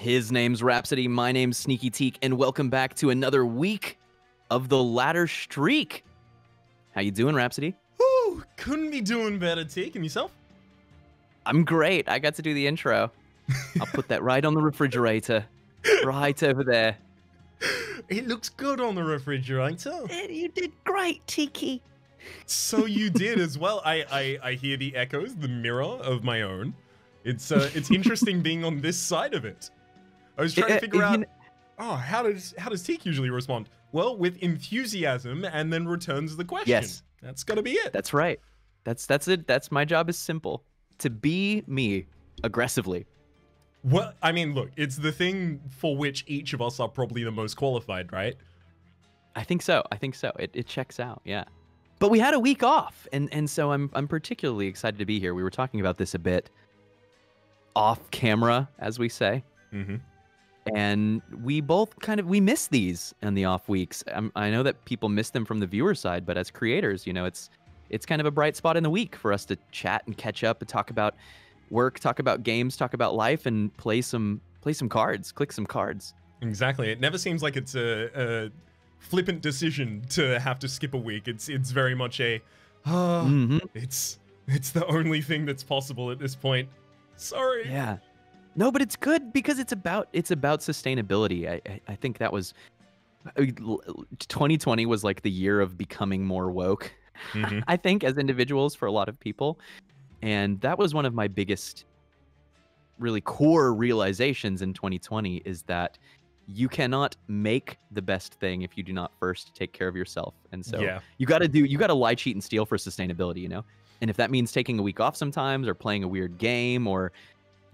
His name's Rhapsody, my name's Sneaky Teak, and welcome back to another week of the ladder streak. How you doing, Rhapsody? Woo! Couldn't be doing better, Teak. And yourself? I'm great. I got to do the intro. I'll put that right on the refrigerator. Right over there. It looks good on the refrigerator. You did great, Tiki. So you did as well. I, I I hear the echoes, the mirror of my own. It's uh it's interesting being on this side of it. I was trying to Uh, figure you out oh how does how does Teak usually respond? Well, with enthusiasm and then returns the question. Yes. That's gotta be it. That's right. That's that's it. That's my job is simple. To be me aggressively. Well, I mean, look, it's the thing for which each of us are probably the most qualified, right? I think so. I think so. It, it checks out. Yeah. But we had a week off, and and so I'm I'm particularly excited to be here. We were talking about this a bit off camera, as we say, Mm-hmm. And we both kind of we miss these in the off weeks. Um, I know that people miss them from the viewer side, but as creators, you know, it's it's kind of a bright spot in the week for us to chat and catch up and talk about work, talk about games, talk about life, and play some play some cards, click some cards. Exactly. It never seems like it's a, a flippant decision to have to skip a week. It's it's very much a ah, hmm it's it's the only thing that's possible at this point. Sorry. Yeah. No, but it's good because it's about it's about sustainability. I I, I think that was uh, 2020 was like the year of becoming more woke. Mhm. I think as individuals for a lot of people, and that was one of my biggest, really core realizations in 2020 is that you cannot make the best thing if you do not first take care of yourself. And so yeah. you got to do you got to lie cheat and steal for sustainability you know and if that means taking a week off sometimes or playing a weird game or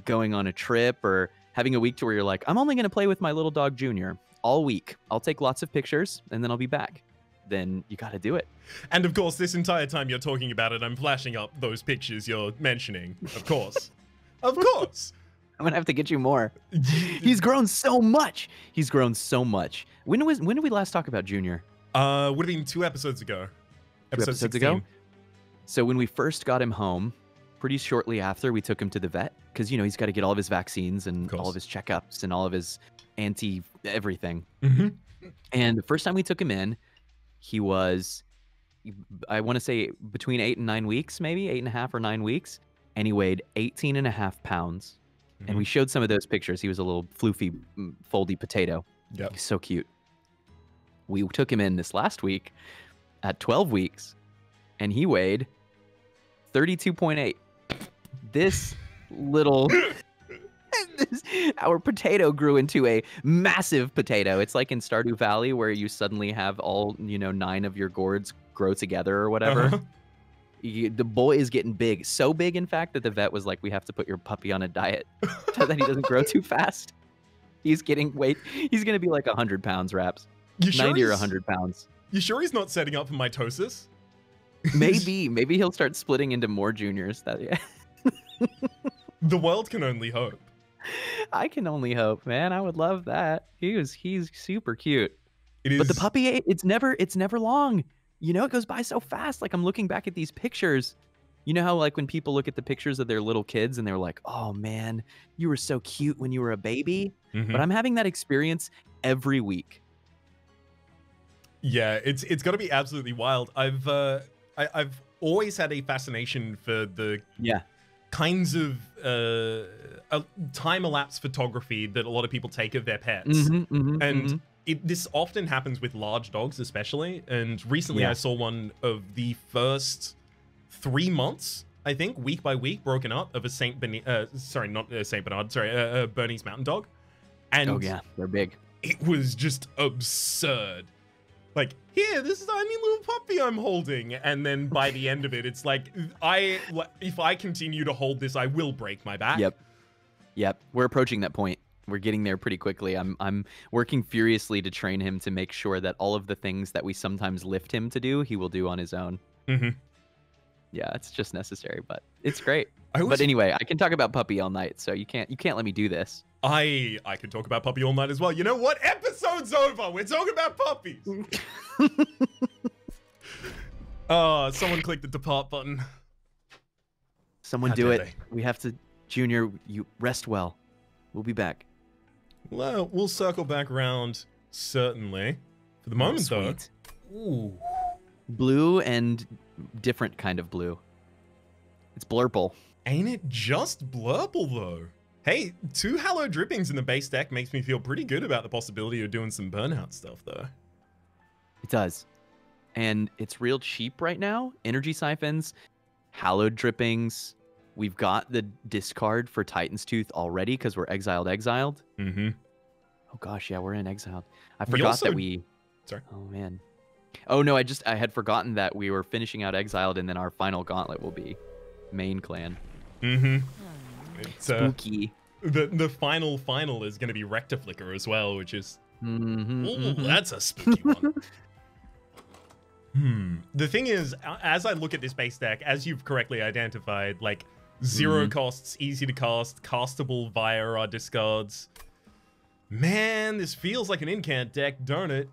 going on a trip or having a week to where you're like i'm only going to play with my little dog junior all week i'll take lots of pictures and then i'll be back then you got to do it And of course, this entire time you're talking about it, I'm flashing up those pictures you're mentioning. Of course. of course. i'm going to have to get you more he's grown so much he's grown so much when was when did we last talk about junior Uh, would have been two episodes ago. Episode episodes 16. ago? So when we first got him home, pretty shortly after, we took him to the vet because you know he's got to get all of his vaccines and all of his checkups and all of his anti everything. Mhm. And the first time we took him in, he was, I want to say between eight and nine weeks, maybe eight and a half or nine weeks, and he weighed 18 and a half pounds. And we showed some of those pictures. He was a little floofy, mm, foldy potato. Yep. He's so cute. We took him in this last week at 12 weeks, and he weighed 32.8. This little. this, our potato grew into a massive potato. It's like in Stardew Valley where you suddenly have all, you know, nine of your gourds grow together or whatever. Uh-huh. You- the boy is getting big. So big, in fact, that the vet was like, we have to put your puppy on a diet so that he doesn't grow too fast. He's getting weight. He's going to be like 100 pounds, wraps. You sure 90 or he's- 100 pounds. You sure he's not setting up for mitosis? Maybe, maybe he'll start splitting into more juniors. That yeah. The world can only hope. I can only hope, man. I would love that. He was he's super cute. It is But the puppy it's never it's never long. You know, it goes by so fast. Like I'm looking back at these pictures. You know how like when people look at the pictures of their little kids and they're like, "Oh man, you were so cute when you were a baby." Mhm. But I'm having that experience every week. Yeah, it's it's got to be absolutely wild. I've uh, I, I've always had a fascination for the Yeah. Kinds of uh, time elapse photography that a lot of people take of their pets, Mhm, mhm, and mhm. it, this often happens with large dogs, especially. And recently, Yeah. I saw one of the first three months, I think, week by week, broken up of a Saint Bernard. Uh, sorry, not uh, Saint Bernard. Sorry, uh, uh, Bernese Mountain Dog. And oh yeah, they're big. it was just absurd. Like, here, this is the tiny little puppy I'm holding, and then by the end of it, it's like, I, if I continue to hold this, I will break my back. Yep. Yep. We're approaching that point. We're getting there pretty quickly. I'm I'm working furiously to train him to make sure that all of the things that we sometimes lift him to do, he will do on his own. mm-hmm. Yeah, it's just necessary, but it's great. Was, But anyway, I can talk about puppy all night, so you can't you can't let me do this. I, I could talk about puppy all night as well. You know what? Episode's over. We're talking about puppies. Oh, someone click the depart button. Someone How do it. they. We have to Junior, you rest well. We'll be back. Well, we'll circle back around certainly. For the moment, Oh, Sweet. though. Ooh. Blue and different kind of blue. It's blurple. Ain't it just Blurple though? Hey, two Hallow Drippings in the base deck makes me feel pretty good about the possibility of doing some burnout stuff though. It does. And it's real cheap right now. Energy siphons, hallowed drippings. We've got the discard for Titan's Tooth already because we're exiled, exiled. Mm-hmm. Oh gosh, yeah, we're in exiled. I forgot also- that we. Sorry. Oh man. Oh no, I just I had forgotten that we were finishing out exiled, and then our final gauntlet will be main clan. Mm-hmm. It's uh, Spooky. the the final final is going to be Rector Flicker as well, which is Mhm, Ooh, mhm. that's a spooky one. hmm. The thing is, as I look at this base deck, as you've correctly identified, like 0 Mhm. costs, easy to cast, castable via our discards. Man, this feels like an incant deck, don't it?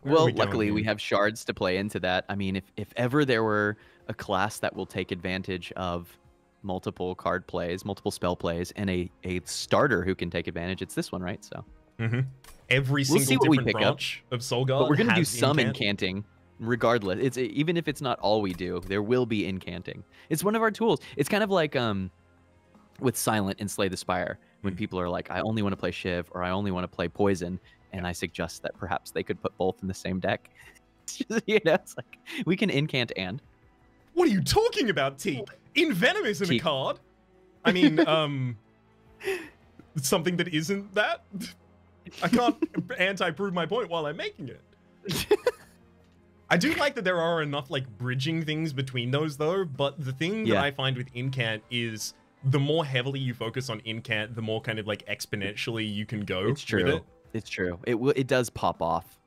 Where Well, we luckily we have shards to play into that. I mean, if if ever there were a class that will take advantage of multiple card plays, multiple spell plays, and a a starter who can take advantage, it's this one, right? So, Mhm. every We'll single see what we different pick up, branch of Solgard. but we're gonna do some incant. incanting, regardless. It's even if it's not all we do, there will be incanting. It's one of our tools. It's kind of like um, with Silent and Slay the Spire, when Mm. people are like, I only want to play Shiv or I only want to play Poison, and I suggest that perhaps they could put both in the same deck. You know, it's like we can incant and. What are you talking about, Teak? Envenom isn't a card. I mean, um, something that isn't that. I can't anti-prove my point while I'm making it. I do like that there are enough like bridging things between those though, but the thing that I find with incant is the more heavily you focus on incant, the more kind of like exponentially you can go. It's with true. it. It's true. It will. It does pop off.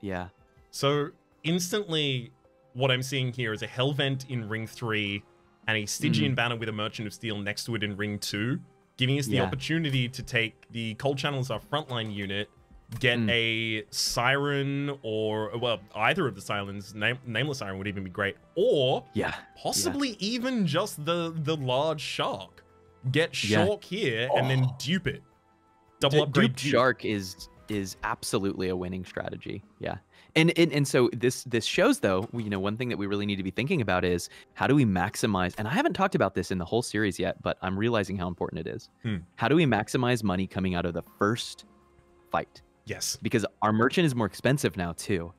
Yeah. So instantly, what I'm seeing here is a Hellvent in Ring 3 and a Stygian Mhm. banner with a Merchant of Steel next to it in Ring 2, giving us the Yeah. opportunity to take the Cold Channel as our frontline unit, get Mm. a Siren or, well, either of the Sirens, name, Nameless Siren would even be great, or Yeah. possibly even just the, the large Shark. Get Yeah. Shark here and then Oh. dupe it. Double D- upgrade dupe. shark is is absolutely a winning strategy. Yeah. And, and and so this this shows though, you know, one thing that we really need to be thinking about is how do we maximize and I haven't talked about this in the whole series yet, but I'm realizing how important it is. Hmm. How do we maximize money coming out of the first fight? Yes. Because our merchant is more expensive now too.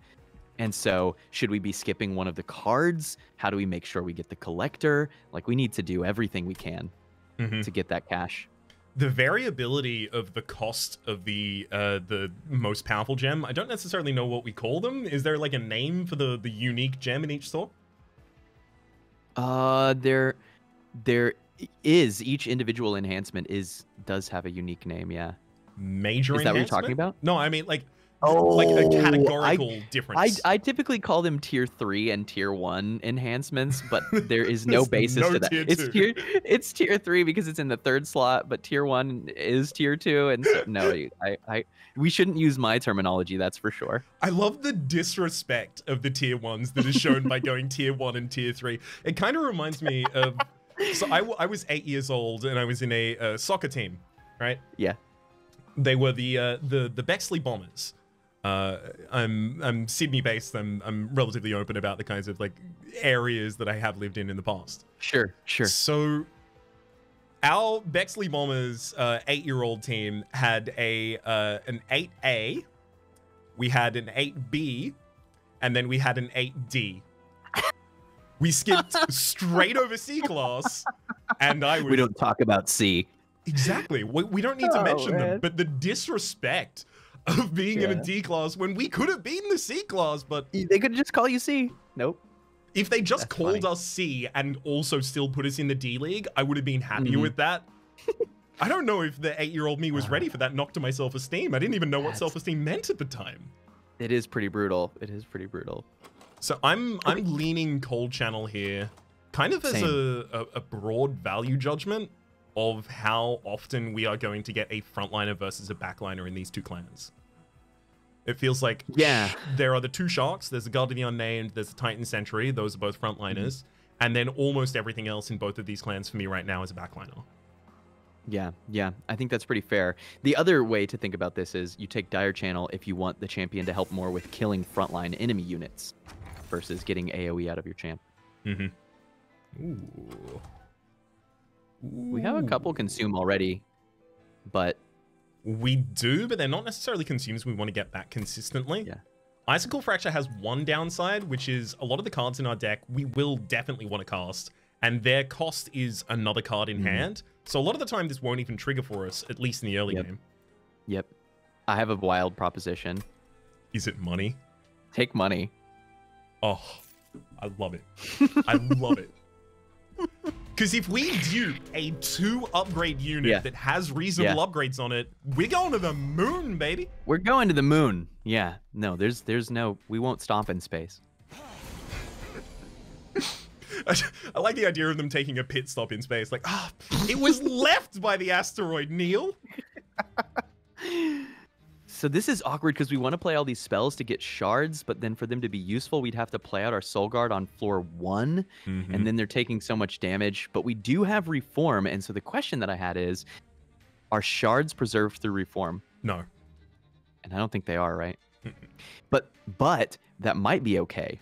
And so, should we be skipping one of the cards? How do we make sure we get the collector? Like we need to do everything we can Mhm. to get that cash. The variability of the cost of the uh the most powerful gem i don't necessarily know what we call them is there like a name for the the unique gem in each store Uh, there, there is each individual enhancement is does have a unique name. Yeah. major Is that what you're talking about? no i mean like Oh, like a categorical I difference I I typically call them tier three and tier one enhancements, but there is no basis no to that. tier It's two. tier it's tier three because it's in the third slot, but tier one is tier two, and so no, I, I we shouldn't use my terminology. That's for sure. I love the disrespect of the tier ones that is shown by going tier one and tier three. It kind of reminds me of. So I, w- I was eight years old and I was in a uh, soccer team, right? Yeah. They were the uh, the the Bexley Bombers. Uh, I'm I'm Sydney based. I'm I'm relatively open about the kinds of like areas that I have lived in in the past. Sure, sure. So, our Bexley Bombers uh, eight-year-old team had a uh, an 8A, we had an 8B, and then we had an 8D. We skipped straight over C class, and I was We don't talk about C. exactly. We, we don't need to Oh, mention them, but the disrespect of being in a D class when we could have been the C class, but They could just call you C. Nope. If they just That's called funny. us C and also still put us in the D League, I would have been happier Mhm. with that. I don't know if the eight year old me was ready for that knock to my self esteem. I didn't even know what self esteem meant at the time. It is pretty brutal. It is pretty brutal. So I'm I'm leaning cold channel here, kind of as a, a, a broad value judgment of how often we are going to get a frontliner versus a backliner in these two clans. It feels like Yeah. there are the two sharks. There's the Guard of the Unnamed. There's the Titan Sentry. Those are both frontliners. Mm-hmm. And then almost everything else in both of these clans for me right now is a backliner. Yeah, yeah, I think that's pretty fair. The other way to think about this is you take Dire Channel if you want the champion to help more with killing frontline enemy units versus getting AoE out of your champ. Mm-hmm. Ooh. We have a couple consume already, but We do, but they're not necessarily consumes we want to get back consistently. Yeah. Icicle Fracture has one downside, which is a lot of the cards in our deck we will definitely want to cast, and their cost is another card in Mhm. hand. So a lot of the time this won't even trigger for us, at least in the early Yep. game. yep. I have a wild proposition. Is it money? Take money. Oh, I love it. I love it. Because if we dupe a two upgrade unit Yeah. that has reasonable upgrades on it, we're going to the moon, baby. We're going to the moon. Yeah. No, there's there's no we won't stomp in space. I like the idea of them taking a pit stop in space. Like, ah, it was left by the asteroid, Neil. So this is awkward because we want to play all these spells to get shards, but then for them to be useful, we'd have to play out our Solgard on floor one, Mm-hmm. and then they're taking so much damage. But we do have reform, and so the question that I had is, are shards preserved through reform? no. And I don't think they are, right? Mm-mm. But but that might be okay.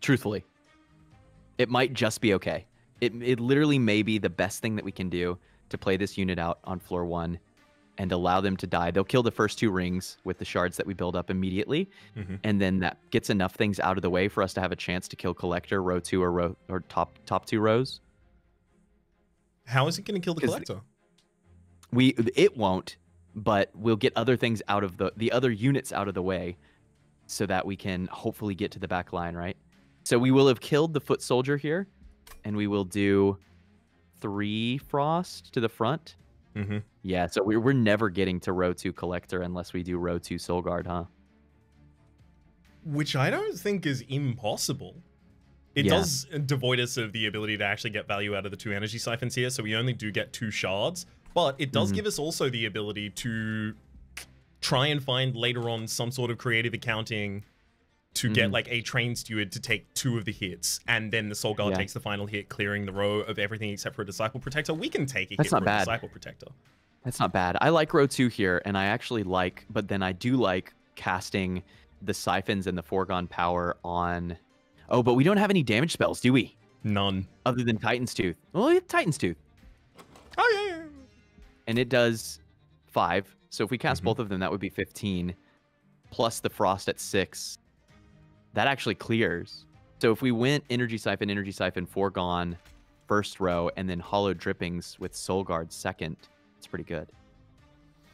Truthfully, it might just be okay. It it literally may be the best thing that we can do to play this unit out on floor one, and allow them to die. They'll kill the first two rings with the shards that we build up immediately, Mhm. and then that gets enough things out of the way for us to have a chance to kill collector row two or row or top top two rows. How is it going to kill the collector? we it won't but we'll get other things out of the the other units out of the way so that we can hopefully get to the back line right so we will have killed the foot soldier here and we will do three frost to the front Mm-hmm. yeah so we're, we're never getting to row two collector unless we do row two Solgard huh Which I don't think is impossible. It Yeah. does devoid us of the ability to actually get value out of the two energy siphons here, so we only do get two shards. But it does Mhm. give us also the ability to try and find later on some sort of creative accounting to get Mhm. like a train steward to take two of the hits, and then the Solgard Yeah. takes the final hit, clearing the row of everything except for a disciple protector. We can take a That's hit not for a bad. disciple protector. That's not bad. I like row two here, and I actually like, but then I do like casting the siphons and the foregone power on. Oh, but we don't have any damage spells, do we? None. Other than Titan's Tooth. Well, we have Titan's Tooth, Oh yeah. yeah. and it does five. So if we cast Mhm. both of them, that would be 15, plus the Frost at six. That actually clears. So if we went Energy Siphon, Energy Siphon, Foregone, first row, and then Hollow Drippings with Solgard second, it's pretty good.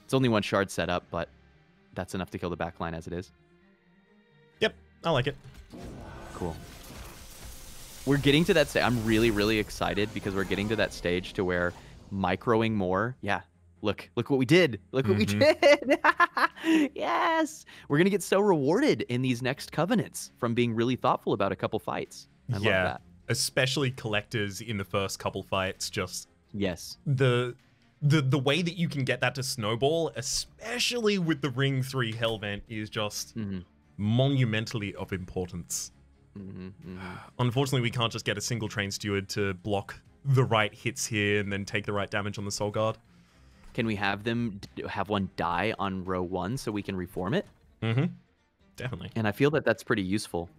It's only one shard set up, but that's enough to kill the back line as it is. Yep. I like it. Cool. We're getting to that stage. I'm really, really excited because we're getting to that stage to where microing more. Yeah. Look, look what we did. Look what we did. yes. We're going to get so rewarded in these next covenants from being really thoughtful about a couple fights. I Yeah. love that. Especially collectors in the first couple fights, just Yes. the the the way that you can get that to snowball, especially with the Ring 3 Hellvent, is just hmm monumentally of importance. hmm hmm Unfortunately, we can't just get a single train steward to block the right hits here and then take the right damage on the Solgard. Can we have them d- have one die on row one so we can reform it? Mm-hmm. Definitely. And I feel that that's pretty useful.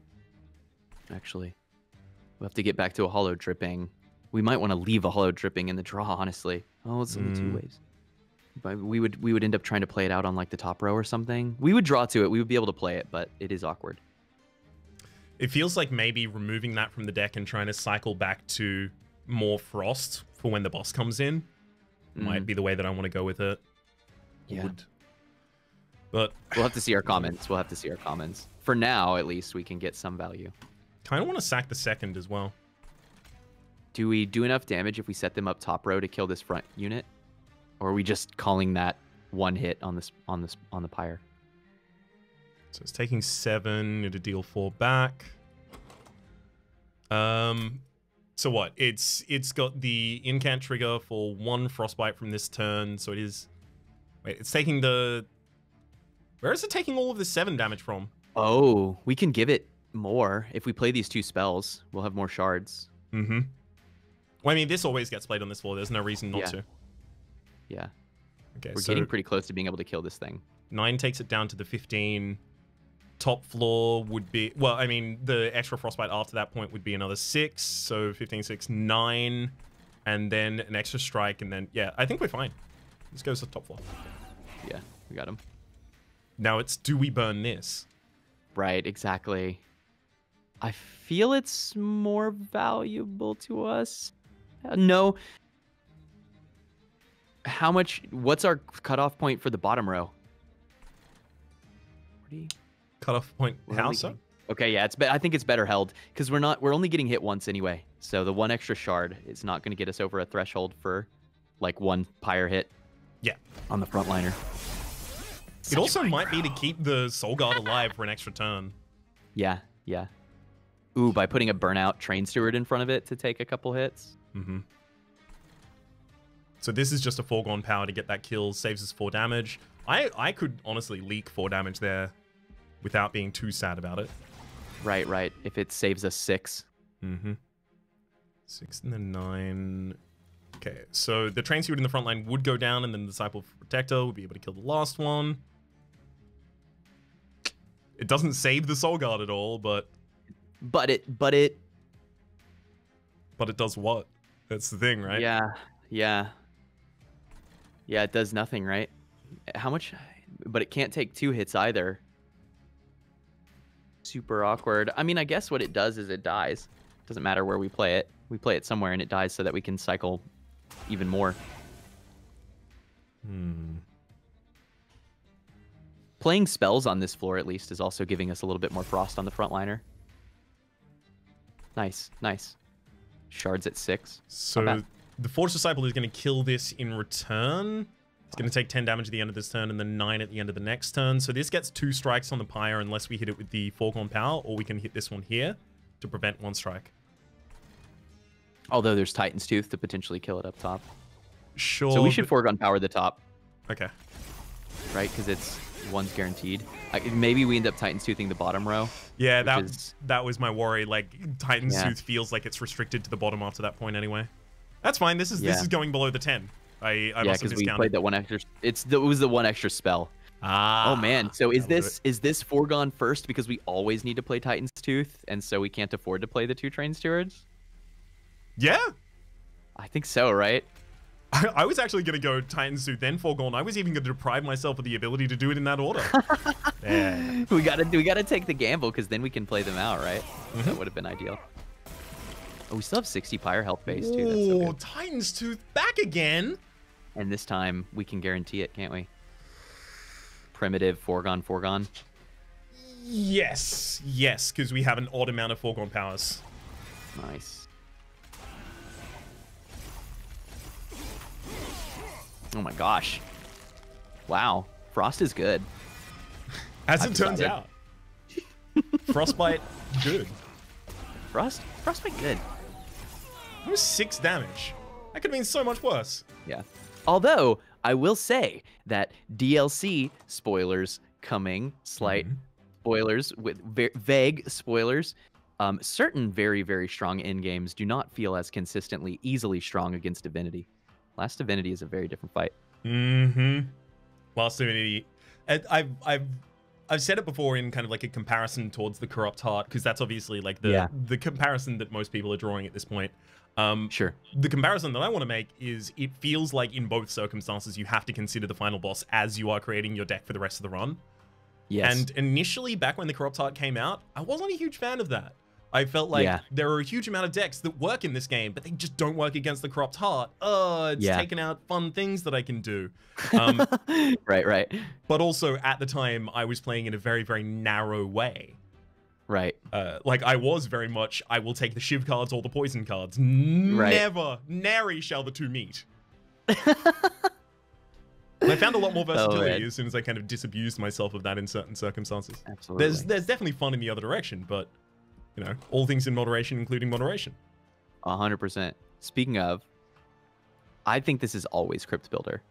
Actually, we'll have to get back to a hollow dripping. We might want to leave a hollow dripping in the draw, honestly. Oh, it's only two Mm. ways. But we would we would end up trying to play it out on like the top row or something. We would draw to it. We would be able to play it, but it is awkward. It feels like maybe removing that from the deck and trying to cycle back to more frost for when the boss comes in might Mm, be the way that I want to go with it. Yeah. Would. But We'll have to see our comments. We'll have to see our comments. For now, at least, we can get some value. kind of want to sack the second as well. Do we do enough damage if we set them up top row to kill this front unit, or are we just calling that one hit on this on this on the pyre? So it's taking seven, it'll deal four back. Um so what? It's it's got the incant trigger for one frostbite from this turn, so it is Wait, it's taking the Where is it taking all of the seven damage from? Oh, we can give it more if we play these two spells. We'll have more shards. Mm-hmm. Well, I mean, this always gets played on this floor. There's no reason not Yeah. to. Yeah, Okay, we're so getting pretty close to being able to kill this thing. nine takes it down to the 15. Top floor would be well. I mean, the extra frostbite after that point would be another six. So 15, 6, 9, and then an extra strike, and then yeah, I think we're fine. this goes to the top floor. Yeah, we got him. Now it's do we burn this? Right, exactly. I feel it's more valuable to us. Uh, No. How much? What's our cutoff point for the bottom row? 40? Cutoff point. We're How only so? Okay, yeah, it's. Be- I think it's better held because we're not. We're only getting hit once anyway. So the one extra shard is not going to get us over a threshold for, like one pyre hit. Yeah. On the front frontliner. It also might be to keep the Solgard alive for an extra turn. Yeah, yeah. Ooh, by putting a burnout train steward in front of it to take a couple hits. Mm-hmm. So this is just a foregone power to get that kill, saves us four damage. I I could honestly leak four damage there without being too sad about it. Right, right. If it saves us six. Mm-hmm. Six and then nine. Okay, so the train steward in the front line would go down, and then the disciple protector would be able to kill the last one. It doesn't save the Solgard at all, but But it, but it, but it does what? That's the thing, right? yeah, yeah, yeah. It does nothing, right? How much? But it can't take two hits either. Super awkward. I mean, I guess what it does is it dies. Doesn't matter where we play it. We play it somewhere and it dies so that we can cycle even more. Hmm. Playing spells on this floor at least is also giving us a little bit more frost on the frontliner. Nice, nice. Shards at six. So the Force Disciple is going to kill this in return. It's going to take 10 damage at the end of this turn and then 9 at the end of the next turn. So this gets two strikes on the Pyre unless we hit it with the Foregone Power, or we can hit this one here to prevent one strike. Although there's Titan's Tooth to potentially kill it up top. Sure. so we should but- foregone power the top, Okay. right? Because it's one's guaranteed. I, maybe we end up Titan's Toothing the bottom row. Yeah, that, is- that was my worry. Like, Titan's Yeah. Tooth feels like it's restricted to the bottom after that point anyway. That's fine. This is this is going below the 10. I, I yeah, because we played that one extra. It's the, it was the one extra spell. Ah. oh man, so is this is this foregone first because we always need to play Titan's Tooth, and so we can't afford to play the two train stewards? Yeah. I think so, right? I, I was actually going to go Titan's Tooth, then Foregone. I was even going to deprive myself of the ability to do it in that order. yeah. we gotta we gotta take the gamble because then we can play them out, right? Mm-hmm. That would have been ideal. Oh, we still have 60 pyre health base too. So Oh, good. Titan's Tooth back again. And this time we can guarantee it, can't we? Primitive foregone foregone. Yes, yes, because we have an odd amount of foregone powers. Nice. Oh my gosh. Wow. Frost is good. As I've it turns decided. out, frostbite good. Frost? Frostbite good. That was six damage. That could have been so much worse. Yeah. Although I will say that DLC spoilers coming, slight Mhm. spoilers with va- vague spoilers. Um, certain very very strong end games do not feel as consistently easily strong against Divinity. Last Divinity is a very different fight. Mm-hmm. Last Divinity. I- I've I've I've said it before in kind of like a comparison towards the Corrupt Heart because that's obviously like the Yeah. the comparison that most people are drawing at this point. Um, Sure. the comparison that I want to make is it feels like in both circumstances you have to consider the final boss as you are creating your deck for the rest of the run. Yes. And initially, back when the Corrupt Heart came out, I wasn't a huge fan of that. I felt like Yeah. there are a huge amount of decks that work in this game, but they just don't work against the Corrupt Heart. Oh, it's Yeah. taken out fun things that I can do. Um, right, right, but also, at the time, I was playing in a very, very narrow way. Right. Uh, like, I was very much, I will take the Shiv cards or the Poison cards. Never, nary shall the two meet. I found a lot more Oh, versatility man. as soon as I kind of disabused myself of that in certain circumstances. Absolutely. There's there's definitely fun in the other direction, but you know, all things in moderation, including moderation. A hundred percent. Speaking of, I think this is always Crypt Builder.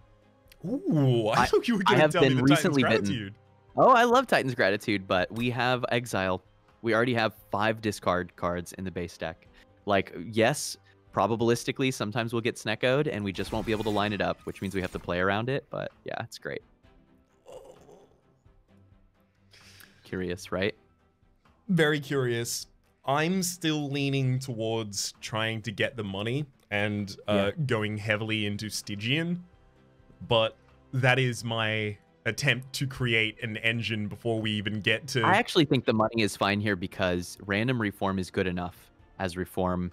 Ooh, I, I- thought you were going to tell me the recently Titan's bitten. gratitude. Oh, I love Titan's Gratitude, but we have Exile. We already have five discard cards in the base deck. Like, yes, probabilistically, sometimes we'll get sneckoed and we just won't be able to line it up, which means we have to play around it. But yeah, it's great. Curious, right? Very curious. I'm still leaning towards trying to get the money and uh, going heavily into Stygian, but that is my attempt to create an engine before we even get to. I actually think the money is fine here because random reform is good enough as reform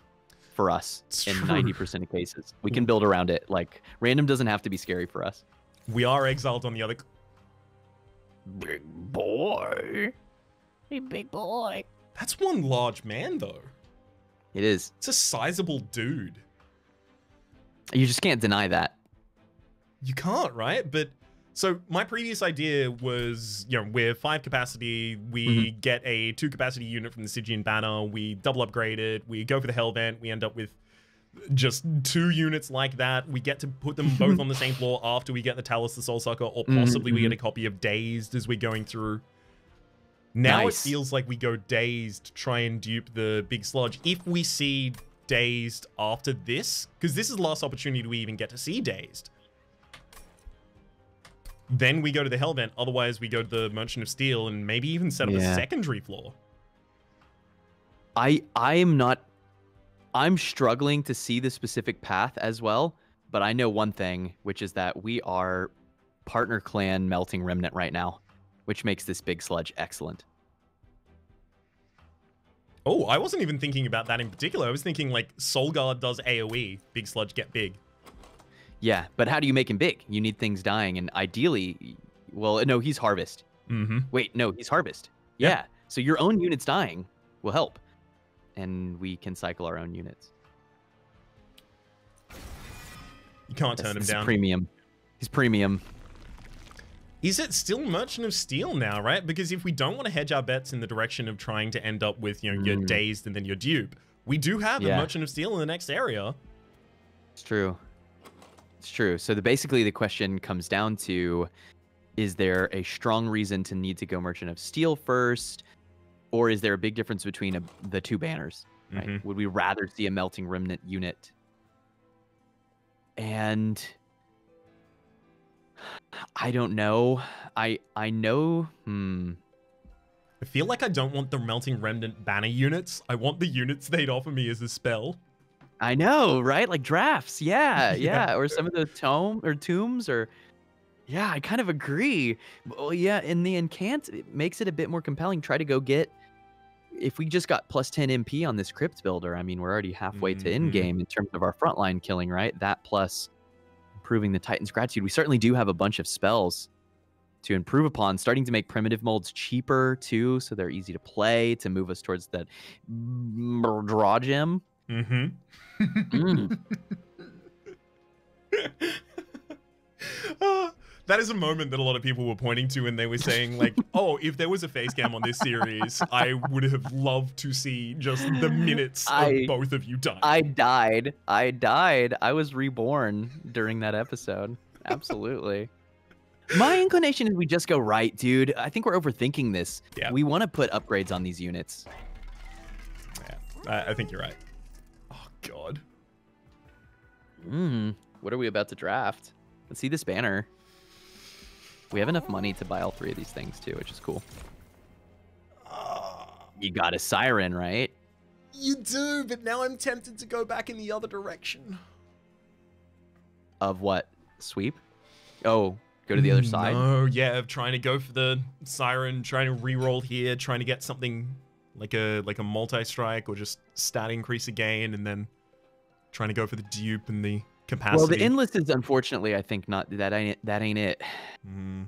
for us It's in true. 90% of cases. We can build around it. Like random doesn't have to be scary for us. We are exiled on the other. Big boy. Hey, big boy. That's one large man though. It is. It's a sizable dude. You just can't deny that. You can't, right? But so my previous idea was, you know, we're five capacity, we get a two capacity unit from the Stygian banner, we double upgrade it, we go for the Hell Vent, we end up with just two units like that. We get to put them both on the same floor after we get the Talus the Soul Sucker, or Mhm, possibly we get mhm. a copy of Dazed as we're going through. Now Nice. it feels like we go Dazed to try and dupe the Big Sludge. If we see Dazed after this, because this is the last opportunity we even get to see Dazed. Then we go to the Hellvent. Otherwise, we go to the Merchant of Steel and maybe even set up a secondary floor. I I am not I'm struggling to see the specific path as well, but I know one thing, which is that we are partner clan melting remnant right now, which makes this big sludge excellent. Oh, I wasn't even thinking about that in particular. I was thinking like Solgard does AoE, Big Sludge get big. Yeah, but how do you make him big? You need things dying, and ideally, well, no, he's harvest. Mm-hmm. Wait, no, he's harvest. Yeah. Yeah, so your own units dying will help, and we can cycle our own units. You can't That's- turn him down. Premium. He's premium. Is it still Merchant of Steel now, right? Because if we don't want to hedge our bets in the direction of trying to end up with, you know, you're Mm. dazed and then you're dupe, we do have a Merchant of Steel in the next area. It's true. It's true. So the basically the question comes down to is there a strong reason to need to go Merchant of Steel first or is there a big difference between a, the two banners? Right? Mhm. Would we rather see a melting remnant unit? And I don't know. I I know hmm I feel like I don't want the Melting Remnant banner units. I want the units they'd offer me as a spell. I know, right? Like drafts, yeah, Yeah. yeah, or some of the tome or tombs, or yeah, I kind of agree. Well, yeah, in the incant, it makes it a bit more compelling. Try to go get. If we just got plus 10 MP on this crypt builder, I mean, we're already halfway to Mhm. in game in terms of our frontline killing, right? That plus improving the Titan's gratitude. We certainly do have a bunch of spells to improve upon, starting to make primitive molds cheaper too, so they're easy to play to move us towards that draw gem. Mm-hmm. Mm. Ah, that is a moment that a lot of people were pointing to and they were saying like oh if there was a face cam on this series i would have loved to see just the minutes I- of both of you die I died. I died. I was reborn during that episode. Absolutely. My inclination is we just go right, dude. I think we're overthinking this. Yeah. We want to put upgrades on these units. I, I think you're right god Mm, what are we about to draft? Let's see this banner. We have enough money to buy all three of these things too, which is cool. Ah, You got a siren, right? you do but now i'm tempted to go back in the other direction Of what? Sweep? Oh, go to the other side? Oh, yeah of trying to go for the siren trying to re-roll here trying to get something like a like a multi-strike or just stat increase again and then trying to go for the dupe and the capacity Well, the endless is unfortunately, I think not that ain't that ain't it. Mm,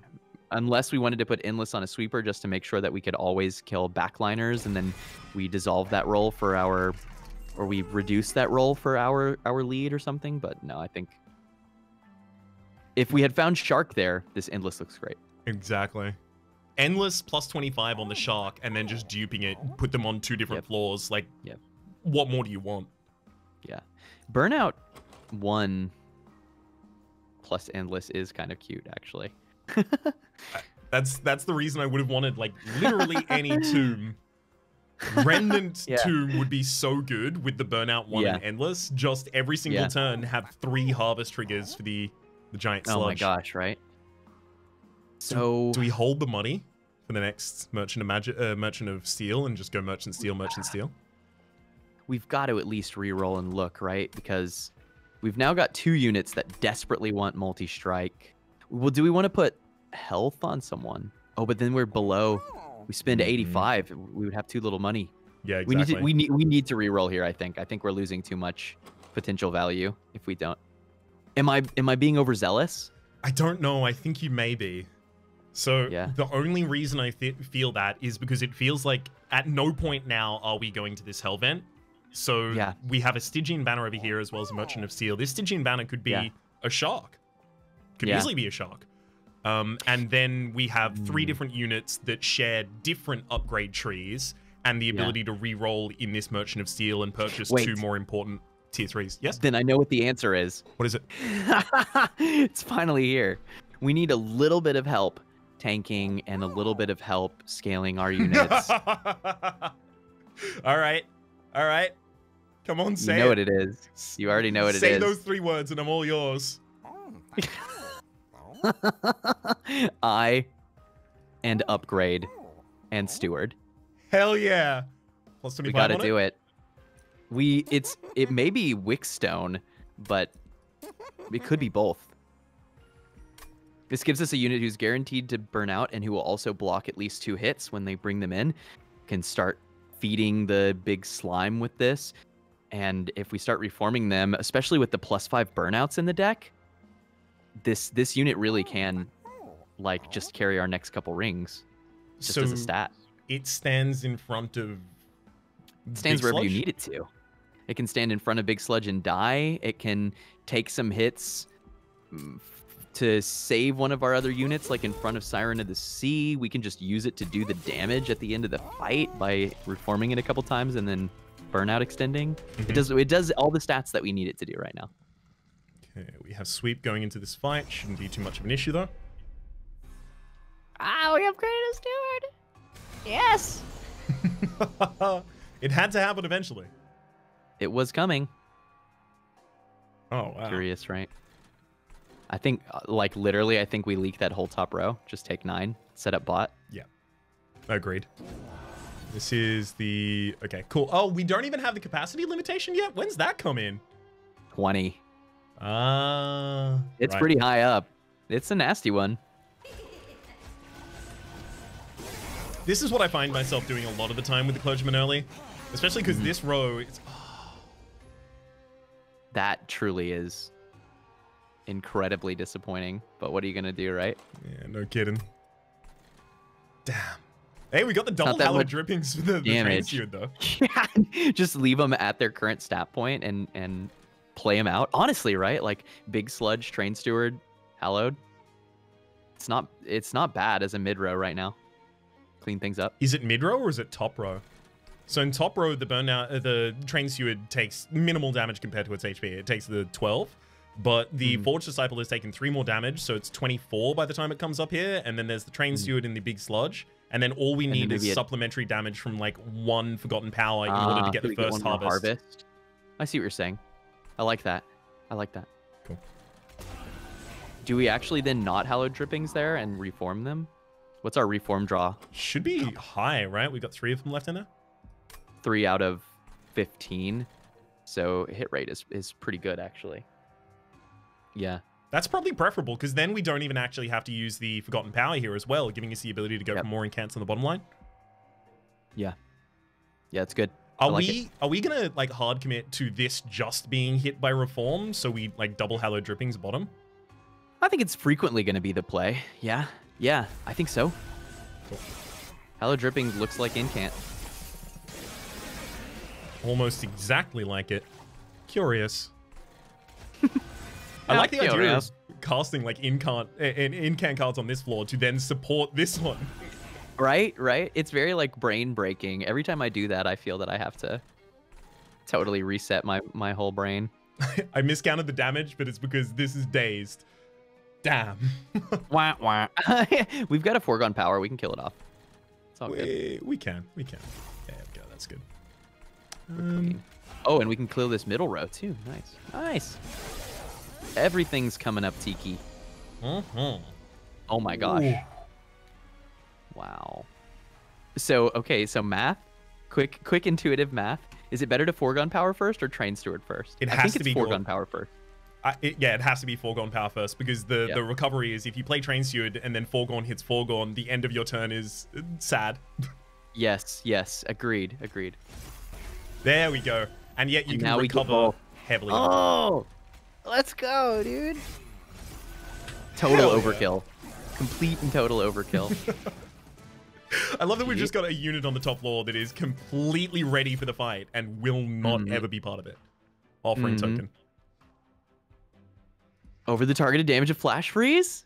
unless we wanted to put endless on a sweeper just to make sure that we could always kill backliners and then we dissolve that role for our or we reduce that role for our our lead or something but no i think if we had found shark there this endless looks great exactly endless plus 25 on the shark and then just duping it put them on two different Yep. floors like Yep. what more do you want burnout one plus endless is kind of cute actually that's that's the reason i would have wanted like literally any tomb Remnant Yeah. Tomb would be so good with the Burnout 1 Yeah. and Endless. Just every single Yeah. turn have three harvest triggers for the, the giant sludge. Oh my gosh, right? So Do we hold the money for the next Merchant of Magic, uh, Merchant of Steel and just go Merchant Steel, Merchant Steel? We've got to at least re-roll and look, right? Because we've now got two units that desperately want multi-strike. Well, do we want to put health on someone? Oh, but then we're below. We spend Mhm. 85. We would have too little money. Yeah, We need exactly. to we need we need to re-roll here. I think. I think we're losing too much potential value if we don't. Am I am I being overzealous? I don't know. I think you may be. So Yeah. the only reason I th- feel that is because it feels like at no point now are we going to this hell vent. So Yeah. we have a Stygian banner over here as well as a Merchant of Steel. This Stygian banner could be Yeah. a shark. Could Yeah. easily be a shark. Um, and then we have three Hmm. different units that share different upgrade trees and the ability to re-roll in this Merchant of Steel and purchase Wait. two more important tier threes. Yes. Then I know what the answer is. What is it? it's finally here. We need a little bit of help tanking and a little bit of help scaling our units. all right, all right. Come on, you know it. what it is. You already know what it say is. those three words, and I'm all yours. I and upgrade and steward. Hell yeah! Plus We got to on do it. We it's it may be Wickstone, but it could be both. This gives us a unit who's guaranteed to burn out and who will also block at least two hits when they bring them in. Can start feeding the big slime with this. And if we start reforming them, especially with the plus five burnouts in the deck, this this unit really can like just carry our next couple rings just so as a stat. it stands in front of. It stands Big wherever you need it to. It can stand in front of Big Sludge and die. It can take some hits mm, f- to save one of our other units, like in front of Siren of the Sea. We can just use it to do the damage at the end of the fight by reforming it a couple times and then burnout extending. Mhm. It does it does all the stats that we need it to do right now. Okay, we have sweep going into this fight. Shouldn't be too much of an issue though. Ah, we upgraded a steward. Yes. it had to happen eventually. It was coming. Oh wow. Curious, right? I think, uh, like literally, I think we leaked that whole top row. Just take nine, set up bot. Yeah. Agreed. This is the okay, cool. Oh, we don't even have the capacity limitation yet. When's that come in? 20. Ah, It's right. pretty high up. It's a nasty one. This is what I find myself doing a lot of the time with the clergyman early, especially because Mm-hmm. this row. It's, That truly is incredibly disappointing. But what are you gonna do, right? yeah, no kidding. Damn. Hey, we got the double hallowed drippings for the, damage. steward though. Yeah, just leave them at their current stat point and and play them out. Honestly, right? Like big sludge, train steward, hallowed. It's not it's not bad as a mid row right now. Clean things up. Is it mid row or is it top row? So in top row, the burnout, uh, the train steward takes minimal damage compared to its HP. It takes the 12, but the Mhm. Forge Disciple has taken three more damage, so it's 24 by the time it comes up here. And then there's the train Mhm. steward in the big sludge. And then all we And need is maybe a- supplementary damage from like one Forgotten Power in order to Ah, get the first one harvest. harvest. I see what you're saying. I like that. I like that. Cool. Do we actually then not hallowed drippings there and reform them? What's our reform draw? Should be high, right? We've got three of them left in there. Three out of fifteen. So hit rate is, is pretty good actually. Yeah. That's probably preferable because then we don't even actually have to use the Forgotten Power here as well, giving us the ability to go Yep. for more incants on the bottom line. Yeah. Yeah, it's good. Are like it. we are we gonna like hard commit to this just being hit by reform so we like double hallowed drippings bottom? I think it's frequently going to be the play. Yeah. Yeah, I think so. Cool. Hallowed drippings looks like incant. Almost exactly like it. Curious. I like the idea of casting like incant in incant cards on this floor to then support this one. Right, right. It's very like brain breaking. Every time I do that, I feel that I have to totally reset my my whole brain. I miscounted the damage, but it's because this is dazed. Damn. Wah, wah. We've got a foregone power. We can kill it off. It's all good. we, we can. We can. Yeah, we got that's good. Um, Oh, and we can clear this middle row too. Nice. Nice. Everything's coming up, Tiki. mhm. Oh my gosh. Ooh. Wow. So, okay, so math, quick quick intuitive math. Is it better to foregone power first or train steward first? It I has think to it's be foregone power first. I, it, yeah, it has to be foregone power first because the, Yeah. the recovery is if you play train steward and then foregone hits foregone, the end of your turn is uh, sad. Yes, yes, agreed, agreed. There we go. And yet you And can now recover heavily. Oh, let's go, dude. Total Hell yeah. overkill. Complete and total overkill. I love that we've just got a unit on the top floor that is completely ready for the fight and will not Mhm. ever be part of it. Offering Mhm. token. Over the targeted damage of flash freeze?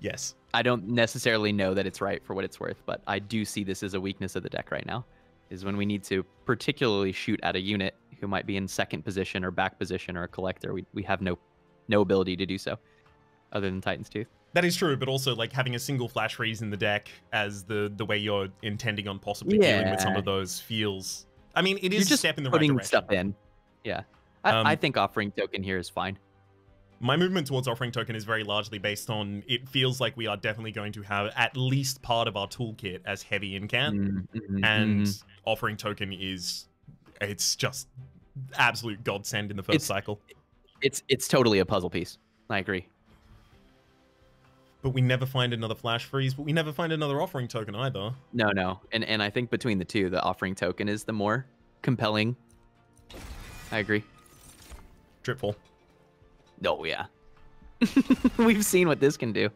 Yes. I don't necessarily know that it's right for what it's worth, but I do see this as a weakness of the deck right now. Is when we need to particularly shoot at a unit who might be in second position or back position or a collector. We, we have no no ability to do so, other than Titan's Tooth. That is true, but also like having a single flash freeze in the deck as the the way you're intending on possibly dealing with some of those feels. I mean, it is You're is a just step in the right putting direction. stuff in. Yeah, I, I Um, think offering token here is fine. My movement towards offering token is very largely based on it feels like we are definitely going to have at least part of our toolkit as heavy Incant, Mm, mhm, and mhm. offering token is it's just absolute godsend in the first It's- cycle. it's it's totally a puzzle piece. I agree. But we never find another flash freeze, but we never find another offering token either. No, no, and and I think between the two, the offering token is the more compelling. I agree. Dripfall. Oh yeah. We've seen what this can do.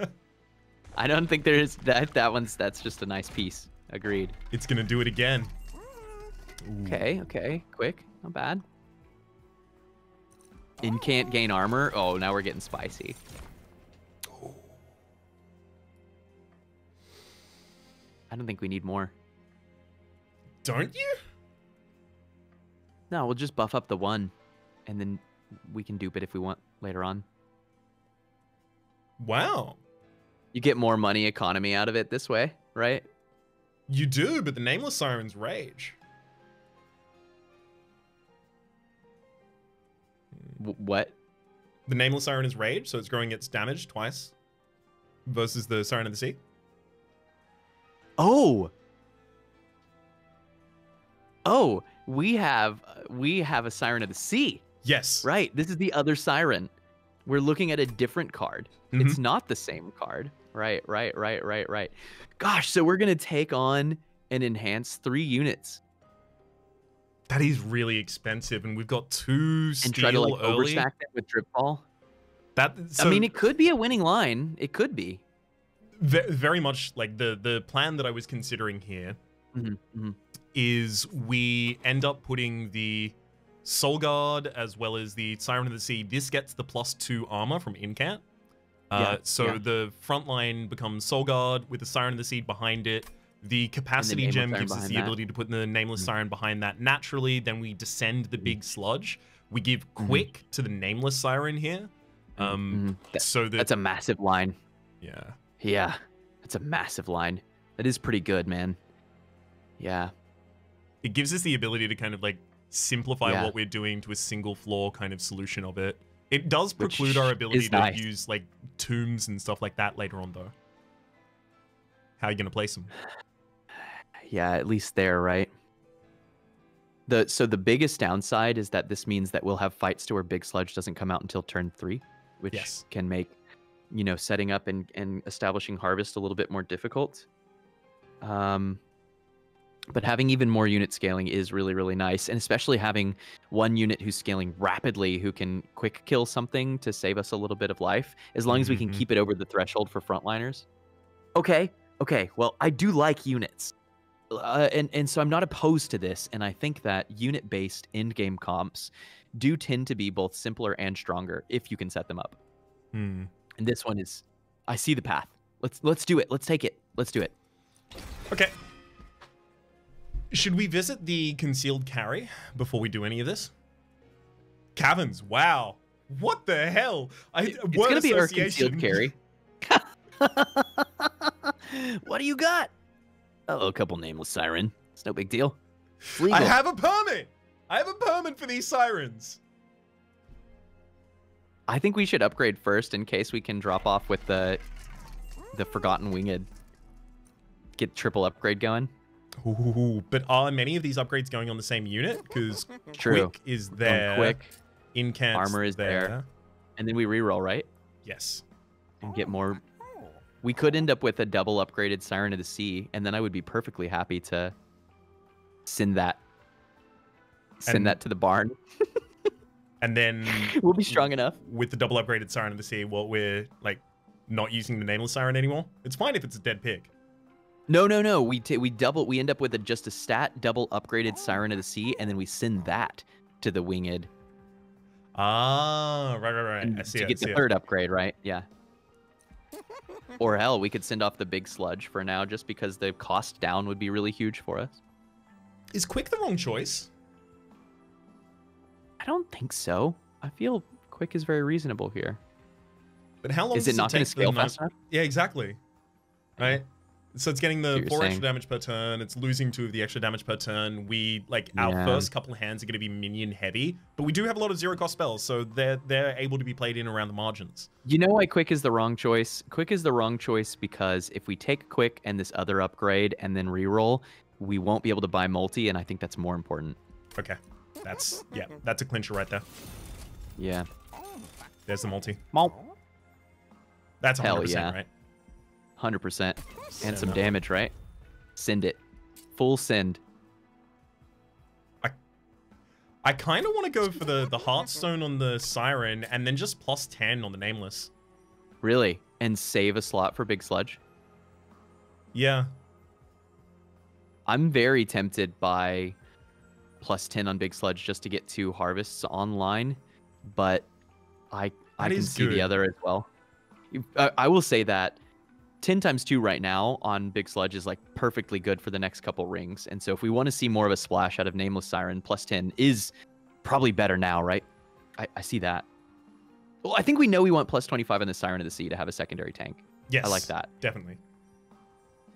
I don't think there's that that one's that's just a nice piece. Agreed. it's gonna do it again. Ooh. Okay, okay. Quick. Not bad. Incant gain armor. Oh, now we're getting spicy. I don't think we need more. Don't you? No, we'll just buff up the one and then we can dupe it if we want later on. Wow. You get more money economy out of it this way, right? You do, but the nameless siren's rage. W- what? The nameless siren is rage, so it's growing its damage twice. Versus the siren of the sea. Oh. Oh, we have we have a siren of the sea. Yes. Right. This is the other siren. We're looking at a different card. Mhm. It's not the same card. Right, right, right, right, right. Gosh, so we're gonna take on and enhance three units That is really expensive, and we've got two steel and try to like early. overstack them with Dripfall. That so I mean, it could be a winning line. It could be. very much like the the plan that I was considering here Mhm, mhm. is we end up putting the Solgard as well as the Siren of the Sea. This gets the plus two armor from Incant. Uh, Yeah, so yeah. the front line becomes Solgard with the Siren of the Sea behind it. The capacity Nameless gem gives us the that. ability to put the Nameless Mhm. Siren behind that naturally. Then we descend the big sludge. We give Mhm. Quick to the Nameless Siren here. Um, Mhm. That- so that That's a massive line. yeah. Yeah, that's a massive line. That is pretty good, man. Yeah. it gives us the ability to kind of like simplify Yeah. what we're doing to a single floor kind of solution of it. It does Which preclude our ability to nice. use like tombs and stuff like that later on, though. How are you gonna place them? Yeah, at least there, right? The so the biggest downside is that this means that we'll have fights to where Big Sludge doesn't come out until turn three, which Yes. can make you know setting up and, and establishing harvest a little bit more difficult. Um but having even more unit scaling is really, really nice. And especially having one unit who's scaling rapidly who can quick kill something to save us a little bit of life, as long as we can Mhm. keep it over the threshold for frontliners. Okay, okay. Well, I do like units. Uh, and, and so I'm not opposed to this. And I think that unit based end game comps do tend to be both simpler and stronger if you can set them up. Hmm. And this one is, I see the path. Let's let's do it. Let's take it. Let's do it. Okay. Should we visit the concealed carry before we do any of this? Caverns. Wow. What the hell? I, It's gonna be our association. concealed carry. what do you got? Oh, oh a couple nameless siren. It's no big deal. Legal. I have a permit. I have a permit for these sirens. I think we should upgrade first in case we can drop off with the the forgotten winged. Get triple upgrade going. Ooh, but are many of these upgrades going on the same unit? Because quick is Going there. quick, Incants Armor is there. and then we reroll right Yes. and get more. Oh. We could end up with a double upgraded siren of the sea, and then I would be perfectly happy to send that. Send And- that to the barn. And then we'll be strong enough. with the double upgraded Siren of the Sea, well, we're like not using the nameless Siren anymore. It's fine if it's a dead pig. No, no, no. We ta we double. We end up with a just a stat double upgraded Siren of the Sea, and then we send that to the winged Ah, right, right, right. and I see to it. get I see the it. third upgrade, right? Yeah. or hell, we could send off the big sludge for now, just because the cost down would be really huge for us. Is quick the wrong choice? I don't think so. I feel quick is very reasonable here. But how long Is does it not going take to for the scale knife- fast enough? Yeah, exactly. Right. So it's getting the four saying. extra damage per turn. It's losing two of the extra damage per turn. We like our Yeah. first couple hands are going to be minion heavy, but we do have a lot of zero cost spells, so they're they're able to be played in around the margins. You know why quick is the wrong choice? Quick is the wrong choice because if we take quick and this other upgrade and then reroll, we won't be able to buy multi, and I think that's more important. Okay, that's yeah, that's a clincher right there. Yeah. There's the multi. Malt. That's Hell 100 yeah. right? Hundred percent. And some damage, right? Send it. Full send. I I kind of want to go for the the Heartstone on the Siren and then just plus 10 on the Nameless. Really? And save a slot for Big Sludge? Yeah, I'm very tempted by plus 10 on Big Sludge just to get two harvests online, but I I That can see good. the other as well. I, I will say that 10 times 2 right now on Big Sludge is like perfectly good for the next couple rings. And so if we want to see more of a splash out of Nameless Siren, plus 10 is probably better now, right? I, I see that. Well, I think we know we want plus 25 on the Siren of the Sea to have a secondary tank. yes. I like that. Definitely.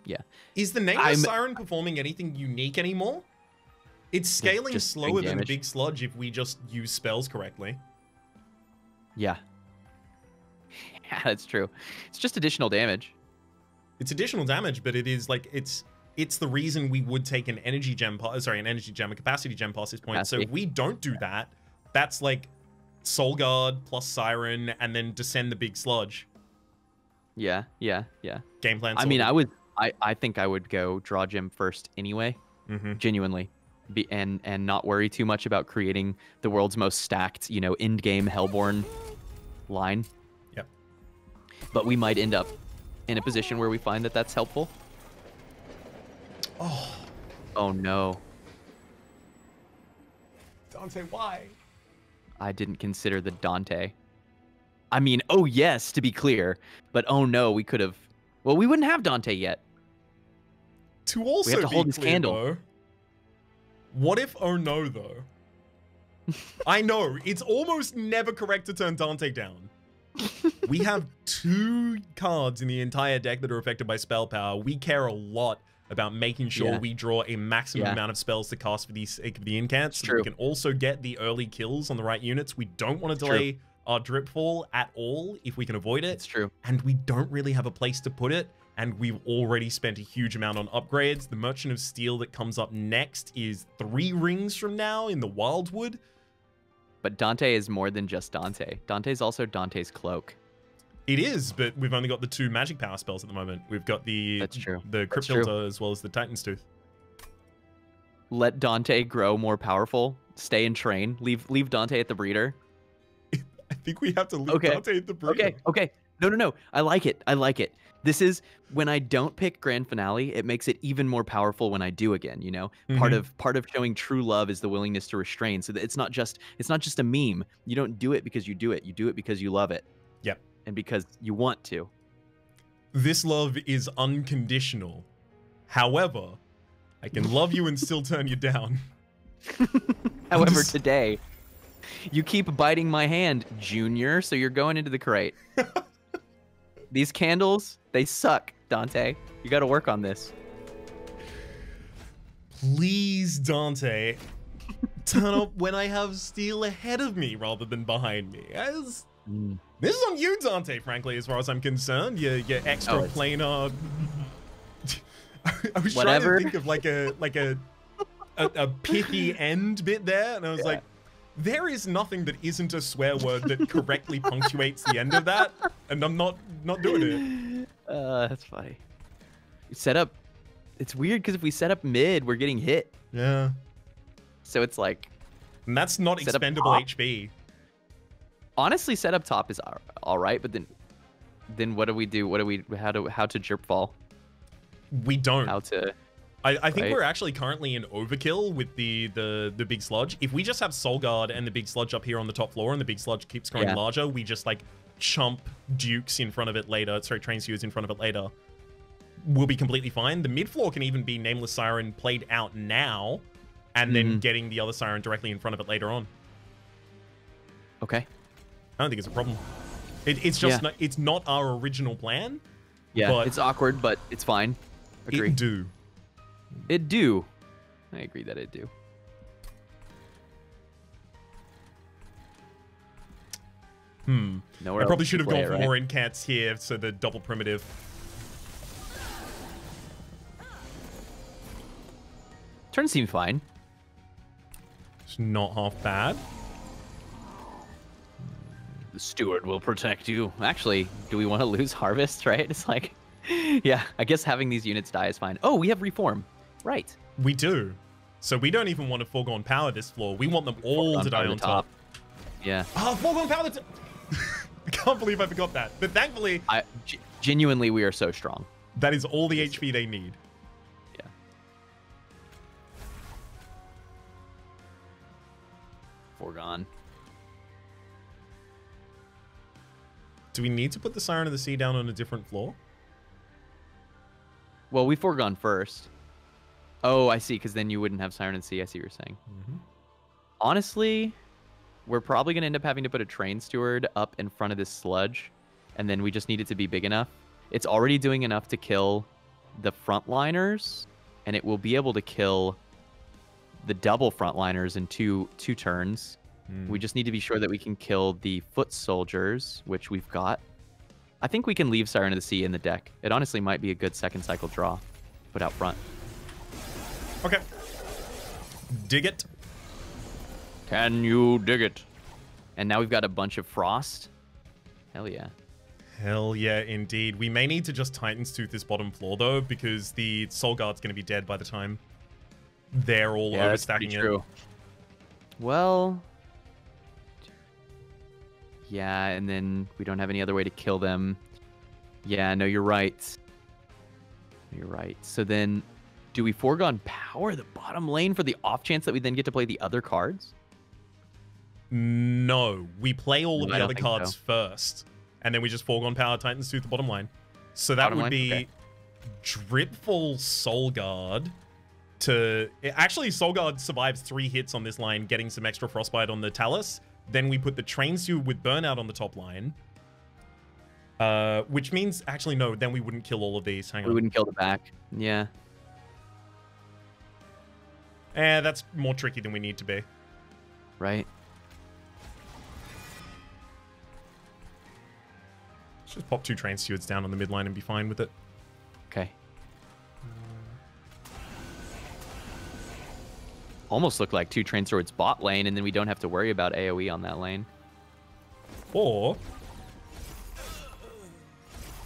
Yeah. Is the Nameless I'm- Siren performing anything unique anymore? It's scaling just doing slower than. Big Sludge if we just use spells correctly. Yeah. Yeah, that's true. It's just additional damage. It's additional damage, but it is like it's it's the reason we would take an energy gem pass. Sorry, an energy gem, a capacity gem past this point. So if we don't do that, that's like Solgard plus Siren, and then descend the big sludge. Yeah, yeah, yeah. Game plan. I mean, I would, I, I think I would go draw gem first anyway, hmm genuinely, be and and not worry too much about creating the world's most stacked, you know, end game Hellborn line. Yep. But we might end up in a position where we find that that's helpful. Oh, Oh no, Dante, why? I didn't consider the Dante. I mean, oh yes, to be clear, but oh no, we could have. Well, we wouldn't have Dante yet. To also to be hold his clear, candle. though, what if oh no though? I know it's almost never correct to turn Dante down. We have two cards in the entire deck that are affected by spell power. We care a lot about making sure Yeah. we draw a maximum Yeah. amount of spells to cast for the sake of the incants. So we can also get the early kills on the right units. We don't want to True. delay our drip fall at all if we can avoid it It's true. and we don't really have a place to put it. And we've already spent a huge amount on upgrades. The Merchant of Steel that comes up next is three rings from now in the Wildwood. But Dante is more than just Dante. Dante's also Dante's cloak. It is, but we've only got the two magic power spells at the moment. We've got the That's true. the That's Crypt as well as the Titan's Tooth. Let Dante grow more powerful. Stay and train. Leave leave Dante at the breeder. I think we have to leave Okay. Dante at the breeder. Okay, okay. No, no, no. I like it. I like it. This is when I don't pick grand finale, it makes it even more powerful when I do again, you know? Part Mhm. of part of showing true love is the willingness to restrain. So that it's not just it's not just a meme. You don't do it because you do it. You do it because you love it. Yep. And because you want to. This love is unconditional. However, I can love you and still turn you down. However, just- today You keep biting my hand, Junior, so you're going into the crate. These candles, they suck, Dante. You got to work on this. Please, Dante, turn up when I have steel ahead of me rather than behind me. As Mm. this is on you, Dante. Frankly, as far as I'm concerned, your your extra Oh, planar. I was Whatever. trying to think of like a like a a, a pithy end bit there, and I was Yeah. like, there is nothing that isn't a swear word that correctly punctuates the end of that, and I'm not not doing it. Uh, that's funny. We set up. It's weird because if we set up mid, we're getting hit. Yeah, So it's like, and that's not expendable. HP. honestly, set up top is all- all right, but then, then what do we do? What do we? How to how to Dripfall? We don't. How to? I, I think right? we're actually currently in overkill with the, the the big sludge. If we just have Solgard and the big sludge up here on the top floor, and the big sludge keeps growing Yeah. larger, we just like chump Dukes in front of it later. Sorry, Train Stewards in front of it later. We'll be completely fine. The mid floor can even be Nameless Siren played out now, and then Mhm. getting the other Siren directly in front of it later on. Okay. I don't think it's a problem. It, it's just Yeah. not, it's not our original plan. Yeah, it's awkward, but it's fine. Agree. It do. It do. I agree that it do. Hmm. Nowhere I probably should have gone it, for right? more incants here, so the double primitive. Turn seem fine. It's not half bad. The steward will protect you. Actually, do we want to lose harvest? Right? It's like, yeah. I guess having these units die is fine. Oh, we have reform. Right. We do. So we don't even want to foregone power this floor. We want them all to die the on top. Yeah. Ah, foregone power. Can't believe I forgot that. But thankfully, I g- genuinely we are so strong. that is all the HP they need. Yeah. Foregone. Do we need to put the Siren of the Sea down on a different floor? Well, we foregone first. Oh, I see. Because then you wouldn't have Siren and Sea. I see what you're saying. Mm-hmm. Honestly, we're probably gonna end up having to put a train steward up in front of this sludge, and then we just need it to be big enough. It's already doing enough to kill the frontliners, and it will be able to kill the double frontliners in two two turns. Hmm. We just need to be sure that we can kill the foot soldiers, which we've got. I think we can leave Siren of the Sea in the deck. It honestly might be a good second cycle draw. Put out front. Okay. Dig it. Can you dig it? And now we've got a bunch of frost. Hell yeah. Hell yeah, indeed. We may need to just Titan's Tooth this bottom floor, though, because the Solgard's going to be dead by the time they're all Yeah, overstacking it. true. Well, yeah, and then we don't have any other way to kill them. Yeah, no, you're right. You're right. So then, do we foregone power the bottom lane for the off chance that we then get to play the other cards? No, we play all of No, the other cards so. first, and then we just foregone power Titans Tooth the bottom line. So that Bottom would line? be Okay. Dripfall Soul Guard to actually Solgard survives three hits on this line, getting some extra frostbite on the Talus. Then we put the Train Steward with Burnout on the top line. Uh, which means actually no, then we wouldn't kill all of these. Hang We on. We wouldn't kill the back. Yeah. Eh, that's more tricky than we need to be. Right. Just pop two Train Stewards down on the midline and be fine with it. Okay. Uh, almost look like two Train Stewards bot lane, and then we don't have to worry about AoE on that lane. Or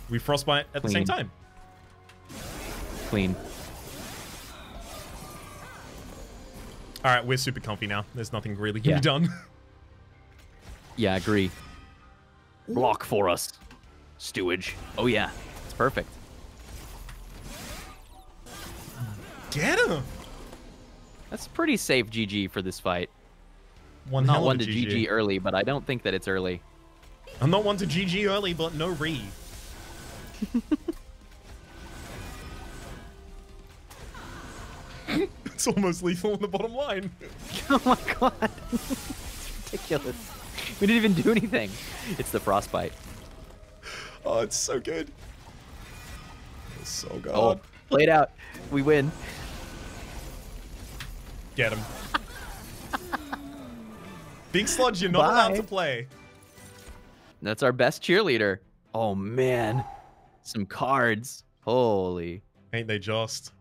we frostbite at the same time. Clean. All right, we're super comfy now. There's nothing really can Yeah. be done. Yeah, agree. Block for us. Stewage. Oh yeah, it's perfect. Get him. That's pretty safe GG for this fight. One Not hell of one to GG. GG early, but I don't think that it's early. I'm not one to GG early, but no re. it's almost lethal on the bottom line. oh my god. it's ridiculous. We didn't even do anything. It's the frostbite. Oh, it's so good. It's so good. Oh, play it out. We win. Get him. Big Sludge, you're not allowed to play. That's our best cheerleader. Oh man, some cards. Holy. Ain't they just?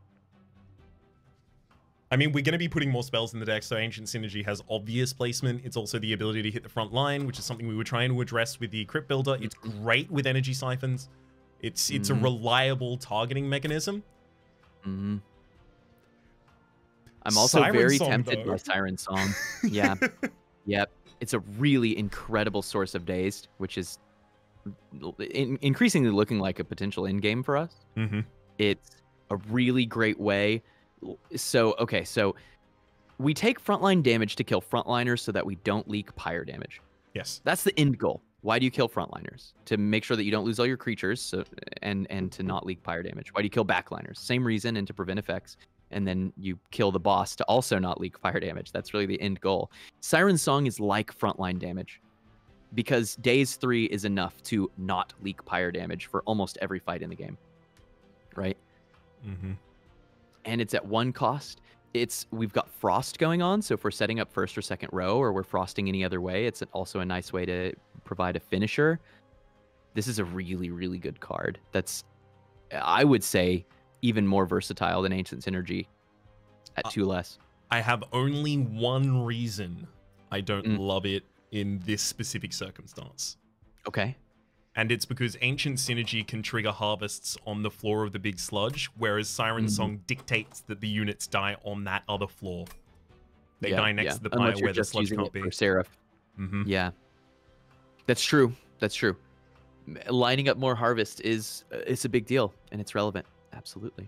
I mean, we're going to be putting more spells in the deck, so Ancient Synergy has obvious placement. It's also the ability to hit the front line, which is something we were trying to address with the Crypt Builder. It's great with Energy Siphons. It's it's Mhm. a reliable targeting mechanism. hmm I'm also Siren very Song, tempted though. by Siren Song. Yeah. yep. It's a really incredible source of dazed, which is in- increasingly looking like a potential end game for us. Mm-hmm. It's a really great way. So, okay, so we take frontline damage to kill frontliners so that we don't leak pyre damage. Yes. That's the end goal. Why do you kill frontliners? To make sure that you don't lose all your creatures so, and and to not leak pyre damage. Why do you kill backliners? Same reason and to prevent effects. And then you kill the boss to also not leak fire damage. That's really the end goal. Siren Song is like frontline damage because Dazed 3 is enough to not leak pyre damage for almost every fight in the game. Right? Mm-hmm. And it's at one cost. It's we've got frost going on, so if we're setting up first or second row, or we're frosting any other way, it's also a nice way to provide a finisher. This is a really, really good card. That's, I would say, even more versatile than Ancient Synergy at Uh, two less. I have only one reason I don't Mm. love it in this specific circumstance. Okay. And it's because Ancient Synergy can trigger harvests on the floor of the big sludge, whereas Siren Mhm. Song dictates that the units die on that other floor. They Yeah, die next yeah. to the pyre where the sludge can't be. for Seraph. hmm Yeah, that's true. That's true. Lining up more harvest is uh, it's a big deal and it's relevant. Absolutely.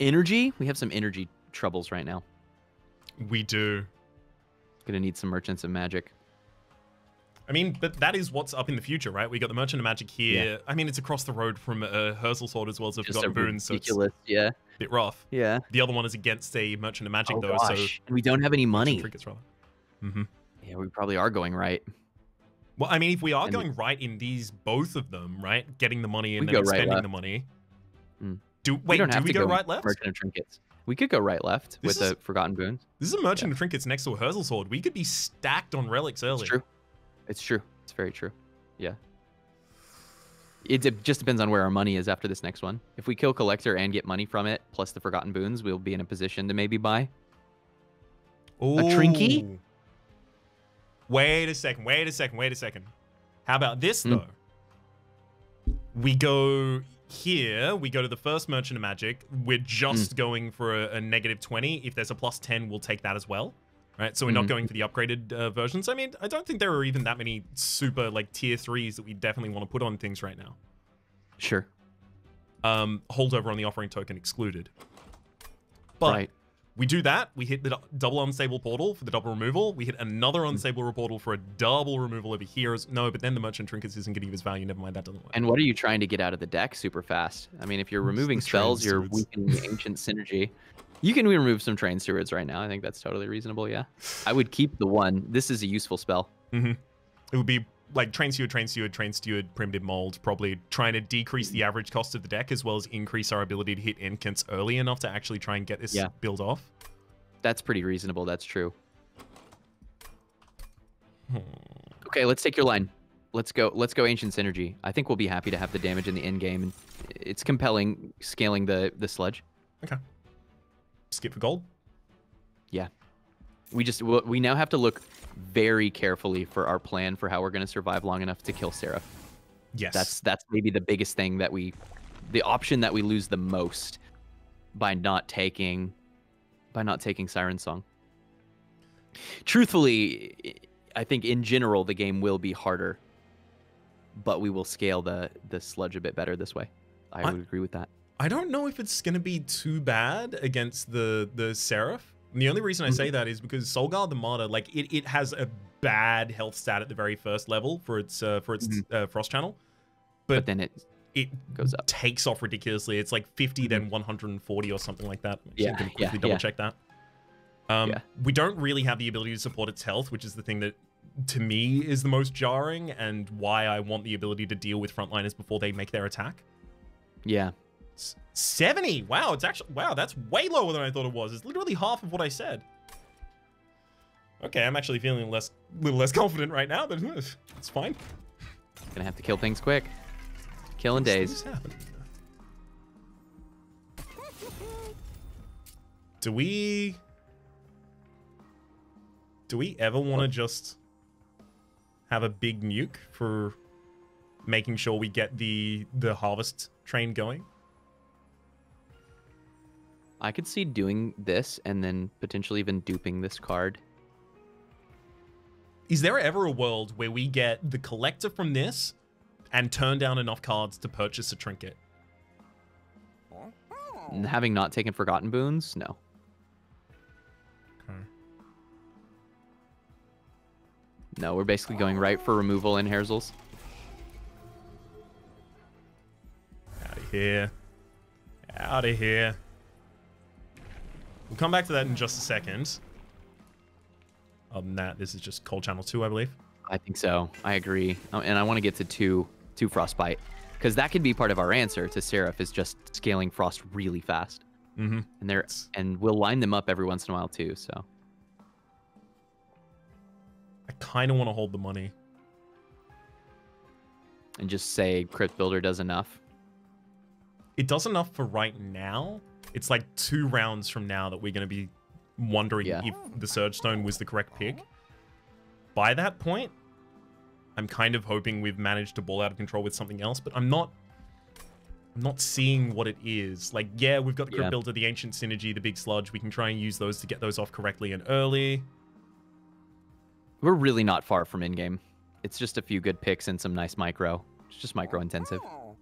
Energy, we have some energy troubles right now. We do. Gonna need some merchants of magic. I mean, but that is what's up in the future, right? We got the Merchant of Magic here. I mean, it's across the road from uh, Herzal Sword as well as a Forgotten Boon, so it's a. Yeah, bit rough. yeah. The other one is against a Merchant of Magic, Oh though, gosh, and we don't have any money. trinkets rather. hmm Yeah, we probably are going right. Well, I mean, if we are going right in these both of them, right, getting the money and then go right spending the money. Mm. Do we wait? don't do have we to go, right left? Merchant of trinkets. We could go right left This with is- the forgotten boons. This is a Merchant of Trinkets next to a Herzal Sword. We could be stacked on relics early. It's true. It's true. It's very true. Yeah. It de- just depends on where our money is after this next one. If we kill collector and get money from it, plus the forgotten boons, we'll be in a position to maybe buy. Trinky? Ooh. Wait a second. Wait a second. Wait a second. How about this Hmm. though? We go here. We go to the first Merchant of Magic. We're just going for a, a negative twenty. If there's a plus ten, we'll take that as well. Right. So we're not Mhm. going for the upgraded uh, versions. I mean, I don't think there are even that many super like tier threes that we definitely want to put on things right now. Sure. Um, holdover on the offering token excluded. But right. we do that. We hit the double unstable portal for the double removal. We hit another unstable portal for a double removal over here. No, but then the merchant trinkets isn't going to give us value. Never mind, that doesn't work. And what are you trying to get out of the deck super fast? I mean, if you're removing spells, you're weakening ancient synergy. You can remove some train stewards right now. I think that's totally reasonable. Yeah. I would keep the one. This is a useful spell. it would be like train steward, train steward, train steward, primitive mold, probably trying to decrease the average cost of the deck as well as increase our ability to hit Incants early enough to actually try and get this Yeah. build off. That's pretty reasonable. That's true. Hmm. Okay, let's take your line. Let's go. Let's go ancient synergy. I think we'll be happy to have the damage in the end game, and it's compelling scaling the the sludge. Skip for gold. Yeah. We just we we now have to look very carefully for our plan for how we're going to survive long enough to kill Seraph. Yes. That's that's maybe the biggest thing that we, the option that we lose the most by not taking, by not taking Siren Song. Truthfully, I- I think in general the game will be harder, but we will scale the the sludge a bit better this way. I, I- would agree with that. I don't know if it's gonna be too bad against the the Seraph. And the only reason I Mm-hmm. say that is because Solgard the Martyr, like it, it has a bad health stat at the very first level for its uh, for its uh, frost channel, But, but then it it goes up. takes off ridiculously. It's like 50 then 140 or something like that. Actually, Yeah, I'm gonna yeah, double yeah. check that. Um, Yeah. We don't really have the ability to support its health, which is the thing that, to me, is the most jarring and why I want the ability to deal with frontliners before they make their attack. Yeah. S- 70! Wow, it's actually, wow, that's way lower than I thought it was. It's literally half of what I said. Okay, I'm actually feeling less, a little less confident right now, but it's fine. Gonna have to kill things quick. Killing days. Do we do we ever want to just have a big nuke for making sure we get the the harvest train going? I could see doing this and then potentially even duping this card. Is there ever a world where we get the collector from this and turn down enough cards to purchase a trinket? And having not taken Forgotten Boons, no. No, we're basically going right for removal in Herzal's. Out of here. Out of here. We'll come back to that in just a second. Other than that, this is just Cold Channel 2, I believe. I think so. I agree. Oh, And I want to get to two, two Frostbite. Because that could be part of our answer to Seraph is just scaling Frost really fast. Mm-hmm. And they're and we'll line them up every once in a while too, so I kind of want to hold the money. and just say Crypt Builder does enough. It does enough for right now. It's like two rounds from now that we're going to be wondering Yeah. if the Surge Stone was the correct pick. By that point, I'm kind of hoping we've managed to ball out of control with something else, but I'm not. I'm not seeing what it is. Like, yeah, we've got the Crypt Yeah. Builder, the Ancient Synergy, the Big Sludge. We can try and use those to get those off correctly and early. We're really not far from in-game. It's just a few good picks and some nice micro. It's just micro intensive. Oh.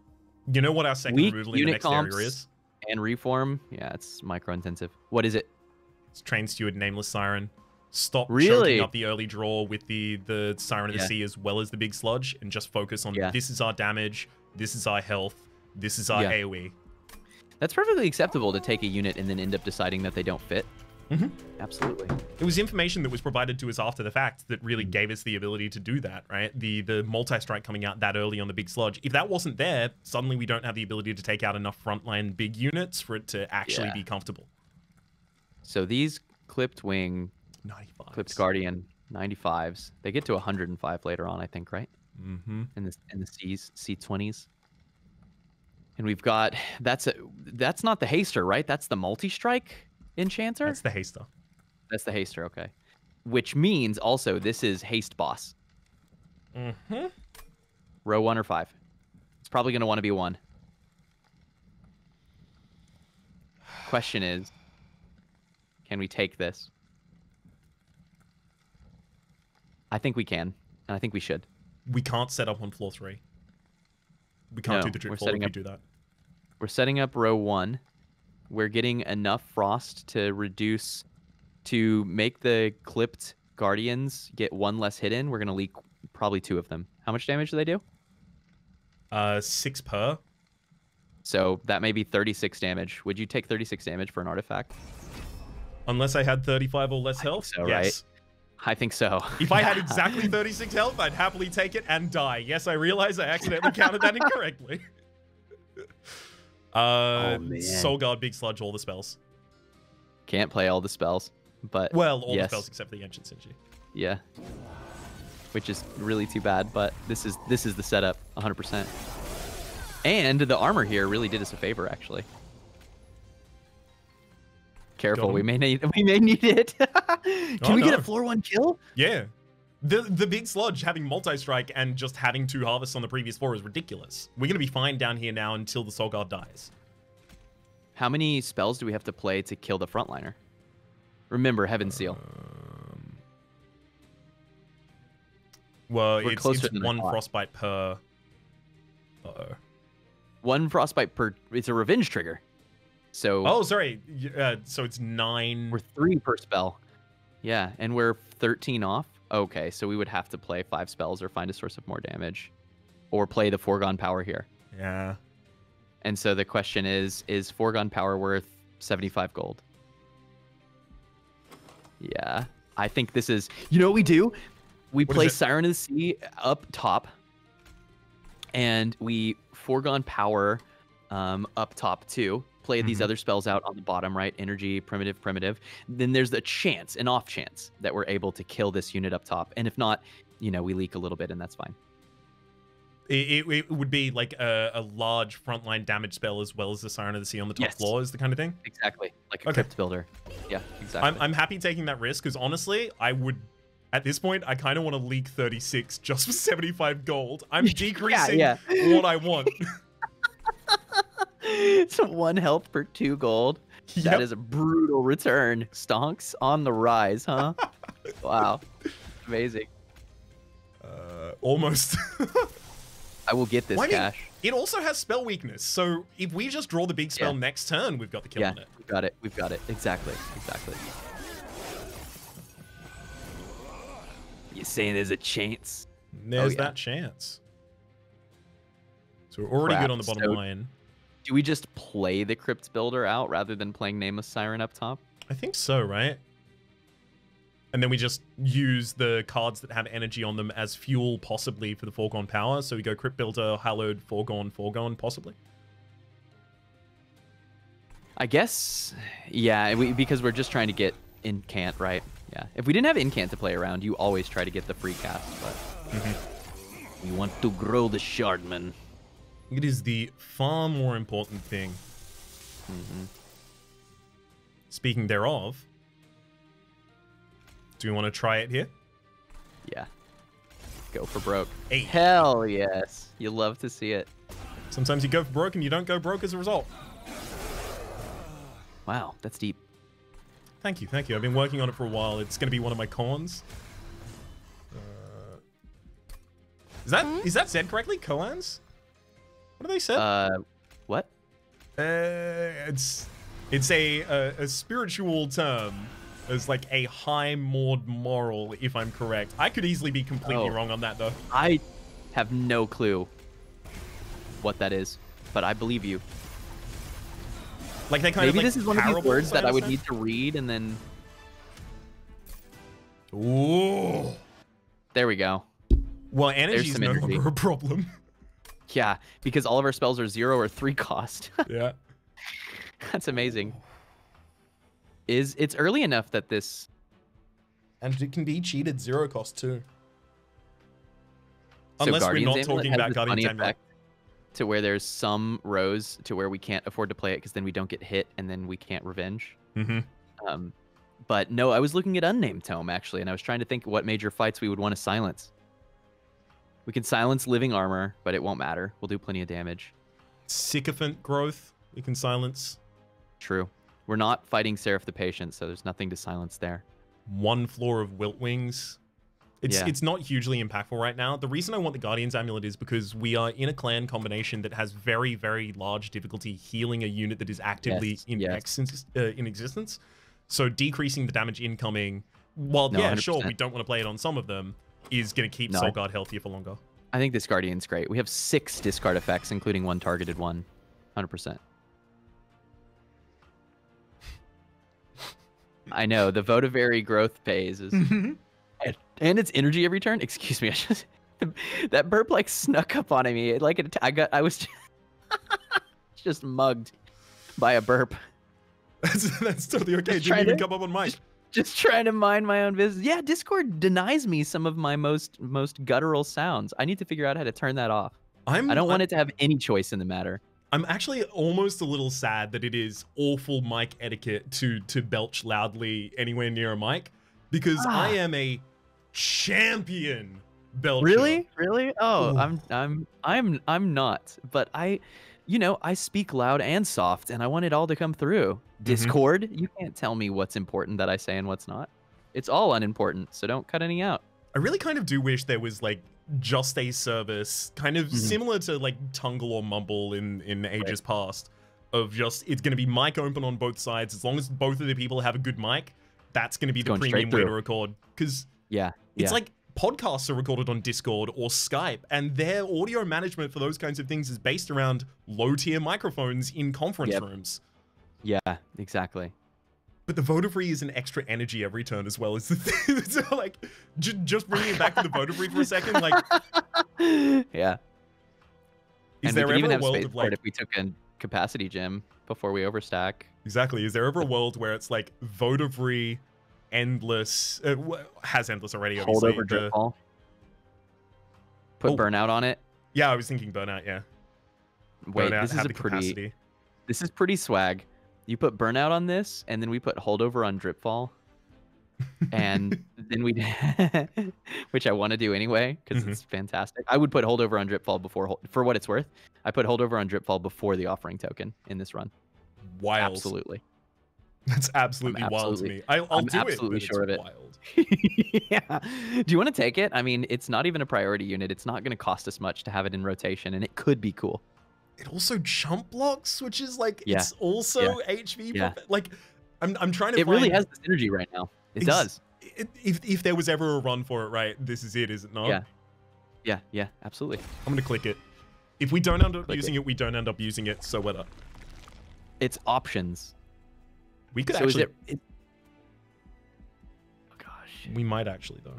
You know what our second Weak removal in the next comps. area is? And reform, yeah, it's micro intensive. What is it? It's Train Steward, Nameless Siren. Stop Really? choking up the early draw with the the Siren of the Yeah. Sea as well as the Big Sludge, and just focus on Yeah. this is our damage, this is our health, this is our Yeah. AOE. That's perfectly acceptable to take a unit and then end up deciding that they don't fit. Mhm. Absolutely. It was information that was provided to us after the fact that really Mm. gave us the ability to do that, right? The the multi strike coming out that early on the Big Sludge. If that wasn't there, suddenly we don't have the ability to take out enough frontline big units for it to actually Yeah. be comfortable. So these clipped wing, 95. clipped guardian 95s, they get to 105 later on, I think, right? Mm-hmm. in the in the C's C20s. And we've got that's a that's not the haster, right? That's the multi-strike enchanter. That's the haster. That's the haster, okay. Which means also this is haste boss. Mm-hmm. Row one or five. It's probably gonna want to be one. Question is, can we take this? I think we can, and I think we should. We can't set up on floor three. We can't No, do the drip we're fall if we up- do that. We're setting up row one. We're getting enough frost to reduce to make the clipped guardians get one less hit in. We're gonna leak probably two of them. How much damage do they do? Uh, six per. So that may be 36 damage. Would you take 36 damage for an artifact? Unless I had 35 or less health. so, yes. I think so. If I had exactly 36 health, I'd happily take it and die. Yes, I realize I accidentally counted that incorrectly. Uh, Oh. Soul Guard, Big Sludge, all the spells. Can't play all the spells, but Well, all Yes. the spells except for the Ancient Synergy. yeah, which is really too bad. But this is this is the setup, 100%. And the armor here really did us a favor, actually. Careful, we may need we may need it. Can Oh, we get a floor one kill? Yeah. The the big sludge having multi strike and just having two harvests on the previous floor is ridiculous. We're gonna be fine down here now until the Solgard dies. How many spells do we have to play to kill the frontliner? Remember, Heaven Seal. Um, well, We're it's, it's one frostbite per. Uh oh. One frostbite per. It's a revenge trigger. So Oh, sorry. Uh, so it's nine. we're three per spell. Yeah, and we're 13 off. Okay, so we would have to play five spells or find a source of more damage, or play the foregone power here. Yeah. And so the question is: Is foregone power worth 75 gold? Yeah. I think this is. You know what we do? We What play? Siren of the Sea up top, and we foregone power um, up top too. Play these Mhm. other spells out on the bottom right, energy, primitive, primitive. Then there's a chance, an off chance, that we're able to kill this unit up top. And if not, you know, we leak a little bit, and that's fine. It, it, it would be like a, a large frontline damage spell as well as the Siren of the Sea on the top Yes. floor, is the kind of thing. Exactly, like a Okay. crypt builder. Yeah, exactly. I'm, I'm happy taking that risk because honestly, I would. At this point, I kind of want to leak 36 just for 75 gold. I'm decreasing yeah. what I want. it's one health for two gold. Yep. That is a brutal return. Stonks on the rise, huh? wow. Amazing. uh, almost. I will get this Well, I mean, cash. it also has spell weakness, so if we just draw the big spell Yeah. next turn, we've got the kill Yeah, on it. we've got it. We've got it. Exactly. Exactly. You saying there's a chance? There's yeah. that chance. So we're already Crap, good on the bottom so- line. Do we just play the Crypt Builder out rather than playing Nameless Siren up top? I think so, right? And then we just use the cards that have energy on them as fuel, possibly for the foregone power. So we go Crypt Builder, Hallowed, Foregone, Foregone, possibly. I guess, yeah, we, because we're just trying to get Incant, right? Yeah. If we didn't have Incant to play around, you always try to get the free cast, but Mm-hmm. we want to grow the Shardman. It is the far more important thing. hmm Speaking thereof, do we want to try it here? Yeah. Go for broke. Eight. Hell yes. You love to see it. Sometimes you go for broke and you don't go broke as a result. Wow, that's deep. Thank you, thank you. I've been working on it for a while. It's going to be one of my cons. Uh, is that is that said correctly? Koans? What do they say? Uh, what? Uh, it's it's a, a a spiritual term. It's like a high mod moral, if I'm correct. I could easily be completely Oh. wrong on that though. I have no clue what that is, but I believe you. Like they kind Maybe of like this is one of these words that I would need to read and then. Ooh. There we go. Well, energy is some no energy. longer a problem. Yeah, because all of our spells are zero or three cost. yeah. That's amazing. Is it's early enough that this And it can be cheated zero cost too. so Unless we're not talking about this Guardian's Amulet. to where there's some rows to where we can't afford to play it because then we don't get hit and then we can't revenge. Mm-hmm. Um, but no, I was looking at Unnamed Tome actually, and I was trying to think what major fights we would want to silence. We can silence living armor, but it won't matter. We'll do plenty of damage. Sycophant growth, we can silence. True. We're not fighting Seraph the Patient, so there's nothing to silence there. One floor of Wilt Wings. It's Yeah. it's not hugely impactful right now. The reason I want the Guardian's Amulet is because we are in a clan combination that has very, very large difficulty healing a unit that is actively Yes, in, yes. ex- uh, in existence. So decreasing the damage incoming, while No, yeah, sure, 100%. we don't want to play it on some of them, is going to keep No, I- Solgard healthier for longer. I think this Guardian's great. We have six discard effects, including one targeted one. 100%. I know. The Votavary growth phase is. and, and it's energy every turn? Excuse me. I just, that burp like snuck up on me. It, like it, I got. I was just mugged by a burp. that's, that's totally okay. Just Didn't even to- come up on mic. Just trying to mind my own business. Yeah, Discord denies me some of my most most guttural sounds. I need to figure out how to turn that off. I'm, I don't want I'm, it to have any choice in the matter. I'm actually almost a little sad that it is awful mic etiquette to to belch loudly anywhere near a mic because Ah. I am a champion belcher. Really? Really? Oh, Ooh. I'm I'm I'm I'm not. But I you know, I speak loud and soft and I want it all to come through. Discord, you can't tell me what's important that I say and what's not. It's all unimportant, so don't cut any out. I really kind of do wish there was like just a service, kind of Mhm. similar to like Tungle or Mumble in in ages past, of just it's going to be mic open on both sides as long as both of the people have a good mic. That's going to be the premium way to record because Yeah. It's yeah. like podcasts are recorded on Discord or Skype, and their audio management for those kinds of things is based around low tier microphones in conference Yep. rooms. Yeah, exactly. But the Votivry is an extra energy every turn as well. as the thing. so like, j- just bringing it back to the Votivry for a second. Like, yeah. is and there ever even a have world of like if we took a capacity gem before we overstack? exactly? Is there ever a world where it's like Votivry, endless uh, has endless already? Hold over the- ball. Put Oh. burnout on it. Yeah, I was thinking burnout. Yeah, Wait, burnout this is a pretty capacity. this is pretty swag. You put burnout on this, and then we put holdover on dripfall, and then we, which I want to do anyway because Mhm. it's fantastic. I would put holdover on dripfall before, for what it's worth. I put holdover on dripfall before the offering token in this run. Wild. Absolutely. That's absolutely, wild to me. I, I'll I'm do absolutely it. sure of it. Wild. yeah. Do you want to take it? I mean, it's not even a priority unit. It's not going to cost us much to have it in rotation, and it could be cool. It also jump blocks, which is like Yeah. it's also HV. Yeah. Like, I'm I'm trying to. It really has the synergy right now. It does. i- If if there was ever a run for it, right? This is it, is it not? Yeah. Yeah. Yeah. Absolutely. I'm gonna click it. If we don't end up Click using it. we don't end up using it. So what? up? It's options. We could so actually. it, it? Oh gosh, We might actually though.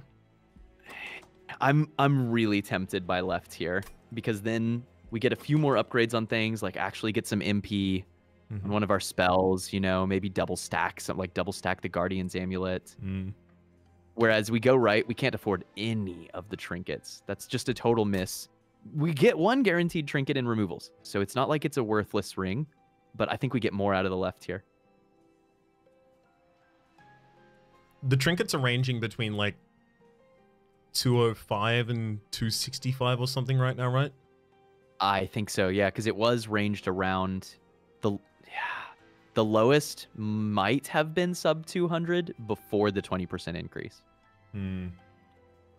I'm I'm really tempted by left here because then we get a few more upgrades on things like actually get some MP Mhm. on one of our spells. You know, maybe double stack something like double stack the Guardian's Amulet. Mm. Whereas we go right, we can't afford any of the trinkets. That's just a total miss. We get one guaranteed trinket in removals, so it's not like it's a worthless ring, but I think we get more out of the left here. The trinkets are ranging between like 205 and 265 or something right now, right? I think so, yeah, because it was ranged around the yeah, the lowest might have been sub 200 before the 20% increase, Hmm.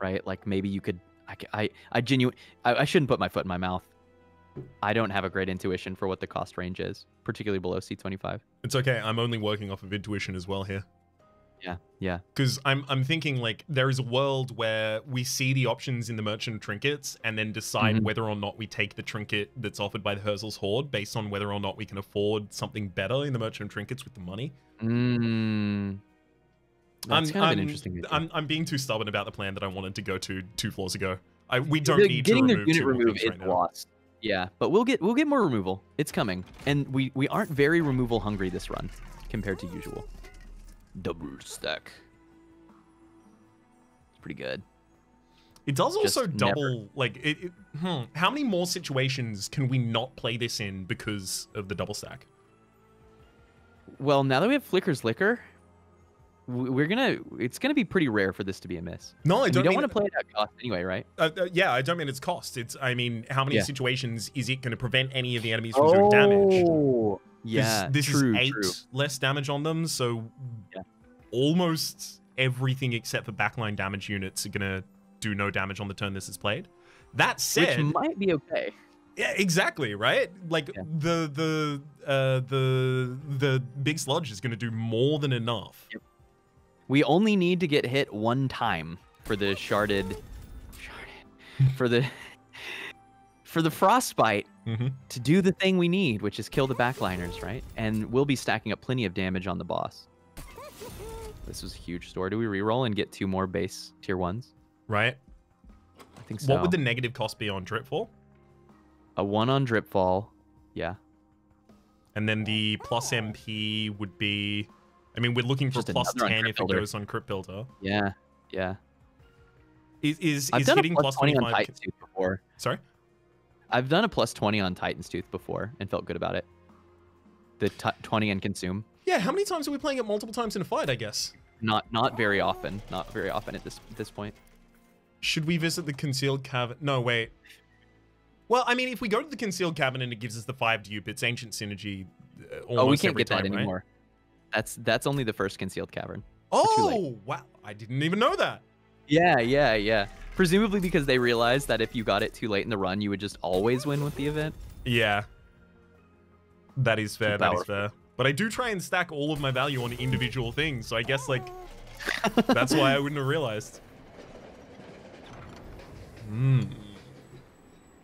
right? Like maybe you could I I I genuine I, I shouldn't put my foot in my mouth. I don't have a great intuition for what the cost range is, particularly below C25. It's okay. I'm only working off of intuition as well here. Yeah, yeah. because I'm I'm thinking like there is a world where we see the options in the merchant trinkets and then decide Mhm. whether or not we take the trinket that's offered by the Herzal's Horde based on whether or not we can afford something better in the merchant trinkets with the money. Mm. That's I'm, kind of I'm, an interesting. idea. I'm, I'm being too stubborn about the plan that I wanted to go to two floors ago. I we don't need getting to remove unit two more remove is right now. lost. Yeah, but we'll get we'll get more removal. It's coming, and we we aren't very removal hungry this run compared to usual. Double stack. It's pretty good. It does Just also never. double like it, it hmm, how many more situations can we not play this in because of the double stack? Well, now that we have Flicker's Liquor, we're gonna it's gonna be pretty rare for this to be a miss. No, I don't, we don't want to play it at cost anyway, right? Uh, uh, yeah, I don't mean its cost. It's I mean how many Yeah. situations is it going to prevent any of the enemies from doing damage? Yeah, this true, is eight true. less damage on them, so Yeah. almost everything except for backline damage units are going to do no damage on the turn this is played. That said, Which might be okay. yeah, exactly right. Like Yeah. the the uh, the the big sludge is going to do more than enough. We only need to get hit one time for the sharded, sharded for the for the frostbite hmm to do the thing we need, which is kill the backliners, right? And we'll be stacking up plenty of damage on the boss. This was a huge store. Do we reroll and get two more base tier ones? Right. I think so. What would the negative cost be on Dripfall? a one on dripfall? Yeah, And then the plus MP would be. I mean, we're looking for Just plus another on 10 Crypt if it Builder. goes on Crypt Builder. yeah, yeah. Is is, I've is done hitting plus plus twenty on 25? Titan's before. Sorry? I've done a plus twenty on Titan's Tooth before and felt good about it. The t- twenty and consume. Yeah, how many times are we playing it multiple times in a fight, I guess? Not not very often. Not very often at this at this point. Should we visit the concealed cavern? No, wait. Well, I mean, if we go to the concealed cavern and it gives us the five dupe, it's ancient synergy. Uh, oh, we can't get that time, right? anymore. That's that's only the first concealed cavern. Oh, wow. I didn't even know that. Yeah, yeah, yeah. Presumably because they realized that if you got it too late in the run, you would just always win with the event. Yeah. That is fair. That is fair. But I do try and stack all of my value on individual things, so I guess, like, that's why I wouldn't have realized. Hmm.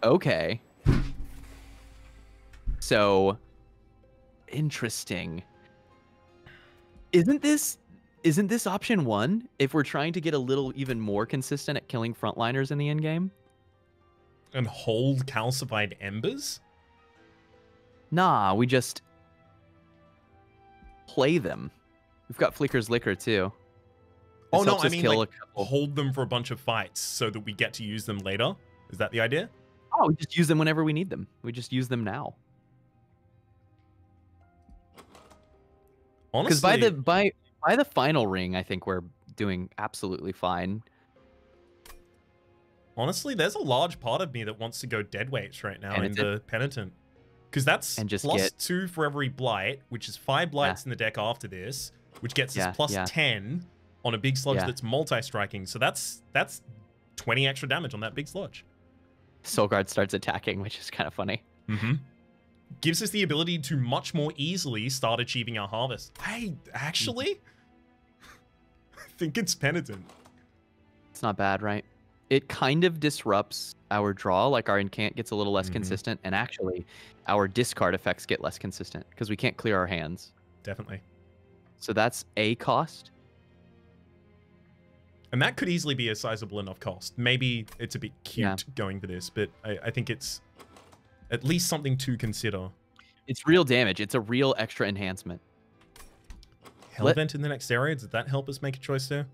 Okay. So interesting. Isn't this isn't this option one if we're trying to get a little even more consistent at killing frontliners in the end game? And hold calcified embers? Nah, we just play them. We've got Flicker's Liquor too. Oh, no, I mean, like. Hold them for a bunch of fights so that we get to use them later. Is that the idea? Oh, we just use them whenever we need them. We just use them now. Honestly, Because by the by by the final ring, I think we're doing absolutely fine. honestly, there's a large part of me that wants to go dead weights right now in the penitent. Because that's And just plus get- two for every blight, which is five blights in the deck after this, which gets Yeah, us plus yeah. 10 on a big sludge Yeah. that's multi-striking. So that's that's 20 extra damage on that big sludge. Solgard starts attacking, which is kind of funny. Mm-hmm. Gives us the ability to much more easily start achieving our harvest. I actually I think it's penitent. It's not bad, right? It kind of disrupts our draw, like our incant gets a little less Mhm. consistent, and actually, our discard effects get less consistent because we can't clear our hands. Definitely. So that's a cost. And that could easily be a sizable enough cost. Maybe it's a bit cute Yeah. going for this, but I, I think it's at least something to consider. It's real damage. It's a real extra enhancement. Let- Hellvent in the next area, did that help us make a choice there?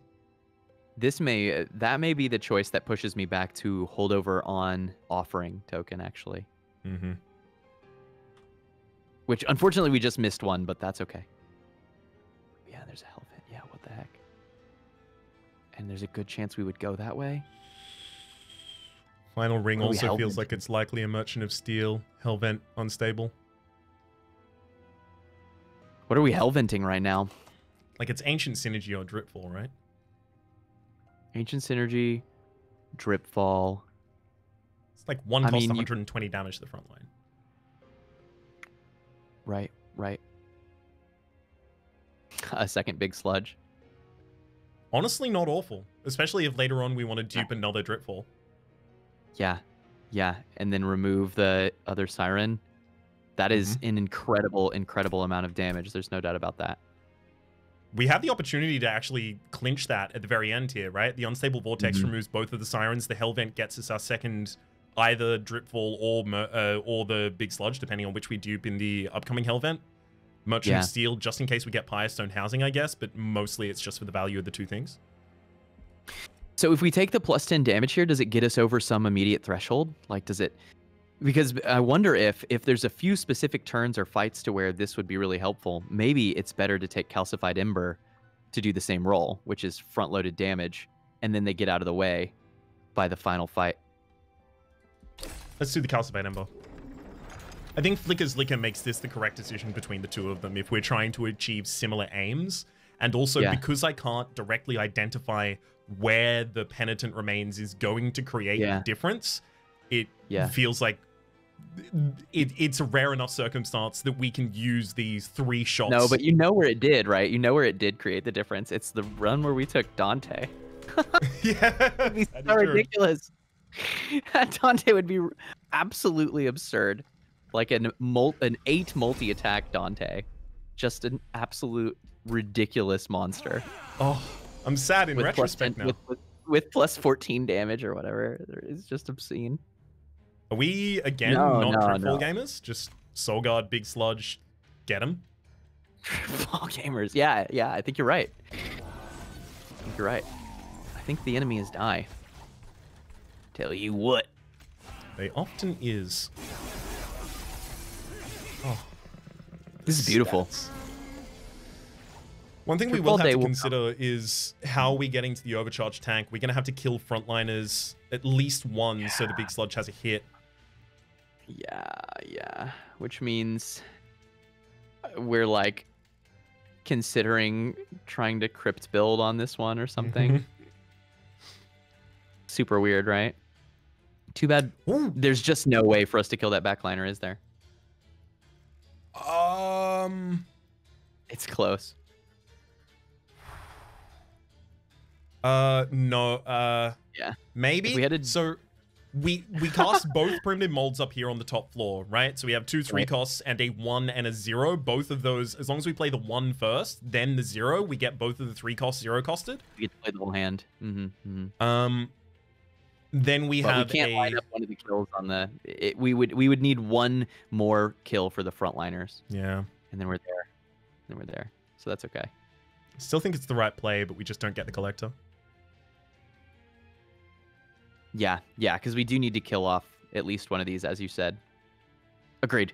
This may that may be the choice that pushes me back to holdover on offering token actually, Mm-hmm. which unfortunately we just missed one, but that's okay. Yeah, there's a Hellvent. Yeah, what the heck? And there's a good chance we would go that way. Final ring What are we also feels like it's likely a Merchant of Steel. Hellvent unstable. What are we Hellventing right now? Like it's Ancient Synergy or Dripfall, right? Ancient Synergy, Dripfall. It's like one I cost mean, you- 120 damage to the front line. Right, right. A second big sludge. Honestly, not awful. Especially if later on we want to dupe another Dripfall. Yeah, yeah. And then remove the other siren. That is an incredible, incredible amount of damage. There's no doubt about that. We have the opportunity to actually clinch that at the very end here, right? The Unstable Vortex Mhm. removes both of the Sirens. The Hell Vent gets us our second either Dripfall or uh, or the Big Sludge, depending on which we dupe in the upcoming Hellvent. Merchant Yeah. Steel, just in case we get Stone Housing, I guess, but mostly it's just for the value of the two things. So if we take the plus 10 damage here, does it get us over some immediate threshold? Like, does it? Because I wonder if if there's a few specific turns or fights to where this would be really helpful. Maybe it's better to take Calcified Ember to do the same role, which is front-loaded damage, and then they get out of the way by the final fight. Let's do the Calcified Ember. I think Flicker's Liquor makes this the correct decision between the two of them if we're trying to achieve similar aims. And also, Yeah. because I can't directly identify where the Penitent Remains is going to create Yeah. difference, it Yeah. feels like it, it's a rare enough circumstance that we can use these three shots. No, but you know where it did, right? You know where it did create the difference. It's the run where we took Dante. yeah, It'd be so ridiculous. Dante would be absolutely absurd. Like an mul- an eight multi attack Dante. Just an absolute ridiculous monster. Oh, I'm sad in With retrospect 10 now. with, with, with plus 14 damage or whatever. It's just obscene. Are we again No, not no, Dripfall no. gamers? Just Solgard, Big Sludge, get him. Fall gamers. Yeah, yeah, I think you're right. I think you're right. I think the enemy is die. Tell you what. They often is. Oh, This is beautiful. stats. One thing we will have to will consider is how are we getting to the overcharge tank? We're going to have to kill frontliners at least one so the big sludge has a hit. Yeah, yeah. Which means uh, we're like considering trying to crypt build on this one or something. Mhm. Super weird, right? Too bad Ooh, there's just no way for us to kill that backliner, is there? um, It's close. Uh, no, uh, Yeah. maybe. If we had to- So we we cast both primitive molds up here on the top floor, right? So we have two three Right. costs and a one and a zero. Both of those, as long as we play the one first, then the zero, we get both of the three costs zero costed. We get to play the whole hand. hmm hmm Um, then we But have we can't a line up one of the kills on the. It, we would we would need one more kill for the frontliners, yeah. and then we're there. And Then we're there. So that's okay. Still think it's the right play, but we just don't get the collector. Yeah, yeah, because we do need to kill off at least one of these, as you said. Agreed.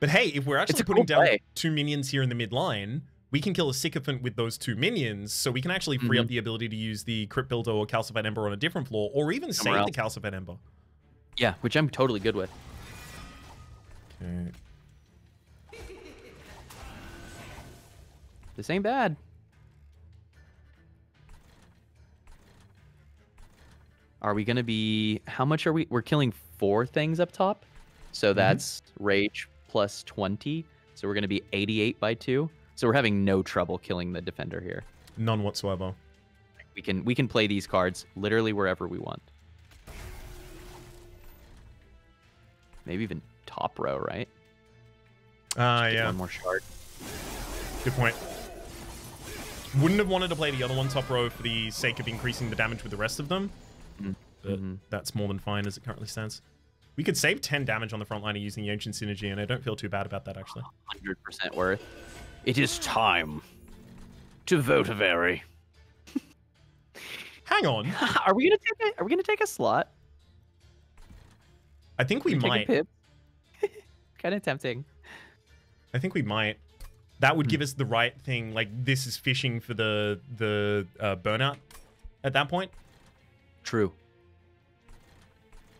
But hey, if we're actually a cool putting down two minions here in the midline, we can kill a sycophant with those two minions, so we can actually free up Mhm. the ability to use the crypt builder or calcified ember on a different floor, or even save Somewhere the calcified ember. Yeah, which I'm totally good with. Okay. This ain't bad. Are we gonna be? How much are we? We're killing four things up top, so that's rage plus twenty. So we're gonna be eighty-eight by two. So we're having no trouble killing the defender here. None whatsoever. We can we can play these cards literally wherever we want. Maybe even top row, right? Ah, Get yeah. One more shard. Good point. Wouldn't have wanted to play the other one top row for the sake of increasing the damage with the rest of them. But Mhm. that's more than fine as it currently stands. We could save 10 damage on the front liner using the Ancient Synergy, and I don't feel too bad about that, actually. Hundred percent worth. It is time to vote a very. Hang on. Are we gonna take a, Are we gonna take a slot? I think we Take a might. kind of tempting. I think we might. That would Hmm. give us the right thing. Like, this is fishing for the the uh, burnout at that point. True.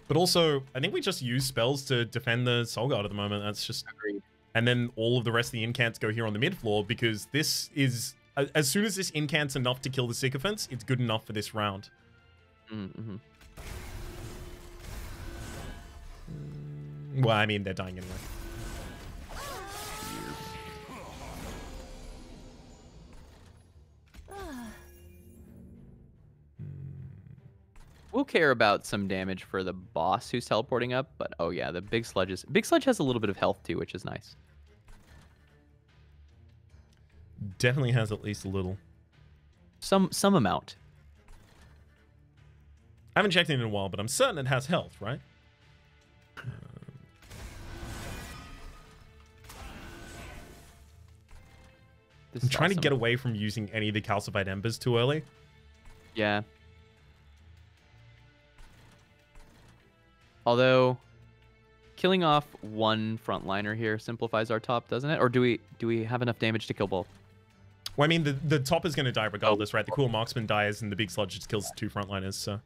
But also, I think we just use spells to defend the Solgard at the moment. That's just Agreed. and then all of the rest of the incants go here on the mid floor because this is as soon as this incant's enough to kill the sycophants, it's good enough for this round. Mm-hmm. Well, I mean, they're dying anyway. We'll care about some damage for the boss who's teleporting up, but oh yeah, the big sludge is big sludge has a little bit of health too, which is nice. Definitely has at least a little. Some some amount. I haven't checked it in a while, but I'm certain it has health, right? I'm trying to get away from using any of the calcified embers too early. Yeah. Although killing off one frontliner here simplifies our top, doesn't it? Or do we do we have enough damage to kill both? Well, I mean, the, the top is going to die regardless, oh. right? The cool marksman dies, and the big sludge just kills two frontliners, so...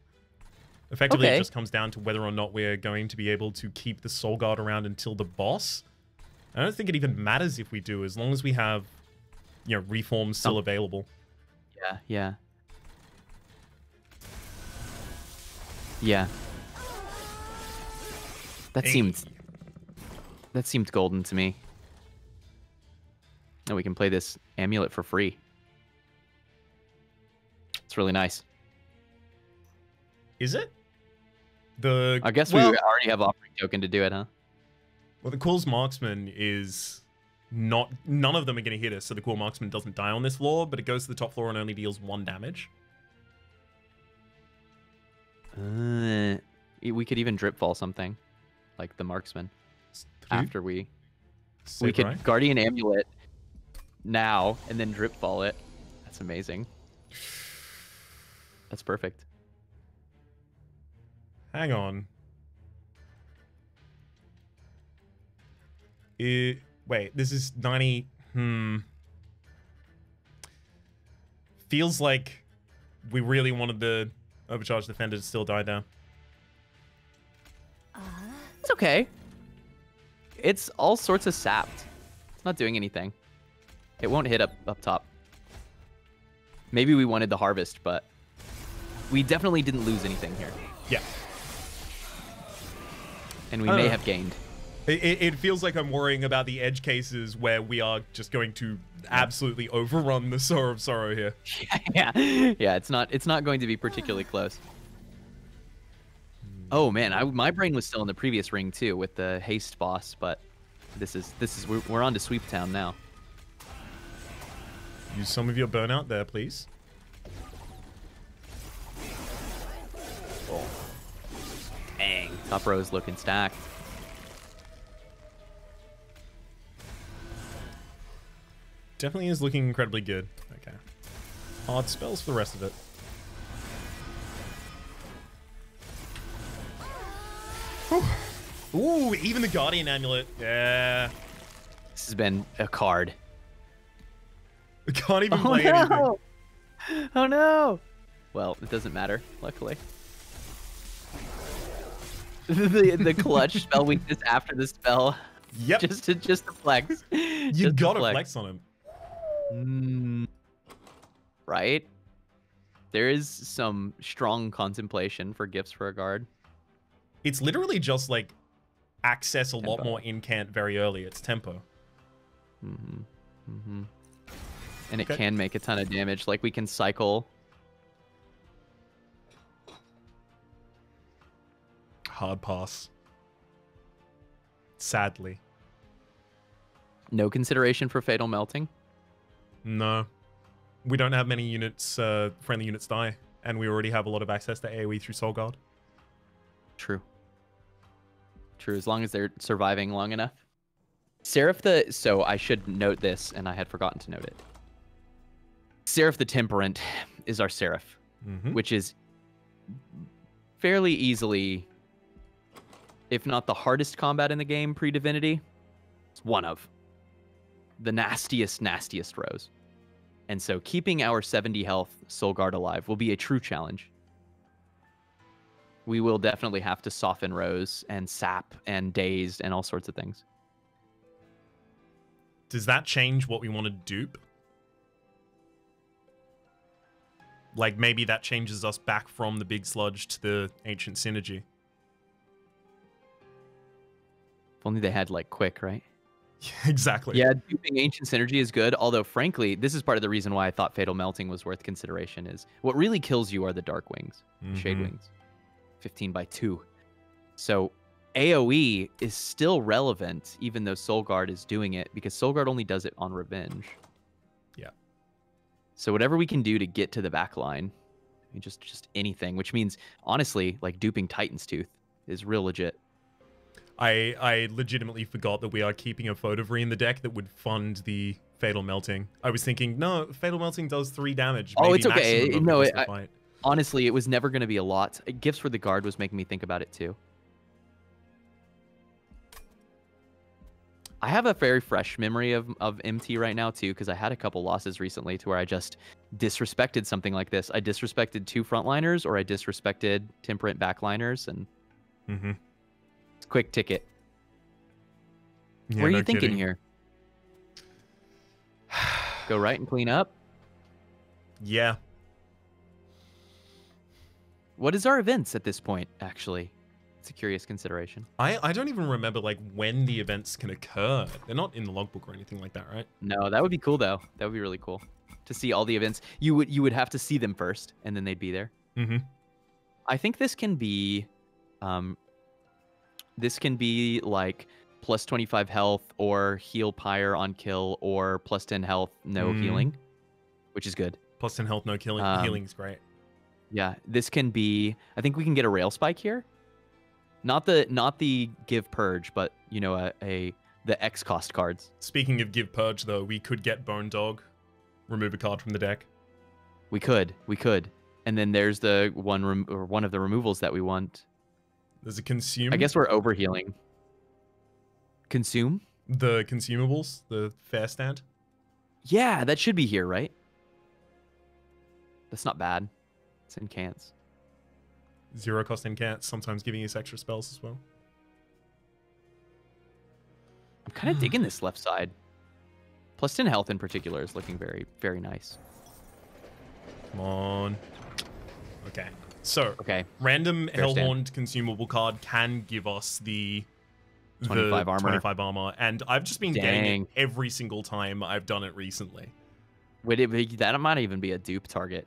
Effectively, Okay. it just comes down to whether or not we're going to be able to keep the Solgard around until the boss. I don't think it even matters if we do, as long as we have, you know, reforms still Some- available. Yeah, yeah. Yeah. That seemed that seemed golden to me. And we can play this amulet for free. It's really nice. Is it? The I guess well, we already have offering token to do it, huh? Well, the Cool's Marksman is not. None of them are going to hit us, so the Cool Marksman doesn't die on this floor, but it goes to the top floor and only deals one damage. Uh, we could even dripfall something, like the marksman. After we Say we could right. guardian amulet now and then dripfall it. That's amazing. That's perfect. Hang on. It, wait, this is 90. Hmm. Feels like we really wanted the overcharged defender to still die down. It's okay. It's all sorts of sapped. It's not doing anything. It won't hit up up top. Maybe we wanted the harvest, but we definitely didn't lose anything here, Yeah. and we may know. have gained. It, it, feels like I'm worrying about the edge cases where we are just going to absolutely overrun the Sower of Sorrow here. yeah, yeah. It's not. It's not going to be particularly close. Oh man, I, my brain was still in the previous ring too with the haste boss, but this is this is we're, we're on to Sweep Town now. Use some of your burnout there, please. Oh. Dang, top row's looking stacked. Definitely is looking incredibly good. Okay. Hard spells for the rest of it. Ooh, even the Guardian Amulet. Yeah. This has been a card. We can't even Oh play anything. no! Oh no! Well, it doesn't matter, luckily. the the clutch spell weakness after the spell, Yep. just to just to flex. you Just to gotta flex. on him. Mm, right? There is some strong contemplation for gifts for a guard. It's literally just like access a lot more incant very early. It's tempo. hmm hmm And it Okay. can make a ton of damage. Like we can cycle. Hard pass. Sadly. No consideration for fatal melting. No. We don't have many units, uh, friendly units die. And we already have a lot of access to AoE through Solgard. True. True, as long as they're surviving long enough. Seraph the so I should note this, and I had forgotten to note it. Seraph the Temperant is our Seraph, Mm-hmm. which is fairly easily, if not the hardest combat in the game pre-divinity, it's one of the nastiest, nastiest rows. And so keeping our 70 health Solgard alive will be a true challenge. We will definitely have to soften Rose and sap and dazed and all sorts of things. Does that change what we want to dupe? Like maybe that changes us back from the big sludge to the ancient synergy. If only they had like quick, right? exactly. Yeah, duping ancient synergy is good. Although, frankly, this is part of the reason why I thought fatal melting was worth consideration. Is what really kills you are the dark wings, shade Mhm. wings, fifteen by two. So AOE is still relevant, even though Solgard is doing it, because Solgard only does it on revenge. Yeah. So whatever we can do to get to the back line, I mean, just just anything, which means honestly, like duping Titan's Tooth is real legit. I I legitimately forgot that we are keeping a Votivary in the deck that would fund the Fatal Melting. I was thinking, no, Fatal Melting does three damage. Oh, it's okay. maximum over the No, it- I-. Honestly, it was never going to be a lot. Gifts for the guard was making me think about it too. I have a very fresh memory of, of MT right now too, because I had a couple losses recently to where I just disrespected something like this. I disrespected two frontliners or I disrespected temperate backliners and mm -hmm. quick ticket. Yeah, what are no you thinking kidding. here? Go right and clean up? Yeah. What is our events at this point, actually? It's a curious consideration. I, I don't even remember like when the events can occur. They're not in the logbook or anything like that, right? No, that would be cool though. That would be really cool to see all the events. You would you would have to see them first, and then they'd be there. Mm-hmm. I think this can be, um, this can be like plus twenty five health or heal pyre on kill or plus ten health no Mm. healing, which is good. Plus 10 health, no killing. Um, Healing's great. Yeah, this can be. I think we can get a rail spike here. Not the not the give purge, but you know a, a the X cost cards. Speaking of give purge, though, we could get Bone Dog, remove a card from the deck. We could, we could, and then there's the one rem- or one of the removals that we want. There's a consume. I guess we're overhealing. Consume? the consumables, the fair stand. Yeah, that should be here, right? That's not bad. In cans. Zero cost incants, sometimes giving us extra spells as well. I'm kind of digging this left side. Plus 10 health in particular is looking very, very nice. Come on. Okay. So, Okay, random Fair stand. Hellhorned consumable card can give us the 25 the armor. 25 armor, and I've just been getting it every single time I've done it recently. would it be, that might even be a dupe target,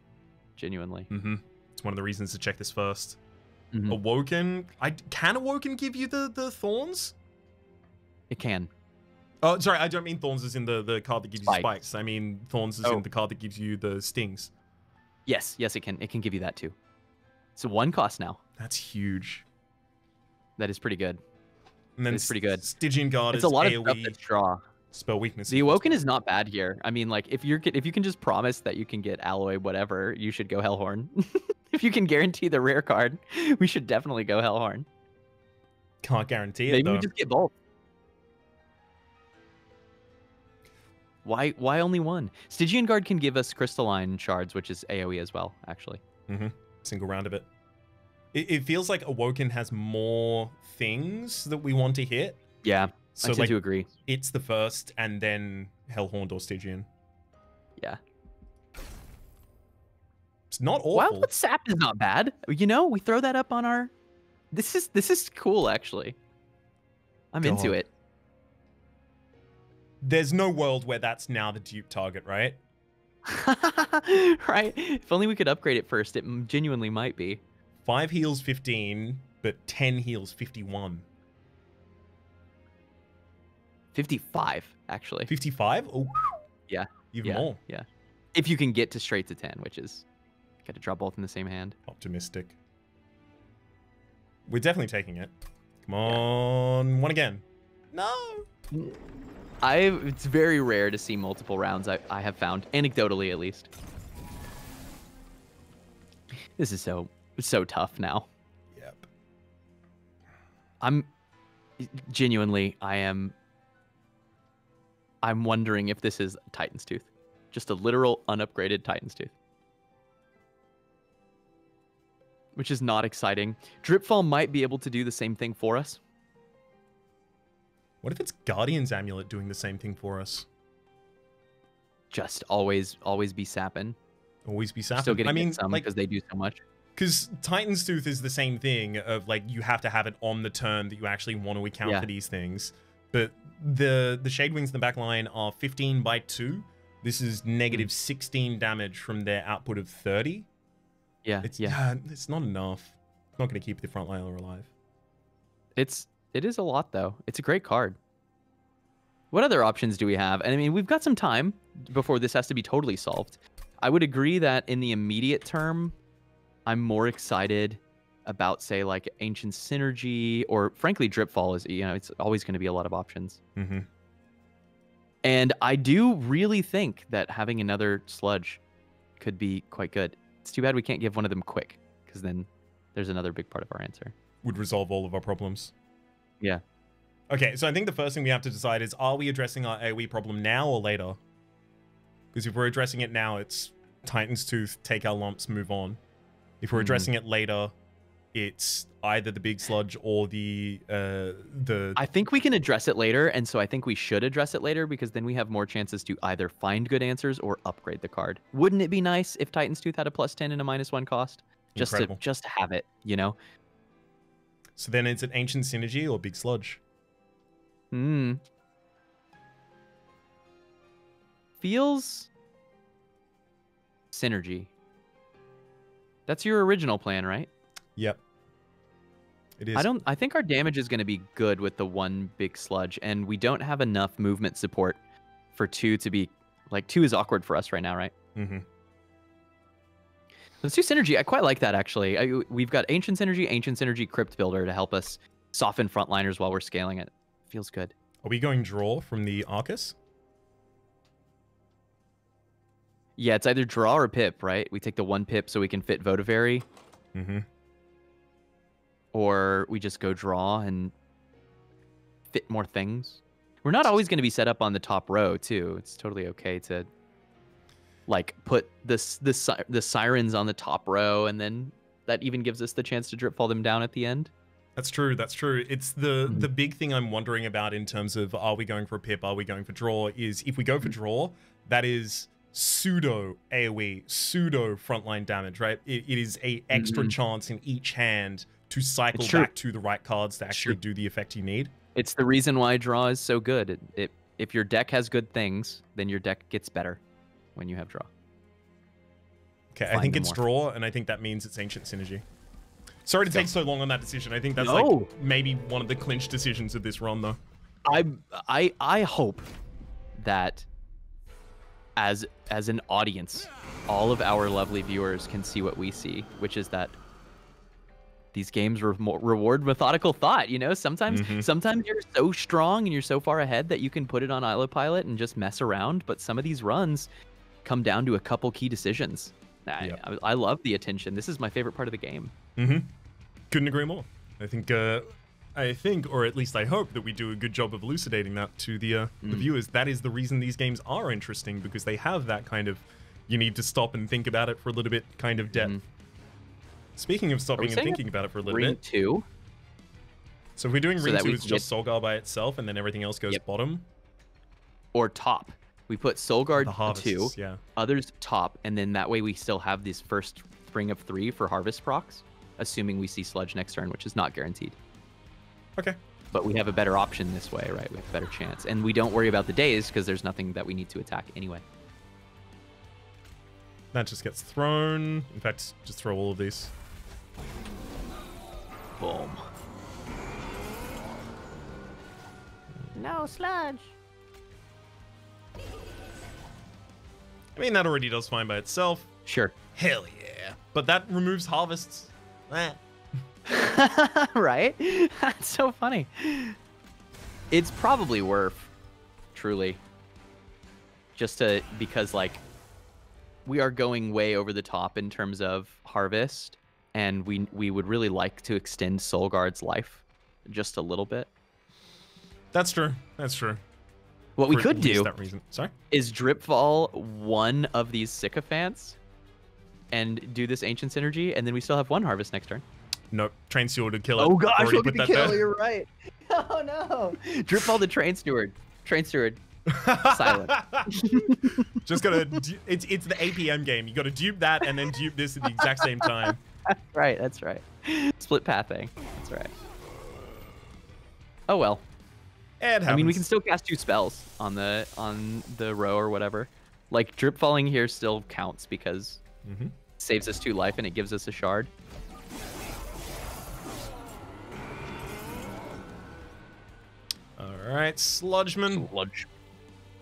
genuinely. hmm It's one of the reasons to check this first. Mhm. Awoken. I can Awoken give you the the thorns? It can. Oh, sorry, I don't mean thorns is in the the card that gives you Spikes. spikes. I mean thorns is Oh. in the card that gives you the stings. Yes, yes, it can. It can give you that too. So one cost now. That's huge. That is pretty good. And then It's pretty good. Stygian Guard it's is a lot of AoE stuff that's draw. Spell weakness. The Awoken is not bad here. I mean, like if you're if you can just promise that you can get alloy whatever, you should go Hellhorn. if you can guarantee the rare card, we should definitely go Hellhorn. Can't guarantee it Maybe though. we just get both. Why why only one? Stygian Guard can give us crystalline shards, which is AoE as well, actually. Mhm. Single round of it. it. It feels like Awoken has more things that we want to hit. Yeah, So I tend like to agree. it's the first and then Hellhorn or Stygian. Yeah. It's not awful. Wildwood Sap is not bad. You know, we throw that up on our. This is this is cool actually. I'm into it. There's no world where that's now the dupe target, right? right? If only we could upgrade it first. It genuinely might be. Five heals 15, but 10 heals 51. 55 actually. 55? Oh, Yeah, Even yeah, more yeah. If you can get to straight to 10, which is got to draw both in the same hand. optimistic. We're definitely taking it. Come on. One again. No. I it's very rare to see multiple rounds. I, I have found anecdotally at least. This is so so tough now. Yep. I'm genuinely I am I'm wondering if this is Titan's Tooth. Just a literal unupgraded Titan's Tooth. Which is not exciting. Dripfall might be able to do the same thing for us. What if it's Guardian's Amulet doing the same thing for us? Just always always be sapping. Always be sapping. Still getting I mean, some like, because they do so much. because Titan's Tooth is the same thing of like you have to have it on the turn that you actually want to account Yeah. for these things. But the the Shade Wings in the back line are 15 by 2. This is Hmm. negative 16 damage from their output of 30. Yeah, It's yeah. yeah, it's not enough. It's not going to keep the front liner alive. It's it is a lot though. It's a great card. What other options do we have? And I mean, we've got some time before this has to be totally solved. I would agree that in the immediate term, I'm more excited about say like ancient synergy or frankly dripfall is you know it's always going to be a lot of options. Mm-hmm. And I do really think that having another sludge could be quite good. It's too bad we can't give one of them quick because then there's another big part of our answer. Would resolve all of our problems. Yeah. Okay, so I think the first thing we have to decide is are we addressing our AoE problem now or later? Because if we're addressing it now, it's Titan's Tooth, take our lumps, move on. If we're Mhm. addressing it later, it's either the big sludge or the uh the I think we can address it later, and so I think we should address it later because then we have more chances to either find good answers or upgrade the card. Wouldn't it be nice if Titan's Tooth had a plus ten and a minus one cost? Just Incredible. to just to have it, you know? So then it's an ancient synergy or big sludge. Hmm. Feels synergy. That's your original plan, right? Yep. It is. I don't I think our damage is going to be good with the one big sludge and we don't have enough movement support for 2 to be like 2 is awkward for us right now, right? Mm-hmm. Let's do synergy. I quite like that actually. I, we've got ancient synergy, ancient synergy, crypt builder to help us soften frontliners while we're scaling it. Feels good. Are we going draw from the Arcus? Yeah, it's either draw or pip, right? We take the one pip so we can fit Votivary, Mm-hmm. Or we just go draw and fit more things. We're not always going to be set up on the top row too. It's totally okay to like put this the si- the sirens on the top row, and then that even gives us the chance to dripfall them down at the end. That's true. That's true. It's the Mhm. the big thing I'm wondering about in terms of are we going for a pip? Are we going for draw? Is if we go for draw, that is pseudo AOE, pseudo frontline damage, right? It, it is a extra Mhm. chance in each hand to cycle back to the right cards to actually do the effect you need. It's the reason why draw is so good. It, it if your deck has good things, then your deck gets better when you have draw. Okay, I think it's more. draw, and I think that means it's ancient synergy. Sorry to take so long on that decision. I think that's No. like maybe one of the clinch decisions of this run, though. I I I hope that as as an audience, all of our lovely viewers can see what we see, which is that these games re- reward methodical thought. You know, sometimes Mhm. sometimes you're so strong and you're so far ahead that you can put it on autopilot and just mess around. But some of these runs come down to a couple key decisions. I, Yep. I, I love the attention. This is my favorite part of the game. Mm-hmm. Couldn't agree more. I think, uh, I think, or at least I hope that we do a good job of elucidating that to the uh, the Mm. viewers. That is the reason these games are interesting because they have that kind of you need to stop and think about it for a little bit kind of depth. Mhm. Speaking of stopping and thinking about it for a little Ring bit, two. so if we're doing so Ring 2, we it's just Solgard by itself and then everything else goes Yep. bottom. or top. We put Solgard The two, yeah. others top, and then that way we still have this first spring of three for harvest procs, assuming we see sludge next turn, which is not guaranteed. Okay. But we have a better option this way, right? We have a better chance, and we don't worry about the dazed because there's nothing that we need to attack anyway. That just gets thrown. In fact, just throw all of these. Boom. No sludge. I mean, that already does fine by itself. Sure. Hell yeah. But that removes harvests. Right? That's so funny. It's probably worth, truly, just to because like we are going way over the top in terms of harvest, and we we would really like to extend Solgard's life just a little bit. That's true. That's true. What we For at could do That reason. Sorry. is dripfall one of these sycophants and do this ancient synergy, and then we still have one harvest next turn. Nope. Train steward to kill it. Oh gosh, Already look put at the kill. there. You're right. Oh no. Dripfall the train steward. Train steward. Silent. Just gotta. It's it's the APM game. You gotta dupe that and then dupe this at the exact same time. right, that's right. Split pathing. That's right. Oh well. I mean, we can still cast two spells on the on the row or whatever. Like drip falling here still counts because Mhm. it saves us two life and it gives us a shard. All right, Sludgeman. Sludge.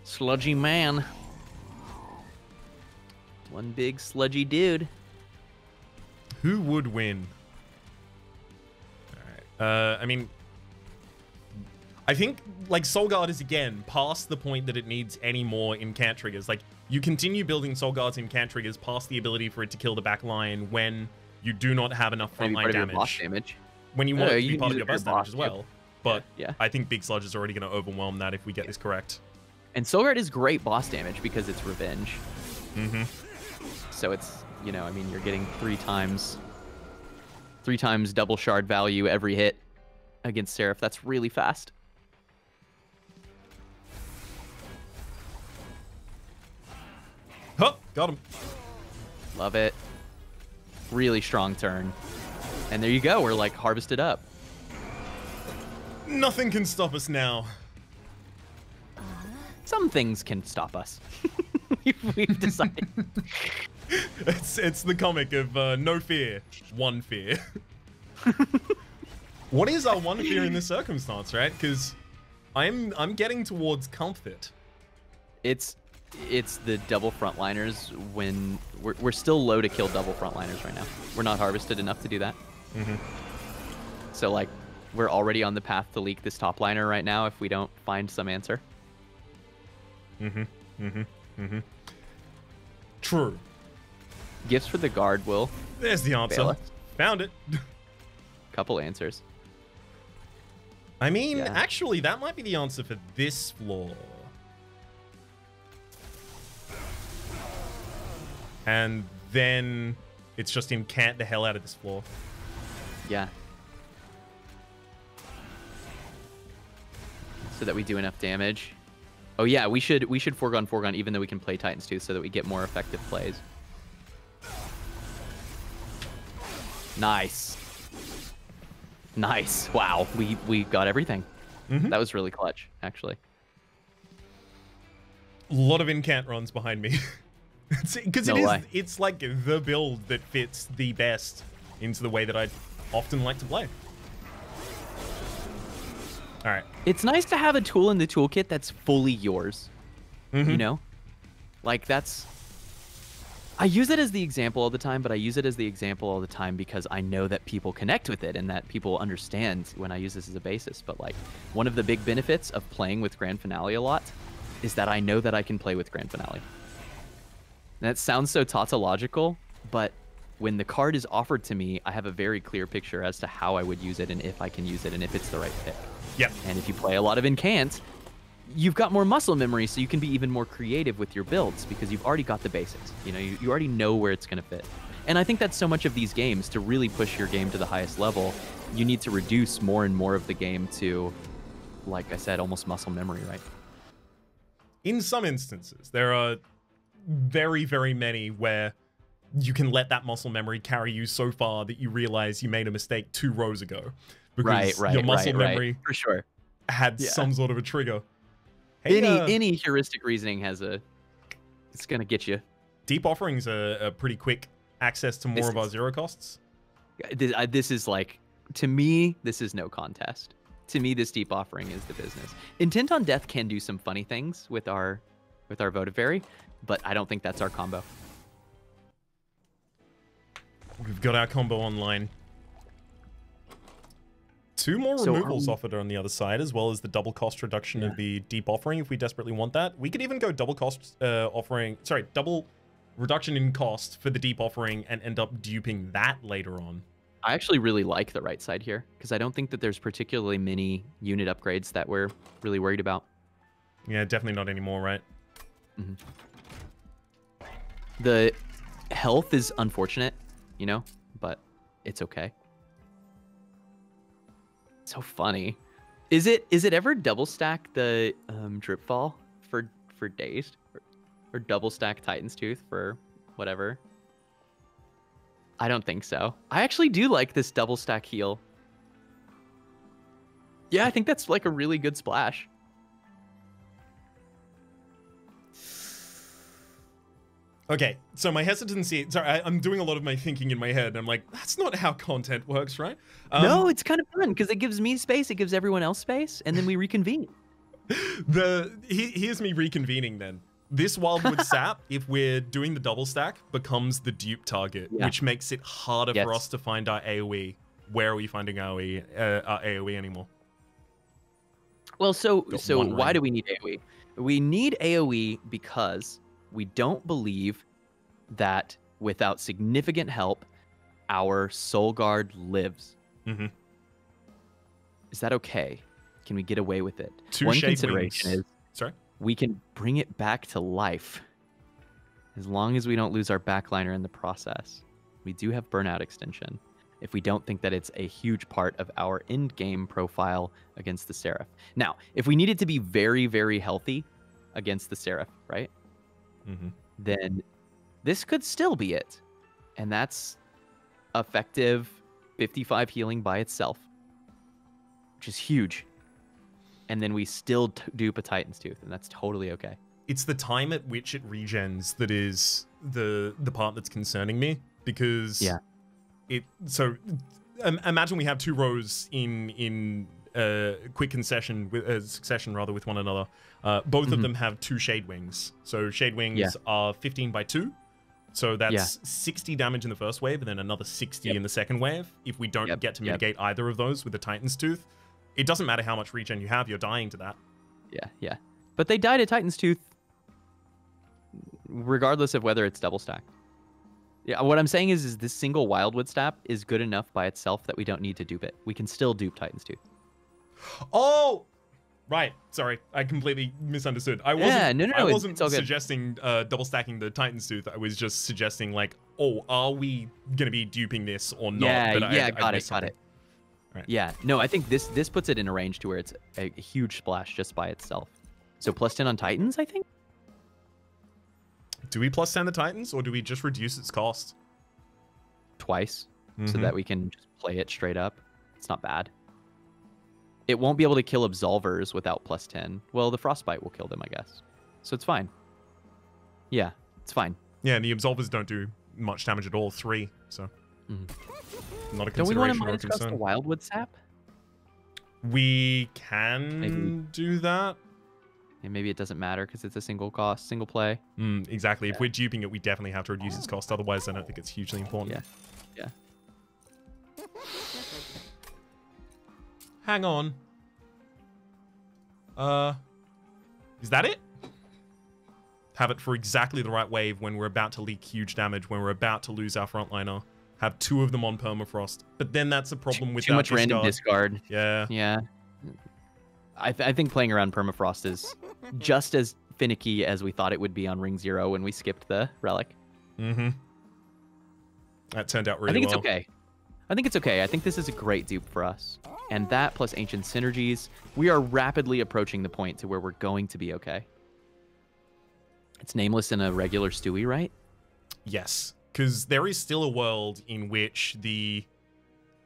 Sludgy man. One big sludgy dude. Who would win? All right. Uh, I mean, I think like Solgard is again past the point that it needs any more incant triggers. Like you continue building Solgard's incant triggers past the ability for it to kill the back line when you do not have enough frontline part of your damage. boss damage. When you No, want it to be can part of your boss damage as yep. well. But Yeah. I think Big Sludge is already going to overwhelm that if we get this correct. And Solgard is great boss damage because it's revenge. Mm-hmm. So it's, you know, I mean, you're getting three times, three times double shard value every hit against Seraph. That's really fast. Huh, got him. Love it. Really strong turn. And there you go. We're like harvested up. Nothing can stop us now. Some things can stop us. We've- We've decided. It's it's the comic of uh, no fear, one fear. what is our one fear in this circumstance, right? Because I'm I'm getting towards comfort. it's it's the double frontliners when we're, we're still low to kill double frontliners right now. We're not harvested enough to do that. Mhm. So like we're already on the path to leak this top liner right now if we don't find some answer. Mm-hmm. Mm-hmm. Mm-hmm. True. Gifts for the guard will There's the answer. Found it. couple answers. I mean, Yeah. actually, that might be the answer for this floor. And then it's just incant the hell out of this floor. Yeah. So that we do enough damage. Oh yeah, we should we should foregone foregone even though we can play Titan's Tooth, so that we get more effective plays. Nice. Nice. Wow. We we got everything. Mhm. That was really clutch, actually. A lot of incant runs behind me. Because No it is, lie. it's like the build that fits the best into the way that I often like to play. All right. It's nice to have a tool in the toolkit that's fully yours. You Mhm. know? Like that's I use it as the example all the time, but I use it as the example all the time because I know that people connect with it and that people understand when I use this as a basis. But like one of the big benefits of playing with Grand Finale a lot is that I know that I can play with Grand Finale. And that sounds so tautological, but when the card is offered to me, I have a very clear picture as to how I would use it and if I can use it and if it's the right pick. Yep. And if you play a lot of Incant, you've got more muscle memory, so you can be even more creative with your builds because you've already got the basics. You know, you, you already know where it's going to fit. And I think that's so much of these games to really push your game to the highest level. You need to reduce more and more of the game to, like I said, almost muscle memory, right? in some instances, there are very, very many where you can let that muscle memory carry you so far that you realize you made a mistake two rows ago because right, right, your muscle right, memory for sure. had Yeah. some sort of a trigger. Hey, any uh, any heuristic reasoning has a, it's gonna get you. deep offerings are, are pretty quick access to more This of our zero costs. This, I- this is like, to me, this is no contest. To me, this deep offering is the business. Intent on Death can do some funny things with our, with our Votivary, but I don't think that's our combo. We've got our combo online. Two more So removals we- offered on the other side, as well as the double cost reduction Yeah. of the deep offering if we desperately want that. We could even go double cost uh, offering, sorry, double reduction in cost for the deep offering and end up duping that later on. I actually really like the right side here because I don't think that there's particularly many unit upgrades that we're really worried about. Yeah, definitely not anymore, right? The health is unfortunate, you know, but it's okay. So funny. Is it is it ever double stack the um, dripfall for for dazed or, or double stack Titan's Tooth for whatever? I don't think so. I actually do like this double stack heal. Yeah, I think that's like a really good splash. Okay, so my hesitancy, sorry, I, I'm doing a lot of my thinking in my head. I'm like, that's not how content works, right? Um, no, it's kind of fun because it gives me space, it gives everyone else space, and then we reconvene. the he, here's me reconvening then. This Wildwood Sap, if we're doing the double stack, becomes the dupe target, Yeah. which makes it harder for us to find our AoE. Where are we finding AoE, uh, our AoE anymore? Well, so Got so why do we need AoE? We need AoE because we don't believe that without significant help, our Solgard lives. Mhm. Is that okay? Can we get away with it? Two One consideration wings. is Sorry? we can bring it back to life as long as we don't lose our backliner in the process. We do have burnout extension if we don't think that it's a huge part of our end game profile against the Seraph. Now, if we need it to be very, very healthy against the Seraph, right? Hmm Then this could still be it. And that's effective 55 healing by itself, which is huge. And then we still t- dupe a Titan's Tooth, and that's totally okay. It's the time at which it regens that is the the part that's concerning me because Yeah. it so um, imagine we have two rows in in uh, quick concession with uh, succession rather with one another. Uh, both of Mhm. them have two shade wings. So shade wings Yeah. are 15 by 2. So that's Yeah. 60 damage in the first wave and then another 60 Yep. in the second wave. If we don't Yep, get to yep. mitigate either of those with the Titan's Tooth, it doesn't matter how much regen you have, you're dying to that. Yeah, yeah. But they died to Titan's Tooth regardless of whether it's double stacked. Yeah, what I'm saying is is this single Wildwood Sap is good enough by itself that we don't need to dupe it. We can still dupe Titan's Tooth. Oh, right. Sorry, I completely misunderstood. I wasn't. Yeah, no, no, I wasn't suggesting uh, double stacking the Titan's Tooth. I was just suggesting like, oh, are we gonna be duping this or not? yeah, But I- yeah, I got it, got it. Right. Yeah, no, I think this this puts it in a range to where it's a, huge splash just by itself. So plus ten on Titans, I think. Do we plus ten the Titans or do we just reduce its cost? twice so Mhm. that we can just play it straight up. It's not bad. It won't be able to kill absolvers without plus 10. Well, the frostbite will kill them, I guess. So it's fine. Yeah, it's fine. Yeah, and the absolvers don't do much damage at all. Three. So Not a Don't we want to a minus the concern. Wildwood Sap? We can Maybe. do that. And maybe it doesn't matter because it's a single cost, single play. Mm, exactly. If we're duping it, we definitely have to reduce its cost. Otherwise, I don't think it's hugely important. Yeah. Yeah. Hang on. Uh, is that it? Have it for exactly the right wave when we're about to leak huge damage, when we're about to lose our frontliner. Have two of them on permafrost. But then that's a problem with Too much random discard. Yeah. Yeah. I, th- I think playing around permafrost is just as finicky as we thought it would be on Ring Zero when we skipped the relic. Mm-hmm. That turned out really I think well. it's okay. I think it's okay. I think this is a great dupe for us. And that plus ancient synergies, we are rapidly approaching the point to where we're going to be okay. It's nameless in a regular Stewie, right? Yes, because there is still a world in which the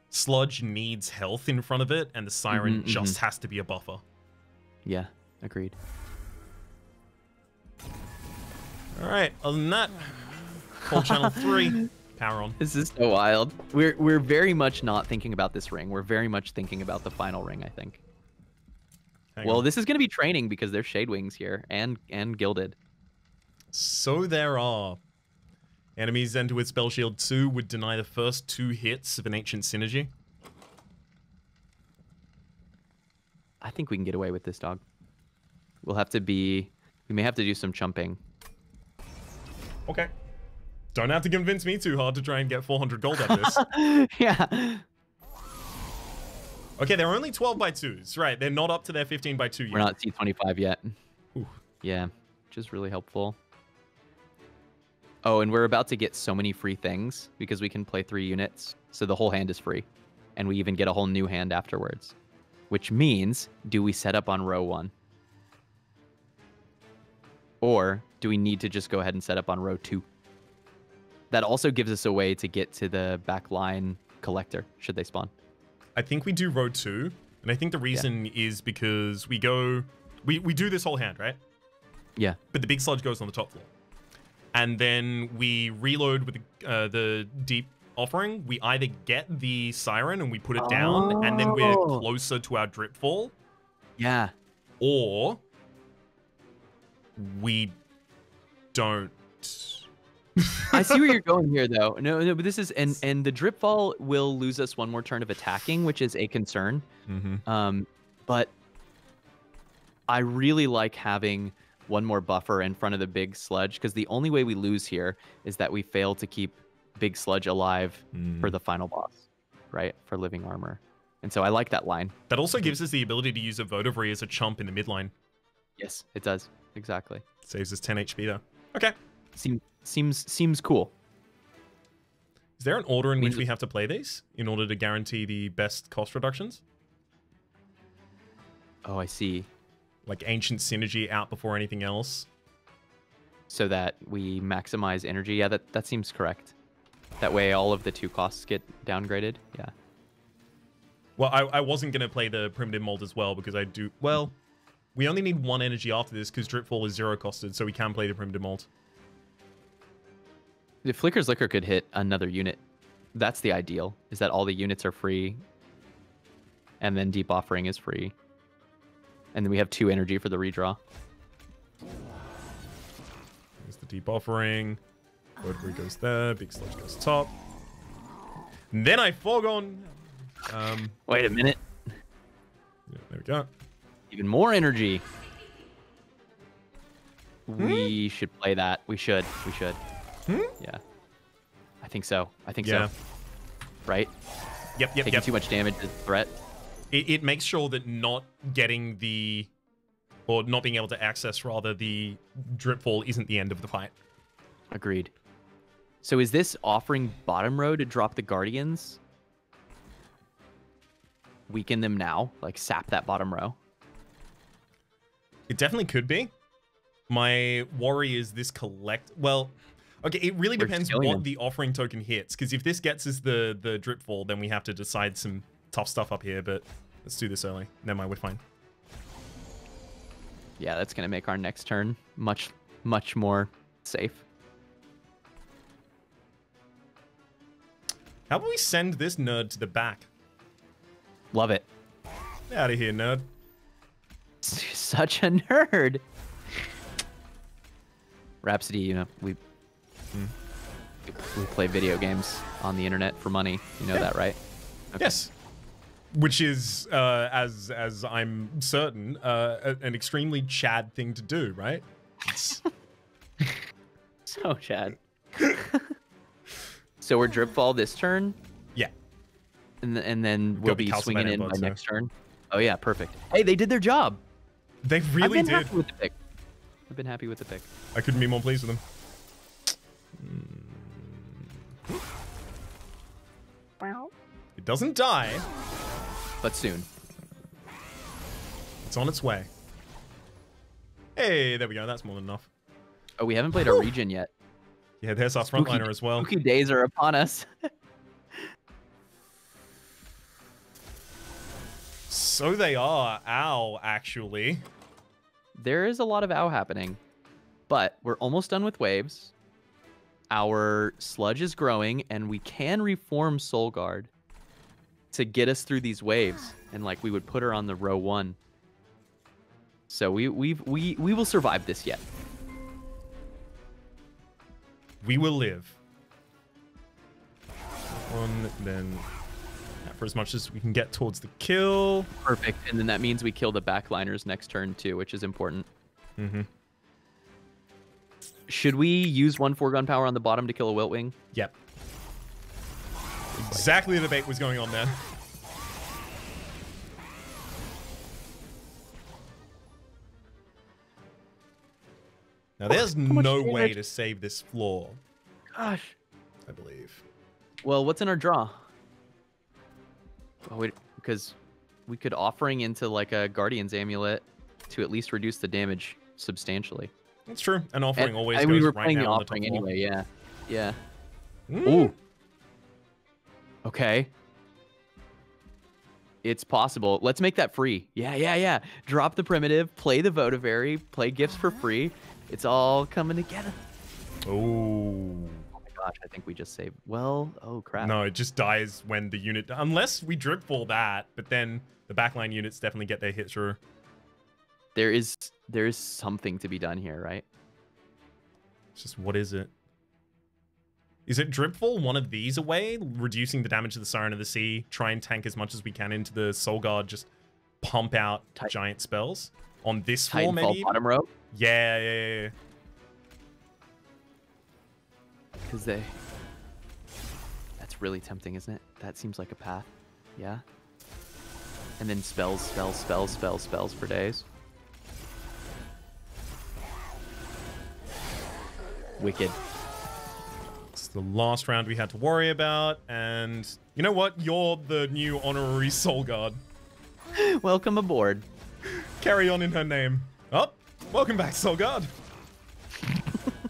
sludge needs health in front of it, and the siren Mhm, just has to be a buffer. Yeah, agreed. All right. Other than that, call channel three. Power on. This is so wild. We're we're very much not thinking about this ring. We're very much thinking about the final ring, I think. Hang well, on. this is going to be training because there's shade wings here and and gilded. so there are enemies enter with spell shield two would deny the first two hits of an ancient synergy. I think we can get away with this dog. We'll have to be we may have to do some chumping. Okay. Don't have to convince me too hard to try and get 400 gold out of this. yeah. okay, they're only 12 by 2s. Right, they're not up to their 15 by 2 yet. We're not T25 yet. Ooh. Yeah, which is really helpful. Oh, and we're about to get so many free things because we can play three units. So the whole hand is free. And we even get a whole new hand afterwards. Which means, do we set up on row one? Or do we need to just go ahead and set up on row two? That also gives us a way to get to the backline collector, should they spawn. I think we do row two, and I think the reason is because we go, we, we do this whole hand, right? Yeah. But the big sludge goes on the top floor, and then we reload with the, uh, the deep offering. We either get the siren and we put it down, and then we're Oh. closer to our dripfall, Yeah. or we don't. I see where you're going here, though. No, no, but this is and and the dripfall will lose us one more turn of attacking, which is a concern. Mm-hmm. Um, but I really like having one more buffer in front of the big sludge because the only way we lose here is that we fail to keep big sludge alive Mm. for the final boss, right? For living armor. And so I like that line. That also gives us the ability to use a Votivary as a chump in the midline. Yes, it does exactly. Saves us 10 HP there. Okay. Seems seems seems cool. Is there an order in which we have to play these in order to guarantee the best cost reductions? Oh, I see. Like ancient synergy out before anything else? so that we maximize energy. Yeah, that, that seems correct. That way all of the two costs get downgraded. Yeah. Well, I, I wasn't going to play the primitive mold as well because I do. Well, we only need one energy after this because Dripfall is zero costed, so we can play the primitive mold. If Flicker's Liquor could hit another unit, that's the ideal, is that all the units are free. And then Deep Offering is free. And then we have two energy for the redraw. There's the deep offering. Votivary goes there. Big sludge goes top. And then I foregone. Um, Wait a minute. yeah, there we go. Even more energy. We should play that. We should. We should. Hmm? Yeah. I think so. I think Yeah. so. Right? Yep, yep, Taking yep. too much damage is a threat. it, it makes sure that not getting the or not being able to access rather the dripfall isn't the end of the fight Agreed. So is this offering bottom row to drop the guardians? Weaken them now, like sap that bottom row. it definitely could be my worry is this collect well okay it really We're depends what them. the offering token hits because if this gets us the the dripfall then we have to decide some tough stuff up here but let's do this early never mind we're fine Yeah, that's gonna make our next turn much, much more safe. How about we send this nerd to the back? Love it. Out of here, nerd. Such a nerd. Rhapsody, you know, we we play video games on the internet for money. You know that, right? Yes. Which is, uh, as as I'm certain, uh, an extremely Chad thing to do, right? So Chad. so we're dripfall this turn, yeah. and th- and then we'll the be swinging in by so- next turn. Oh yeah, perfect. Hey, they did their job. They really I've been did. happy with the pick. I've been happy with the pick. I couldn't be more pleased with them. It doesn't die. But soon. It's on its way. Hey, there we go. That's more than enough. Oh, we haven't played our region yet. Yeah, there's our Spooky- frontliner as well. Spooky days are upon us. So they are. Ow, actually. there is a lot of ow happening, but we're almost done with waves. Our sludge is growing, and we can reform Solgard to get us through these waves. And like we would put her on the row one. So we we we we will survive this yet. We will live. One, then for as much as we can get towards the kill. Perfect. And then that means we kill the backliners next turn too, which is important. Mm-hmm. Should we use one foregone power on the bottom to kill a Wiltwing? Yep. Exactly the debate was going on there. Now, there's much no way to save this floor, Gosh. I believe. Well, what's in our draw? Oh, wait, because we could offering into like a Guardian's Amulet to at least reduce the damage substantially. That's true. An offering And- always I goes we were right playing now the on the offering anyway. Yeah, yeah. Mm. Ooh. Okay. It's possible. Let's make that free. Yeah, yeah, yeah. Drop the primitive, play the Votivary, play gifts for free. It's all coming together. Oh. Oh my gosh, I think we just saved. Well, oh crap. No, it just dies when the unit... Unless we dripfall that, but then the backline units definitely get their hit through. There is there is something to be done here, right? It's just, what is it? Is it Dripfall one of these away? Reducing the damage to the Siren of the Sea, try and tank as much as we can into the Solgard, just pump out Tit- giant spells? On this floor, maybe? bottom row. Yeah, yeah, yeah, yeah. Because they. That's really tempting, isn't it? That seems like a path. Yeah. And then spells, spells, spells, spells, spells for days. Wicked. It's the last round we had to worry about, and you know what? You're the new honorary Solgard. Welcome aboard. Carry on in her name. Oh, welcome back, Solgard.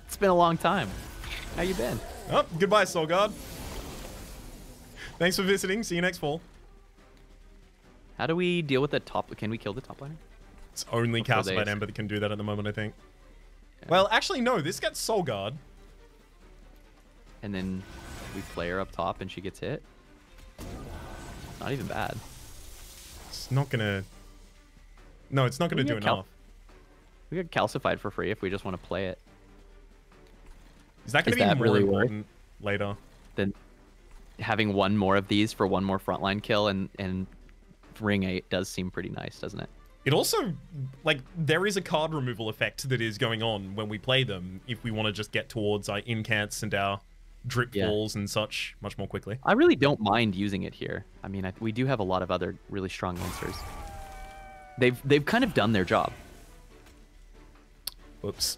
It's been a long time. How you been? Oh, goodbye, Solgard. Thanks for visiting. See you next fall. How do we deal with the top? Can we kill the top liner? It's only Calcified days. Ember that can do that at the moment, I think. Yeah. Well, actually, no. This gets Solgard. And then we play her up top and she gets hit. Not even bad. It's not gonna. No, it's not gonna do got enough. We get calcified for free if we just want to play it. Is that gonna be that more really worth- important later? Then having one more of these for one more frontline kill and and ring eight does seem pretty nice, doesn't it? It also, like, there is a card removal effect that is going on when we play them. If we want to just get towards our incants and our drip Yeah. falls and such much more quickly. I really don't mind using it here. I mean, I, we do have a lot of other really strong answers. They've they've kind of done their job. Oops.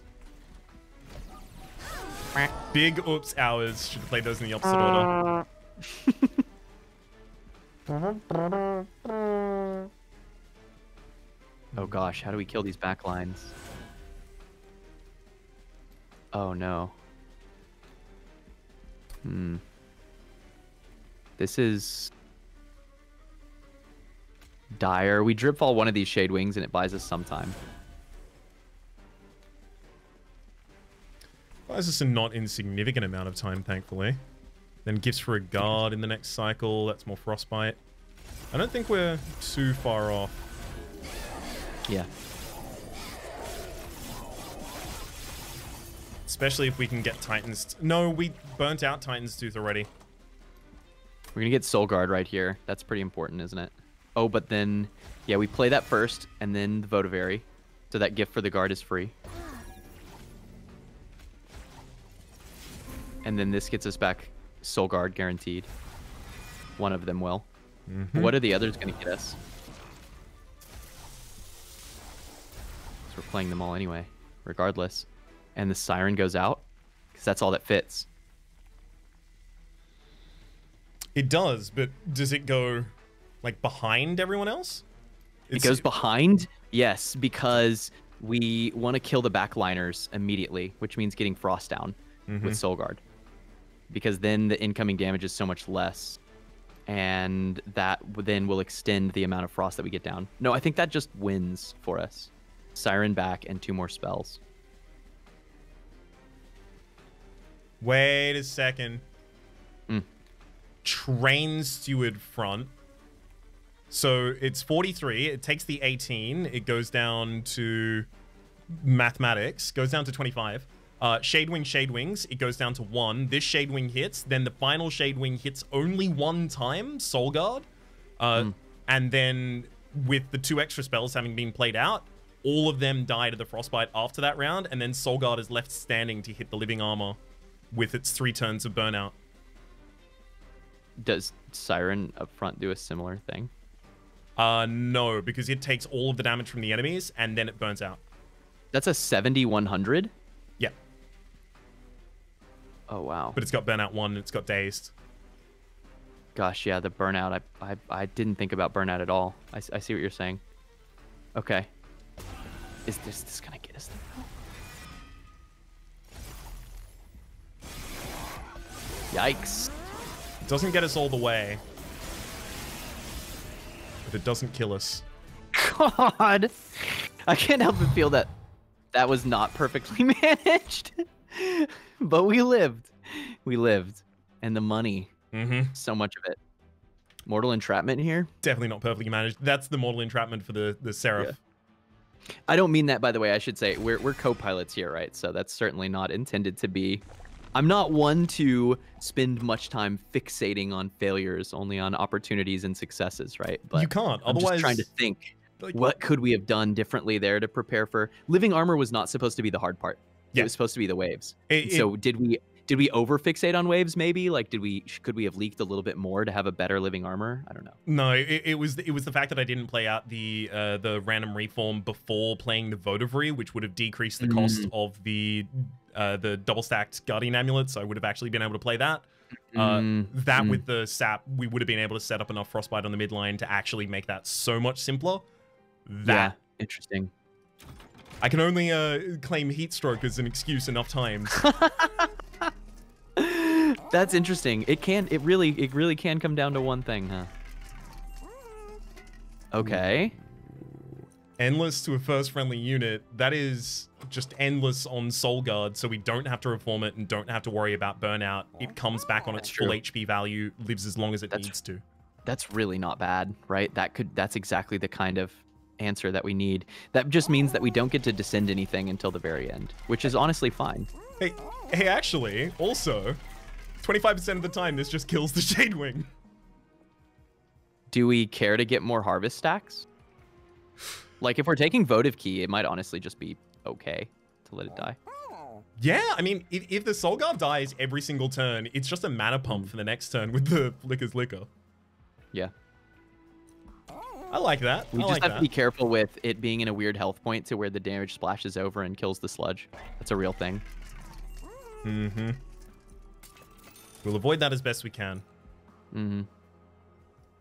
Big oops hours. Should have played those in the opposite order. Oh gosh, how do we kill these back lines? Oh no. Hmm. This is dire. We dripfall one of these shade wings and it buys us some time. Well, this is a not insignificant amount of time, thankfully. Then gifts for a guard in the next cycle. That's more frostbite. I don't think we're too far off. Yeah. Especially if we can get Titans. No, we burnt out Titan's Tooth already. We're gonna get Solgard right here. That's pretty important, isn't it? Oh, but then, yeah, we play that first, and then the Votivary. So that gift for the guard is free. And then this gets us back Solgard guaranteed. One of them will. Mhm. What are the others gonna get us? We're playing them all anyway, regardless. And the Siren goes out, because that's all that fits. It does, but does it go like behind everyone else? It goes behind, yes, because we want to kill the backliners immediately, which means getting Frost down Mhm. with Solgard. Because then the incoming damage is so much less, and that then will extend the amount of Frost that we get down. No, I think that just wins for us. Siren back and two more spells. Wait a second. Mm. Train steward front. So it's 43. It takes the 18. It goes down to mathematics. Goes down to 25. Uh, Shadewing, Shadewings. It goes down to one. This Shadewing hits. Then the final Shadewing hits only one time. Solgard. Uh, Mm. And then with the two extra spells having been played out, all of them die to the frostbite after that round, and then Solgard is left standing to hit the living armor with its three turns of burnout. Does Siren up front do a similar thing? Uh, no, because it takes all of the damage from the enemies and then it burns out. That's a 70 100? Yeah, Oh, wow. but it's got burnout one and it's got dazed. Gosh, yeah, the burnout. I, I, I didn't think about burnout at all. I, I see what you're saying. Okay. Is this this gonna get us there? Yikes. It doesn't get us all the way, but it doesn't kill us. God. I can't help but feel that that was not perfectly managed. but we lived. We lived. And the money, Mm-hmm. so much of it. Mortal entrapment here? Definitely not perfectly managed. That's the mortal entrapment for the the seraph. I don't mean that, by the way. I should say we're we're co-pilots here, right? So that's certainly not intended to be. I'm not one to spend much time fixating on failures, only on opportunities and successes, right? But you can't. I'm Otherwise, just trying to think like, what could we have done differently there to prepare for living armor was not supposed to be the hard part. Yeah. It was supposed to be the waves. It- And so did we did we over fixate on waves maybe? Like did we could we have leaked a little bit more to have a better living armor? I don't know. No, it, it was it was the fact that I didn't play out the uh, the random reform before playing the Votivary, which would have decreased the cost of the uh, the double stacked Guardian Amulet. So I would have actually been able to play that. Uh, Mm, that mm. with the sap, we would have been able to set up enough frostbite on the mid line to actually make that so much simpler. That yeah, interesting. I can only uh, claim heat stroke as an excuse enough times. That's interesting. It can it really it really can come down to one thing, huh? Okay. endless to a first friendly unit, that is just endless on Solgard, so we don't have to reform it and don't have to worry about burnout. It comes back on its full. HP value, lives as long as it That's- needs to. That's really not bad, right? That could that's exactly the kind of answer that we need. That just means that we don't get to descend anything until the very end, which is honestly fine. Hey, hey, actually, also, 25% of the time this just kills the Shadewing. Do we care to get more harvest stacks? Like if we're taking votive key, it might honestly just be okay to let it die. Yeah, I mean, if, if the Solgard dies every single turn, it's just a mana pump for the next turn with the Flicker's Liquor. Yeah. I like that. We I just like have that. to be careful with it being in a weird health point to where the damage splashes over and kills the sludge. That's a real thing. Mm-hmm. We'll avoid that as best we can. hmm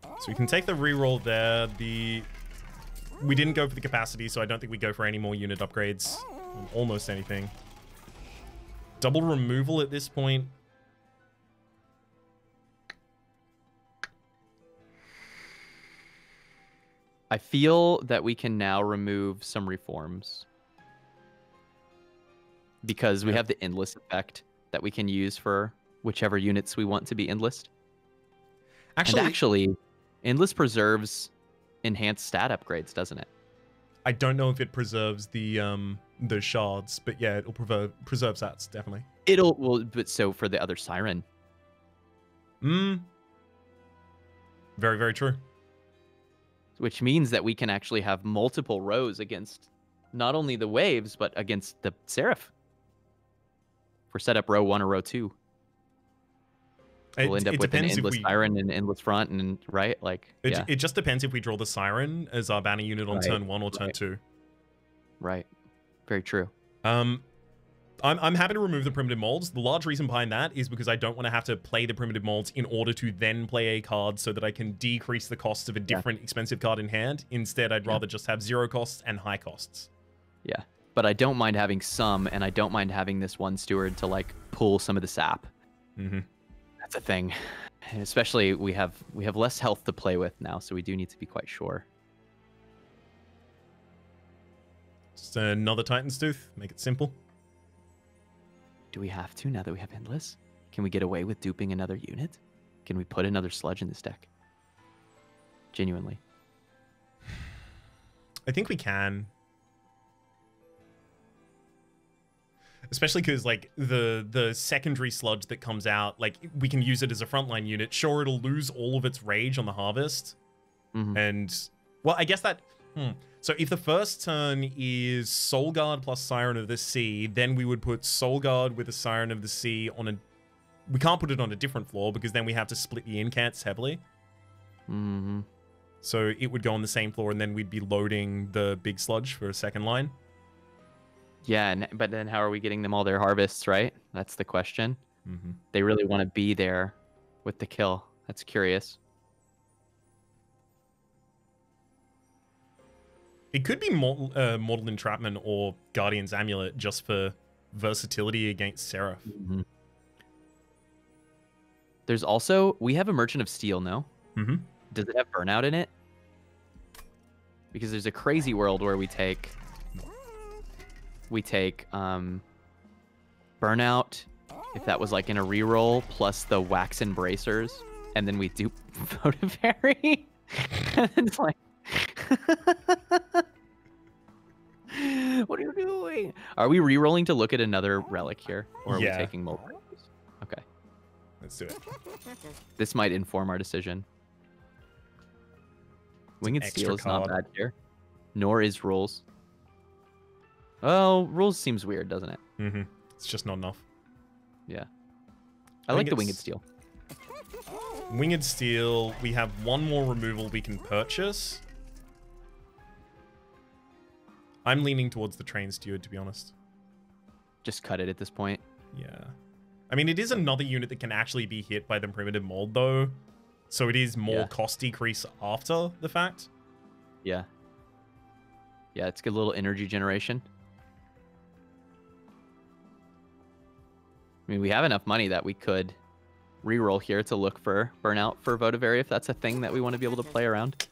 So we can take the reroll there. The we didn't go for the capacity, so I don't think we go for any more unit upgrades. Almost anything. Double removal at this point. I feel that we can now remove some reforms because we Yeah. have the endless effect that we can use for whichever units we want to be endless. Actually, and actually, endless preserves enhanced stat upgrades, doesn't it? I don't know if it preserves the um the shards, but yeah, it'll preserve preserve stats definitely. It'll well, but so for the other siren, Mm. Very very true. which means that we can actually have multiple rows against not only the waves but against the seraph. For set up row one or row two, we'll It, end up it with an endless we. siren and endless front, and right, like It, yeah, it just depends if we draw the siren as our banner unit on Right, turn one or turn right. two. right, very true. Um, I'm, I'm happy to remove the primitive molds. The large reason behind that is because I don't want to have to play the primitive molds in order to then play a card so that I can decrease the costs of a different expensive card in hand. Instead, I'd Yeah. rather just have zero costs and high costs. Yeah, but I don't mind having some, and I don't mind having this one steward to like pull some of the sap. Mm-hmm. That's a thing. And especially we have we have less health to play with now, so we do need to be quite sure. Just uh, another Titan's Tooth. Make it simple. Do we have to now that we have endless? Can we get away with duping another unit? Can we put another sludge in this deck? Genuinely. I think we can. Especially because like the the secondary sludge that comes out, like we can use it as a frontline unit. Sure, it'll lose all of its rage on the harvest, Mhm. and well, I guess that. Hmm. So if the first turn is Solgard plus Siren of the Sea, then we would put Solgard with a Siren of the Sea on a. We can't put it on a different floor because then we have to split the incants heavily. Mhm. So it would go on the same floor, and then we'd be loading the big sludge for a second line. Yeah, and, but then how are we getting them all their harvests, right? That's the question. Mm-hmm. They really want to be there with the kill. That's curious. It could be mortal, uh, mortal entrapment or guardian's amulet just for versatility against Seraph. Mhm. There's also we have a merchant of steel, no? Mm-hmm. Does it have burnout in it? Because there's a crazy world where we take we take um burnout if that was like in a reroll plus the wax embracers and then we do Votivary. and it's like What are you doing? Are we re-rolling to look at another relic here? Or are Yeah. we taking multiple? Okay. Let's do it. This might inform our decision. Winged Steel is not bad here. Nor is Rules. Oh, Rules seems weird, doesn't it? Mm-hmm. It's just not enough. Yeah. I I, like the Winged Steel. Winged Steel, we have one more removal we can purchase. I'm leaning towards the Train Steward, to be honest. Just cut it at this point. Yeah. I mean, it is another unit that can actually be hit by the primitive mold, though. So it is more Yeah. cost decrease after the fact. Yeah. Yeah, it's a little energy generation. I mean, we have enough money that we could reroll here to look for burnout for Votivary if that's a thing that we want to be able to play around.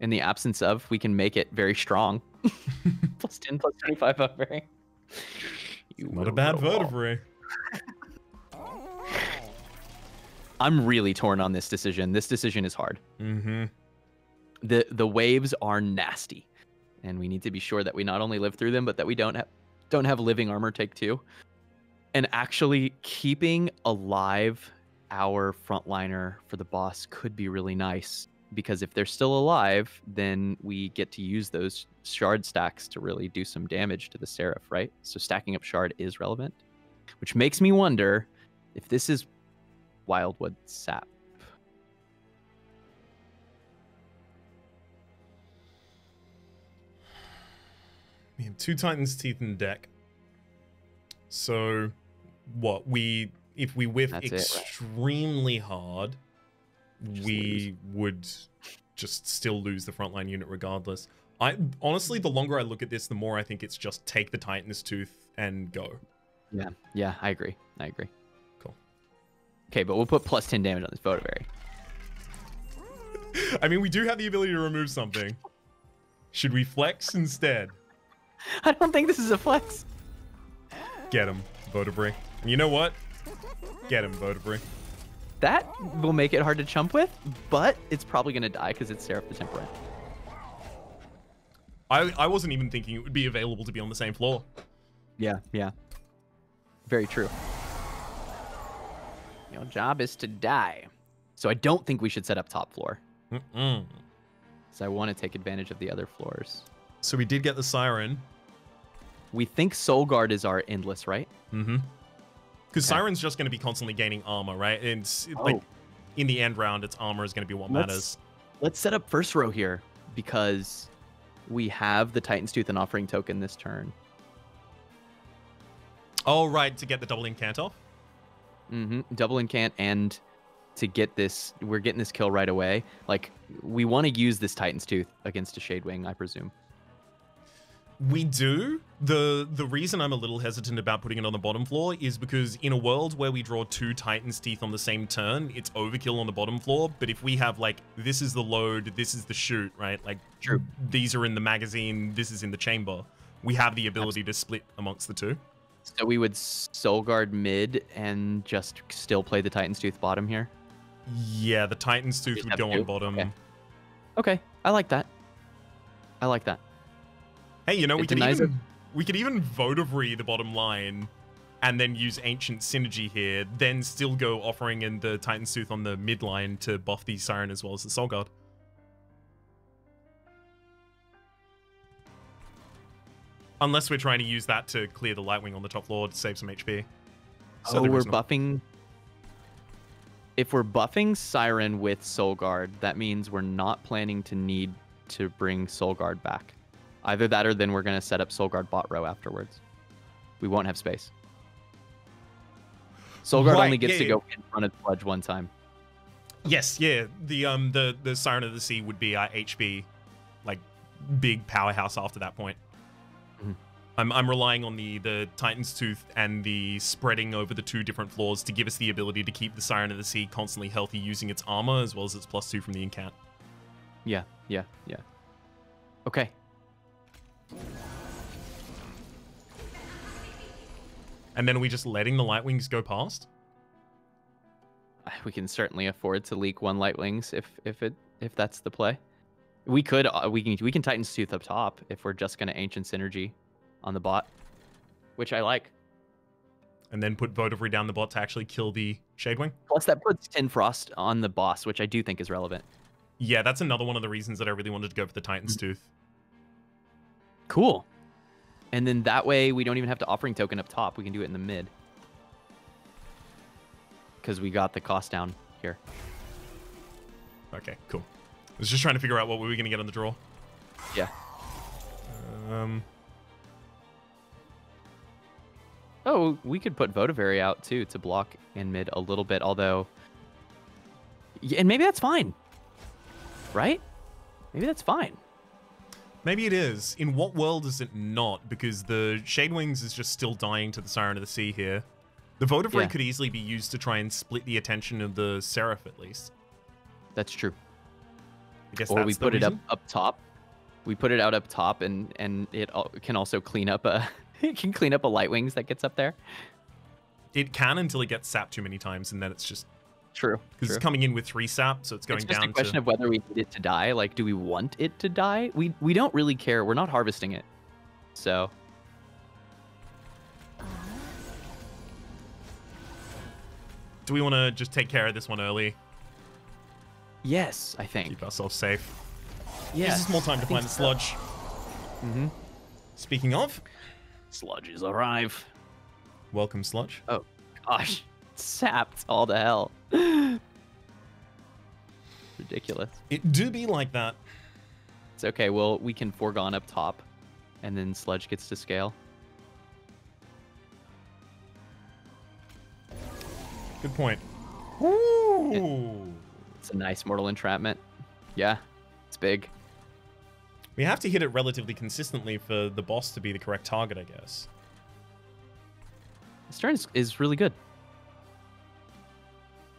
In the absence of, we can make it very strong. plus 10, plus 25 Votivary. You Not a bad vertebrae. I'm really torn on this decision. This decision is hard. Mm-hmm. the the waves are nasty and we need to be sure that we not only live through them but that we don't have don't have living armor take two and actually keeping alive our frontliner for the boss could be really nice because if they're still alive then we get to use those shard stacks to really do some damage to the seraph right so stacking up shard is relevant which makes me wonder if this is wildwood sap We have two Titans teeth in the deck. So, what we if we whiff That's it, extremely hard, Just we would just still lose the frontline unit regardless. I honestly, the longer I look at this, the more I think it's just take the Titan's tooth and go. Yeah, yeah, I agree. I agree. Cool. Okay, but we'll put plus 10 damage on this Votivary. I mean, we do have the ability to remove something. Should we flex instead? I don't think this is a flex. Get him, Votivary. You know what? Get him, Votivary. That will make it hard to chump with, but it's probably going to die because it's Seraph the Temperate. I, I wasn't even thinking it would be available to be on the same floor. Yeah, yeah. Very true. Your job is to die. So I don't think we should set up top floor. Mm-mm. So I want to take advantage of the other floors. So we did get the Siren. We think Solgard is our endless, right? Mm-hmm. Because Okay. Siren's just going to be constantly gaining armor, right? And it's, like Oh. in the end round, its armor is going to be what Let's- matters. Let's set up first row here because we have the Titan's Tooth and Offering token this turn. Oh, right, to get the double incant off. Mm-hmm. Double incant and to get this, we're getting this kill right away. Like we want to use this Titan's Tooth against a Shadewing, I presume. We do. The the reason I'm a little hesitant about putting it on the bottom floor is because in a world where we draw two Titan's teeth on the same turn, it's overkill on the bottom floor. But if we have like this is the load, this is the shoot, right? Like True. these are in the magazine, this is in the chamber. We have the ability to split amongst the two. So we would Solgard mid and just still play the Titan's Tooth bottom here. Yeah, the Titan's tooth would go two? on bottom. Okay. Okay, I like that. I like that. Hey, you know, we could even we could even Votivary the bottom line and then use Ancient Synergy here, then still go offering in the Titan's Tooth on the midline to buff the Siren as well as the Solgard. Unless we're trying to use that to clear the Lightwing on the top floor to save some HP. So oh, we're buffing. If we're buffing Siren with Solgard, that means we're not planning to need to bring Solgard back. Either that or then we're going to set up Solgard bot row afterwards. We won't have space. Solgard Right, only gets yeah, to yeah. go in front of Sludge one time. Yes, yeah. The um the the Siren of the Sea would be our HB, like big powerhouse after that point. Mhm. I'm I'm relying on the the Titan's Tooth and the spreading over the two different floors to give us the ability to keep the Siren of the Sea constantly healthy using its armor as well as its plus two from the incant. Yeah, yeah, yeah. Okay. And then are we just letting the Lightwings go past? We can certainly afford to leak one Light Wings if if it if that's the play. We could uh, we can we can Titan's Tooth up top if we're just going to Ancient Synergy on the bot, which I like. And then put Votivary down the bot to actually kill the Shadewing? Plus that puts Tin Frost on the boss, which I do think is relevant. Yeah, that's another one of the reasons that I really wanted to go for the Titan's Tooth. Cool. And then that way we don't even have to offering token up top. We can do it in the mid. Because we got the cost down here. Okay, cool. I was just trying to figure out what we were going to get on the draw. Yeah. Um, Oh, we could put Votivary out too to block in mid a little bit, although. Yeah, and maybe that's fine. Right? Maybe that's fine. Maybe it is. In what world is it not? Because the Shadewings is just still dying to the Siren of the Sea here. The Votivary Yeah. could easily be used to try and split the attention of the Seraph, at least. That's true. I guess or that's we put it up up top. We put it out up top, and and it can also clean up a it can clean up a light wings that gets up there. It can until it gets sapped too many times, and then it's just True. because it's coming in with three sap, so it's going it's just down a question to. of whether we need it to die. Like, do we want it to die? We we don't really care. We're not harvesting it, so Do we want to just take care of this one early, yes, I think. keep ourselves safe? Yeah. Gives us more time to find the sludge. Mm-hmm. Speaking of, Sludges arrive. welcome sludge. Oh gosh, sapped all to hell. Ridiculous. It do be like that. It's okay. Well, we can foregone up top, and then Sludge gets to scale. Good point. Ooh. It's a nice mortal entrapment. Yeah, it's big. We have to hit it relatively consistently for the boss to be the correct target, I guess. This turn is, is really good.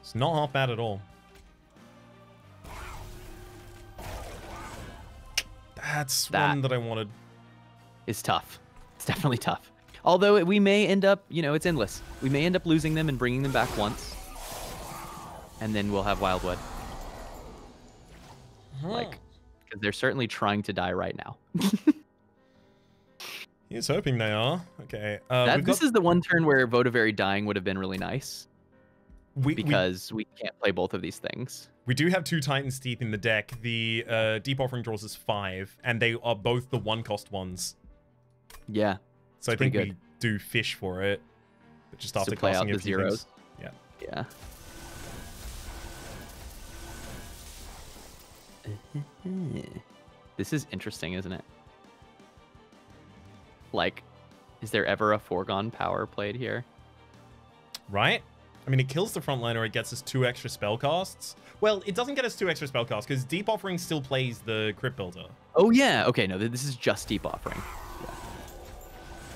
It's not half bad at all. That's That- one that I wanted. It's tough. It's definitely tough. Although we may end up, you know, it's endless. We may end up losing them and bringing them back once, and then we'll have Wildwood. Like, because they're certainly trying to die right now. He's hoping they are. Okay. Uh, that, this is the one turn where Votivary dying would have been really nice we, we, because we, can't play both of these things. we do have two Titan's Teeth in the deck. The uh, Deep Offering draws us five, and they are both the one cost ones. Yeah, So I think we do fish for it. But just after to play out the zeros. things. Yeah. This is interesting, isn't it? Like, is there ever a foregone power played here? Right? I mean, it kills the frontliner. It gets us two extra spell casts. Well, it doesn't get us two extra spell casts because Deep Offering still plays the Crypt Builder. Oh yeah. Okay, no, this is just deep offering. Yeah.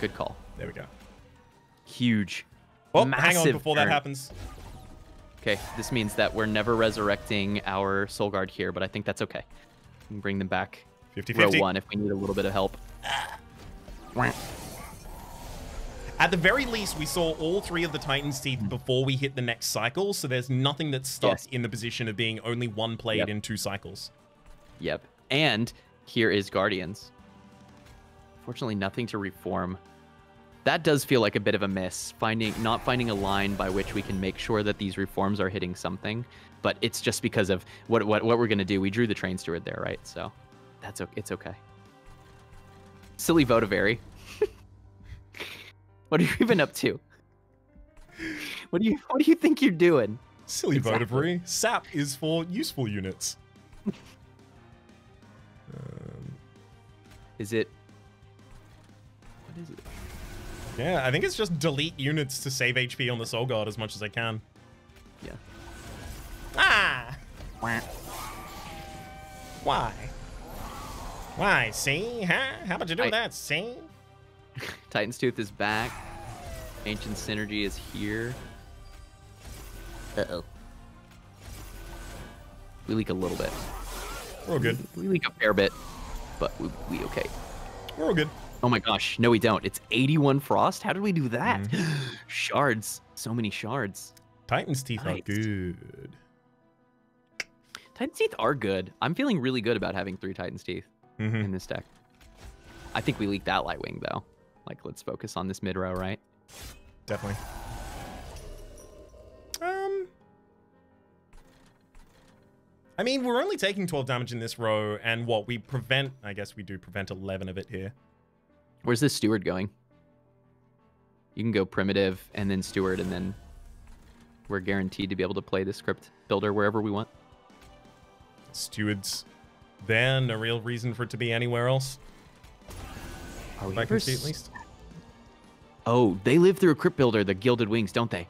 Good call. There we go. Huge. Oh, hang on before that happens. Okay, this means that we're never resurrecting our Solgard here, but I think that's okay. We can bring them back 50 row 50. one if we need a little bit of help. Ah. At the very least, we saw all three of the Titan's Teeth hmm. before we hit the next cycle, so there's nothing that's stuck Yes. in the position of being only one played Yep. in two cycles. Yep. And here is Guardians. Fortunately, nothing to reform. That does feel like a bit of a miss, finding not finding a line by which we can make sure that these reforms are hitting something. But it's just because of what what, what we're gonna do. We drew the train steward there, right? So that's okay. It's okay. Silly Votivary. What are you even up to? What do you what do you think you're doing? Silly Exactly. Votivary. SAP is for useful units. um, Is it? What is it? yeah, I think it's just delete units to save HP on the Solgard as much as I can. Yeah. Ah! Why? Why? See? Huh? How about you do I- that? See? Titan's Tooth is back. Ancient Synergy is here. Uh oh. We leak a little bit. We're all good. We leak a fair bit, but we, we okay. We're all good. Oh my gosh, no, we don't. It's 81 frost. How did we do that? shards. So many shards. Titan's teeth Nice. are good. Titan's Teeth are good. I'm feeling really good about having three Titan's Teeth hmm in this deck. I think we leaked that Lightwing, though. Like, let's focus on this mid row, right? Definitely. Um. I mean, we're only taking 12 damage in this row, and what we prevent, I guess we do prevent 11 of it here. Where's this steward going? You can go primitive and then steward, and then we're guaranteed to be able to play the crypt builder wherever we want. Stewards there, no real reason for it to be anywhere else. Are we If I can see at least. Oh, they live through a crypt builder, the Gilded Wings, don't they?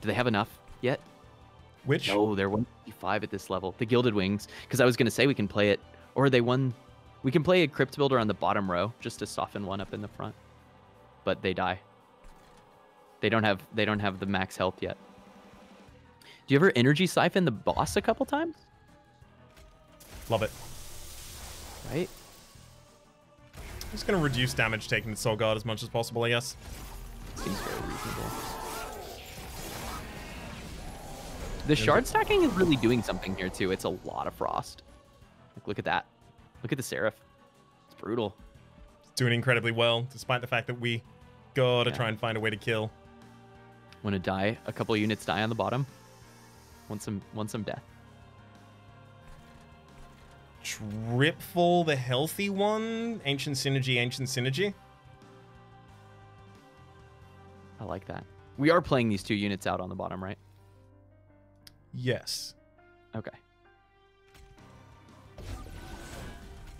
Do they have enough yet? Which? No, they're 155 at this level. The Gilded Wings, because I was gonna say we can play it, or they won. We can play a crypt builder on the bottom row just to soften one up in the front, but they die. They don't have they don't have the max health yet. Do you ever energy siphon the boss a couple times? Love it. Right. Just gonna reduce damage taken to Solgard as much as possible, I guess. Seems very reasonable. The shard stacking is really doing something here too. It's a lot of frost. Like, look at that. Look at the seraph. It's brutal. It's doing incredibly well, despite the fact that we gotta Yeah. try and find a way to kill. Want to die? A couple units die on the bottom. Want some? Want some death? Dripfall, the healthy one. Ancient Synergy, Ancient Synergy. I like that. We are playing these two units out on the bottom, right? Yes. Okay.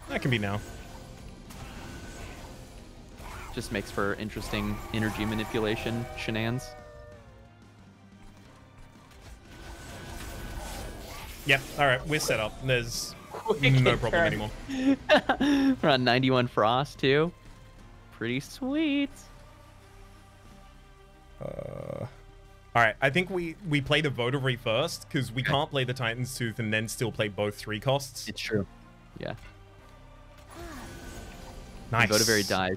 That can be now. Just makes for interesting energy manipulation shenanigans. Yep. All right, we're set up. There's no problem anymore. We're on 91 frost too. Pretty sweet. Uh, all right, I think we we play the Votary first because we can't play the Titan's Tooth and then still play both three costs. It's true. Yeah. Nice. Votivary dies.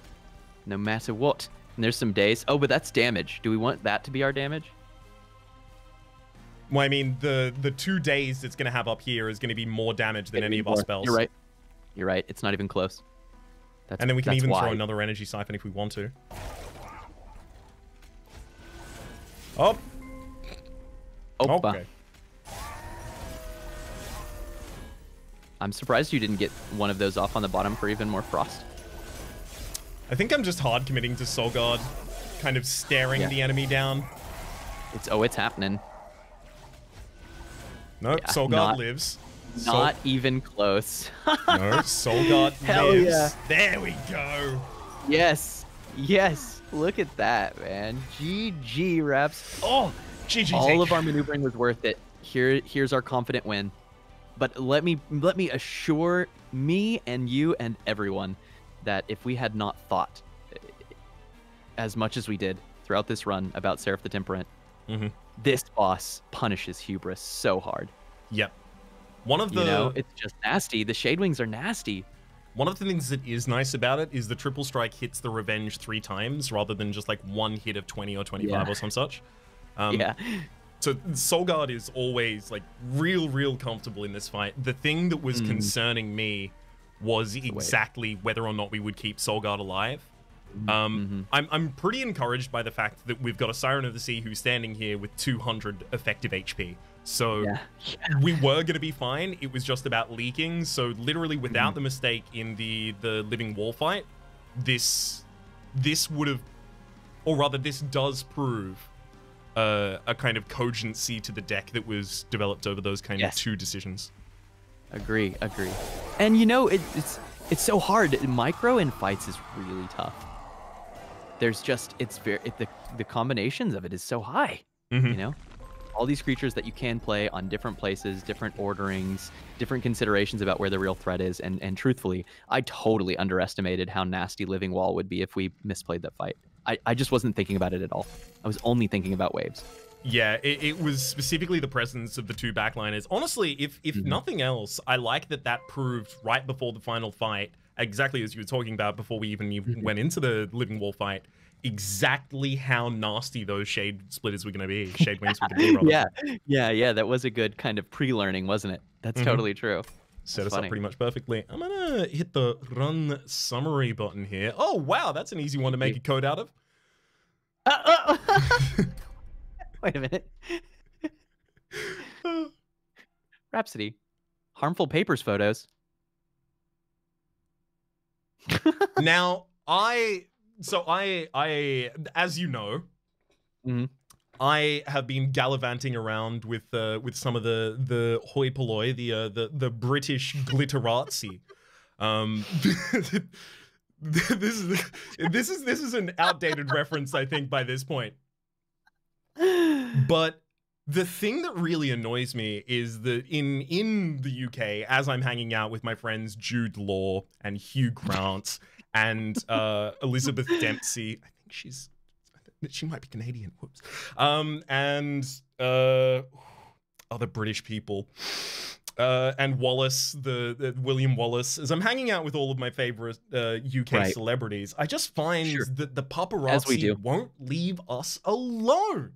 No matter what. And there's some days. Oh, but that's damage. Do we want that to be our damage? Well, I mean, the the two days it's going to have up here is going to be more damage than any of our spells. You're right. You're right. It's not even close. That's, And then we can even why. throw another energy siphon if we want to. Oh, Opa. okay. I'm surprised you didn't get one of those off on the bottom for even more frost. I think I'm just hard committing to Solgard, kind of staring Yeah. the enemy down. It's oh, it's happening. Nope, Yeah, Solgard not- lives. Soul- Not even close. no, Soul Guard Hell lives. yeah. There we go. yes. Yes. Look at that, man. GG reps. Oh, GG. All of our maneuvering was worth it. Here here's our confident win. But let me let me assure me and you and everyone that if we had not thought eh, as much as we did throughout this run about Seraph the Temperate, Mhm. This boss punishes hubris so hard. Yep. One of the You know, it's just nasty. The shade wings are nasty. one of the things that is nice about it is the triple strike hits the revenge three times rather than just like one hit of 20 or 25 Yeah. or some such. Um, yeah. So Solgard is always like real, real comfortable in this fight. The thing that was Mm. concerning me was exactly whether or not we would keep Solgard alive. Um, Mhm. I'm, I'm pretty encouraged by the fact that we've got a Siren of the Sea who's standing here with 200 effective HP. So Yeah. we were going to be fine. It was just about leaking. So literally, without Mm. the mistake in the the living wall fight, this this would have, or rather, this does prove uh, a kind of cogency to the deck that was developed over those kind Yes. of two decisions. Agree, agree. And you know, it, it's it's so hard. Micro in fights is really tough. There's just it's very it, the the combinations of it is so high. Mhm. You know, all these creatures that you can play on different places, different orderings, different considerations about where the real threat is. And and truthfully, I totally underestimated how nasty Living Wall would be if we misplayed that fight. I, I just wasn't thinking about it at all. I was only thinking about waves. Yeah, it, it was specifically the presence of the two backliners. Honestly, if if Mhm. nothing else, I like that that proved right before the final fight, exactly as you were talking about before we even, Mhm. went into the living wall fight, exactly how nasty those shade splitters were going to be. Shade wings were going to be. yeah, yeah, yeah. That was a good kind of pre-learning, wasn't it? That's Mhm. totally true. set That's us funny. up pretty much perfectly. I'm gonna hit the run summary button here. Oh wow, that's an easy one to make a code out of. Uh, uh, Wait a minute. Rhapsody. Harmful papers photos. Now I so I I as you know Mhm. I have been gallivanting around with uh, with some of the the hoi polloi the uh, the the British glitterazzi. Um, this is this is this is an outdated reference I think by this point. But the thing that really annoys me is that in in the UK, as I'm hanging out with my friends Jude Law and Hugh Grant and uh, Elizabeth Dempsey, I think she's she might be Canadian. Whoops. Um, and uh, other British people. Uh, and Wallace, the, the William Wallace, as I'm hanging out with all of my favorite uh, UK Right. celebrities, I just find Sure. that the paparazzi won't leave us alone.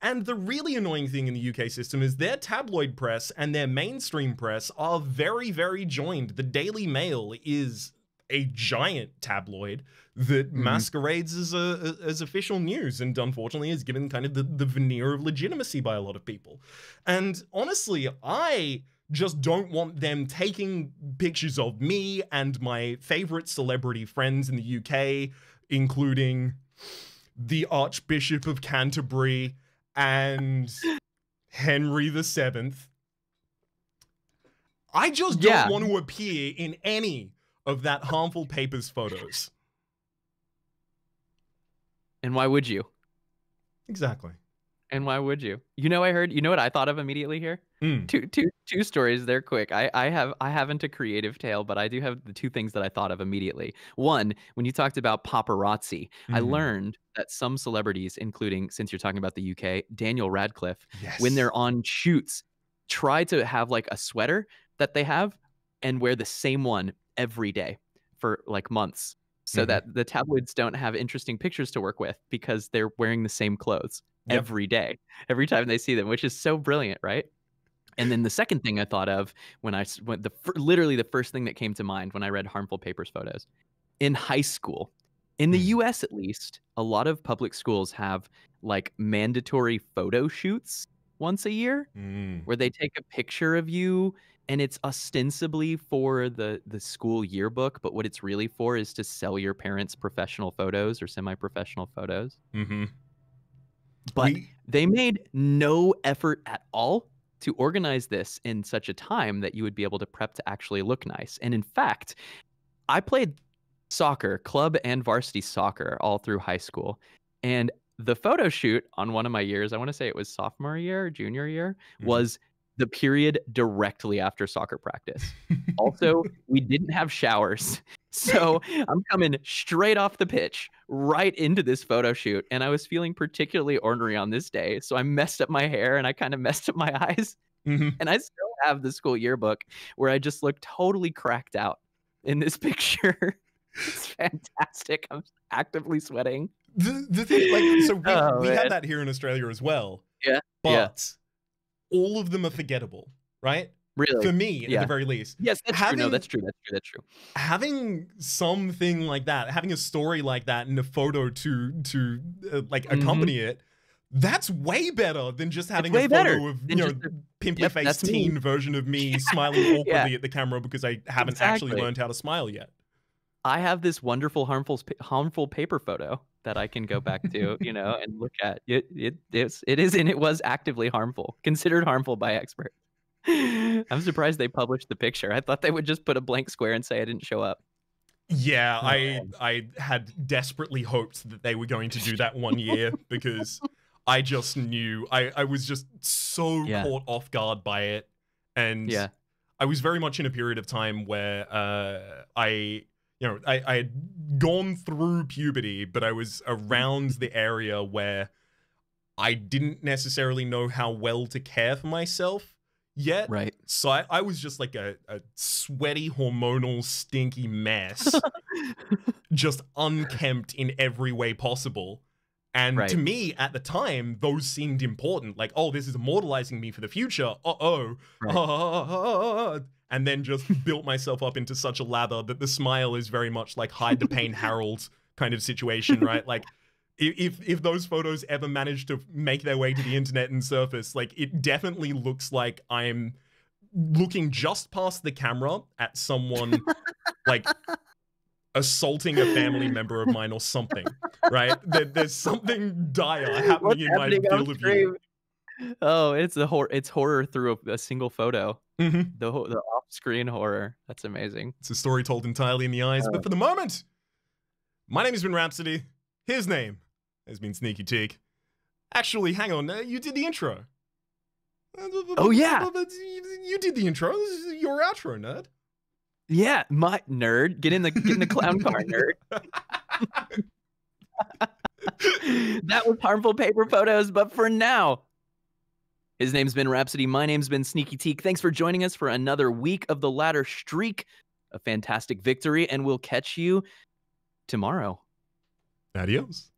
And the really annoying thing in the UK system is their tabloid press and their mainstream press are very, very joined. The Daily Mail is a giant tabloid that Mhm. masquerades as a, as official news and unfortunately is given kind of the, the veneer of legitimacy by a lot of people. And honestly, I just don't want them taking pictures of me and my favorite celebrity friends in the UK, including the Archbishop of Canterbury and Henry the Seventh. I just don't Yeah. want to appear in any of that harmful papers photos. and why would you? Exactly. And why would you? You know, I heard. You know what I thought of immediately here? Mm. Two, two, two stories. They're quick. I, I have, I haven't a creative tale, but I do have the two things that I thought of immediately. One, when you talked about paparazzi, I Mhm. learned that some celebrities, including since you're talking about the UK, Daniel Radcliffe, Yes. when they're on shoots, try to have like a sweater that they have and wear the same one every day for like months so Mhm. that the tabloids don't have interesting pictures to work with because they're wearing the same clothes Yep. every day, every time they see them, which is so brilliant, right? And then the second thing I thought of when I when the literally the first thing that came to mind when I read harmful papers photos in high school, in the Hmm. U.S. at least, a lot of public schools have like mandatory photo shoots once a year Mm. where they take a picture of you and it's ostensibly for the the school yearbook but what it's really for is to sell your parents professional photos or semi-professional photos Mm-hmm. but We- they made no effort at all to organize this in such a time that you would be able to prep to actually look nice and in fact i played soccer club and varsity soccer all through high school and the photo shoot on one of my years i want to say it was sophomore year junior year Mhm. was the period directly after soccer practice. Also we didn't have showers. So i'm coming straight off the pitch right into this photo shoot and i was feeling particularly ornery on this day so i messed up my hair and i kind of messed up my eyes. Mhm. and i still have the school yearbook where i just look totally cracked out in this picture. It's fantastic. I'm actively sweating. The, the thing, like, so we, Oh, we had that here in Australia as well. Yeah, But yeah. All of them are forgettable, right? really For me, at the very least. yes that's true no that's true that's true that's true having something like that, having a story like that and a photo to to uh, like Mhm. accompany it, that's way better than just having way a photo better of you know a- pimply Yep, faced that's me. teen version of me smiling awkwardly Yeah. at the camera because I haven't actually learned how to smile yet. I have this wonderful harmful harmful paper photo that I can go back to, you know, and look at. It it is it is and it was actively harmful, considered harmful by experts. I'm surprised they published the picture. I thought they would just put a blank square and say I didn't show up. Yeah, Oh, I. I had desperately hoped that they were going to do that one year because I just knew I I was just so Yeah. caught off guard by it, and Yeah. I was very much in a period of time where uh, I you know I I had gone through puberty, but I was around the area where I didn't necessarily know how well to care for myself yet. Right. So I, I was just like a, a sweaty, hormonal, stinky mess, just unkempt in every way possible. And Right. to me, at the time, those seemed important. Like, oh, this is immortalizing me for the future. Uh oh. Right. And then just built myself up into such a lather that the smile is very much like hide the pain, Harold kind of situation, right? Like, if if those photos ever manage to make their way to the internet and surface, like it definitely looks like I'm looking just past the camera at someone like assaulting a family member of mine or something, right? There, there's something dire happening What's in my happening on field of view. Oh, it's a horror. It's horror through a, a single photo. Mhm. The the off-screen horror. That's amazing. It's a story told entirely in the eyes, Uh. but for the moment, my name has been Rhapsody. His name has been Sneaky Teak. Actually, hang on, uh, you did the intro. Oh, yeah. You- you did the intro. This is your outro, nerd. Yeah, my nerd. Get in the get in the clown car, nerd. that was harmful paper photos, but for now. His name's been Rhapsody. My name's been Sneaky Teak. Thanks for joining us for another week of the ladder streak. A fantastic victory, and we'll catch you tomorrow. Adios.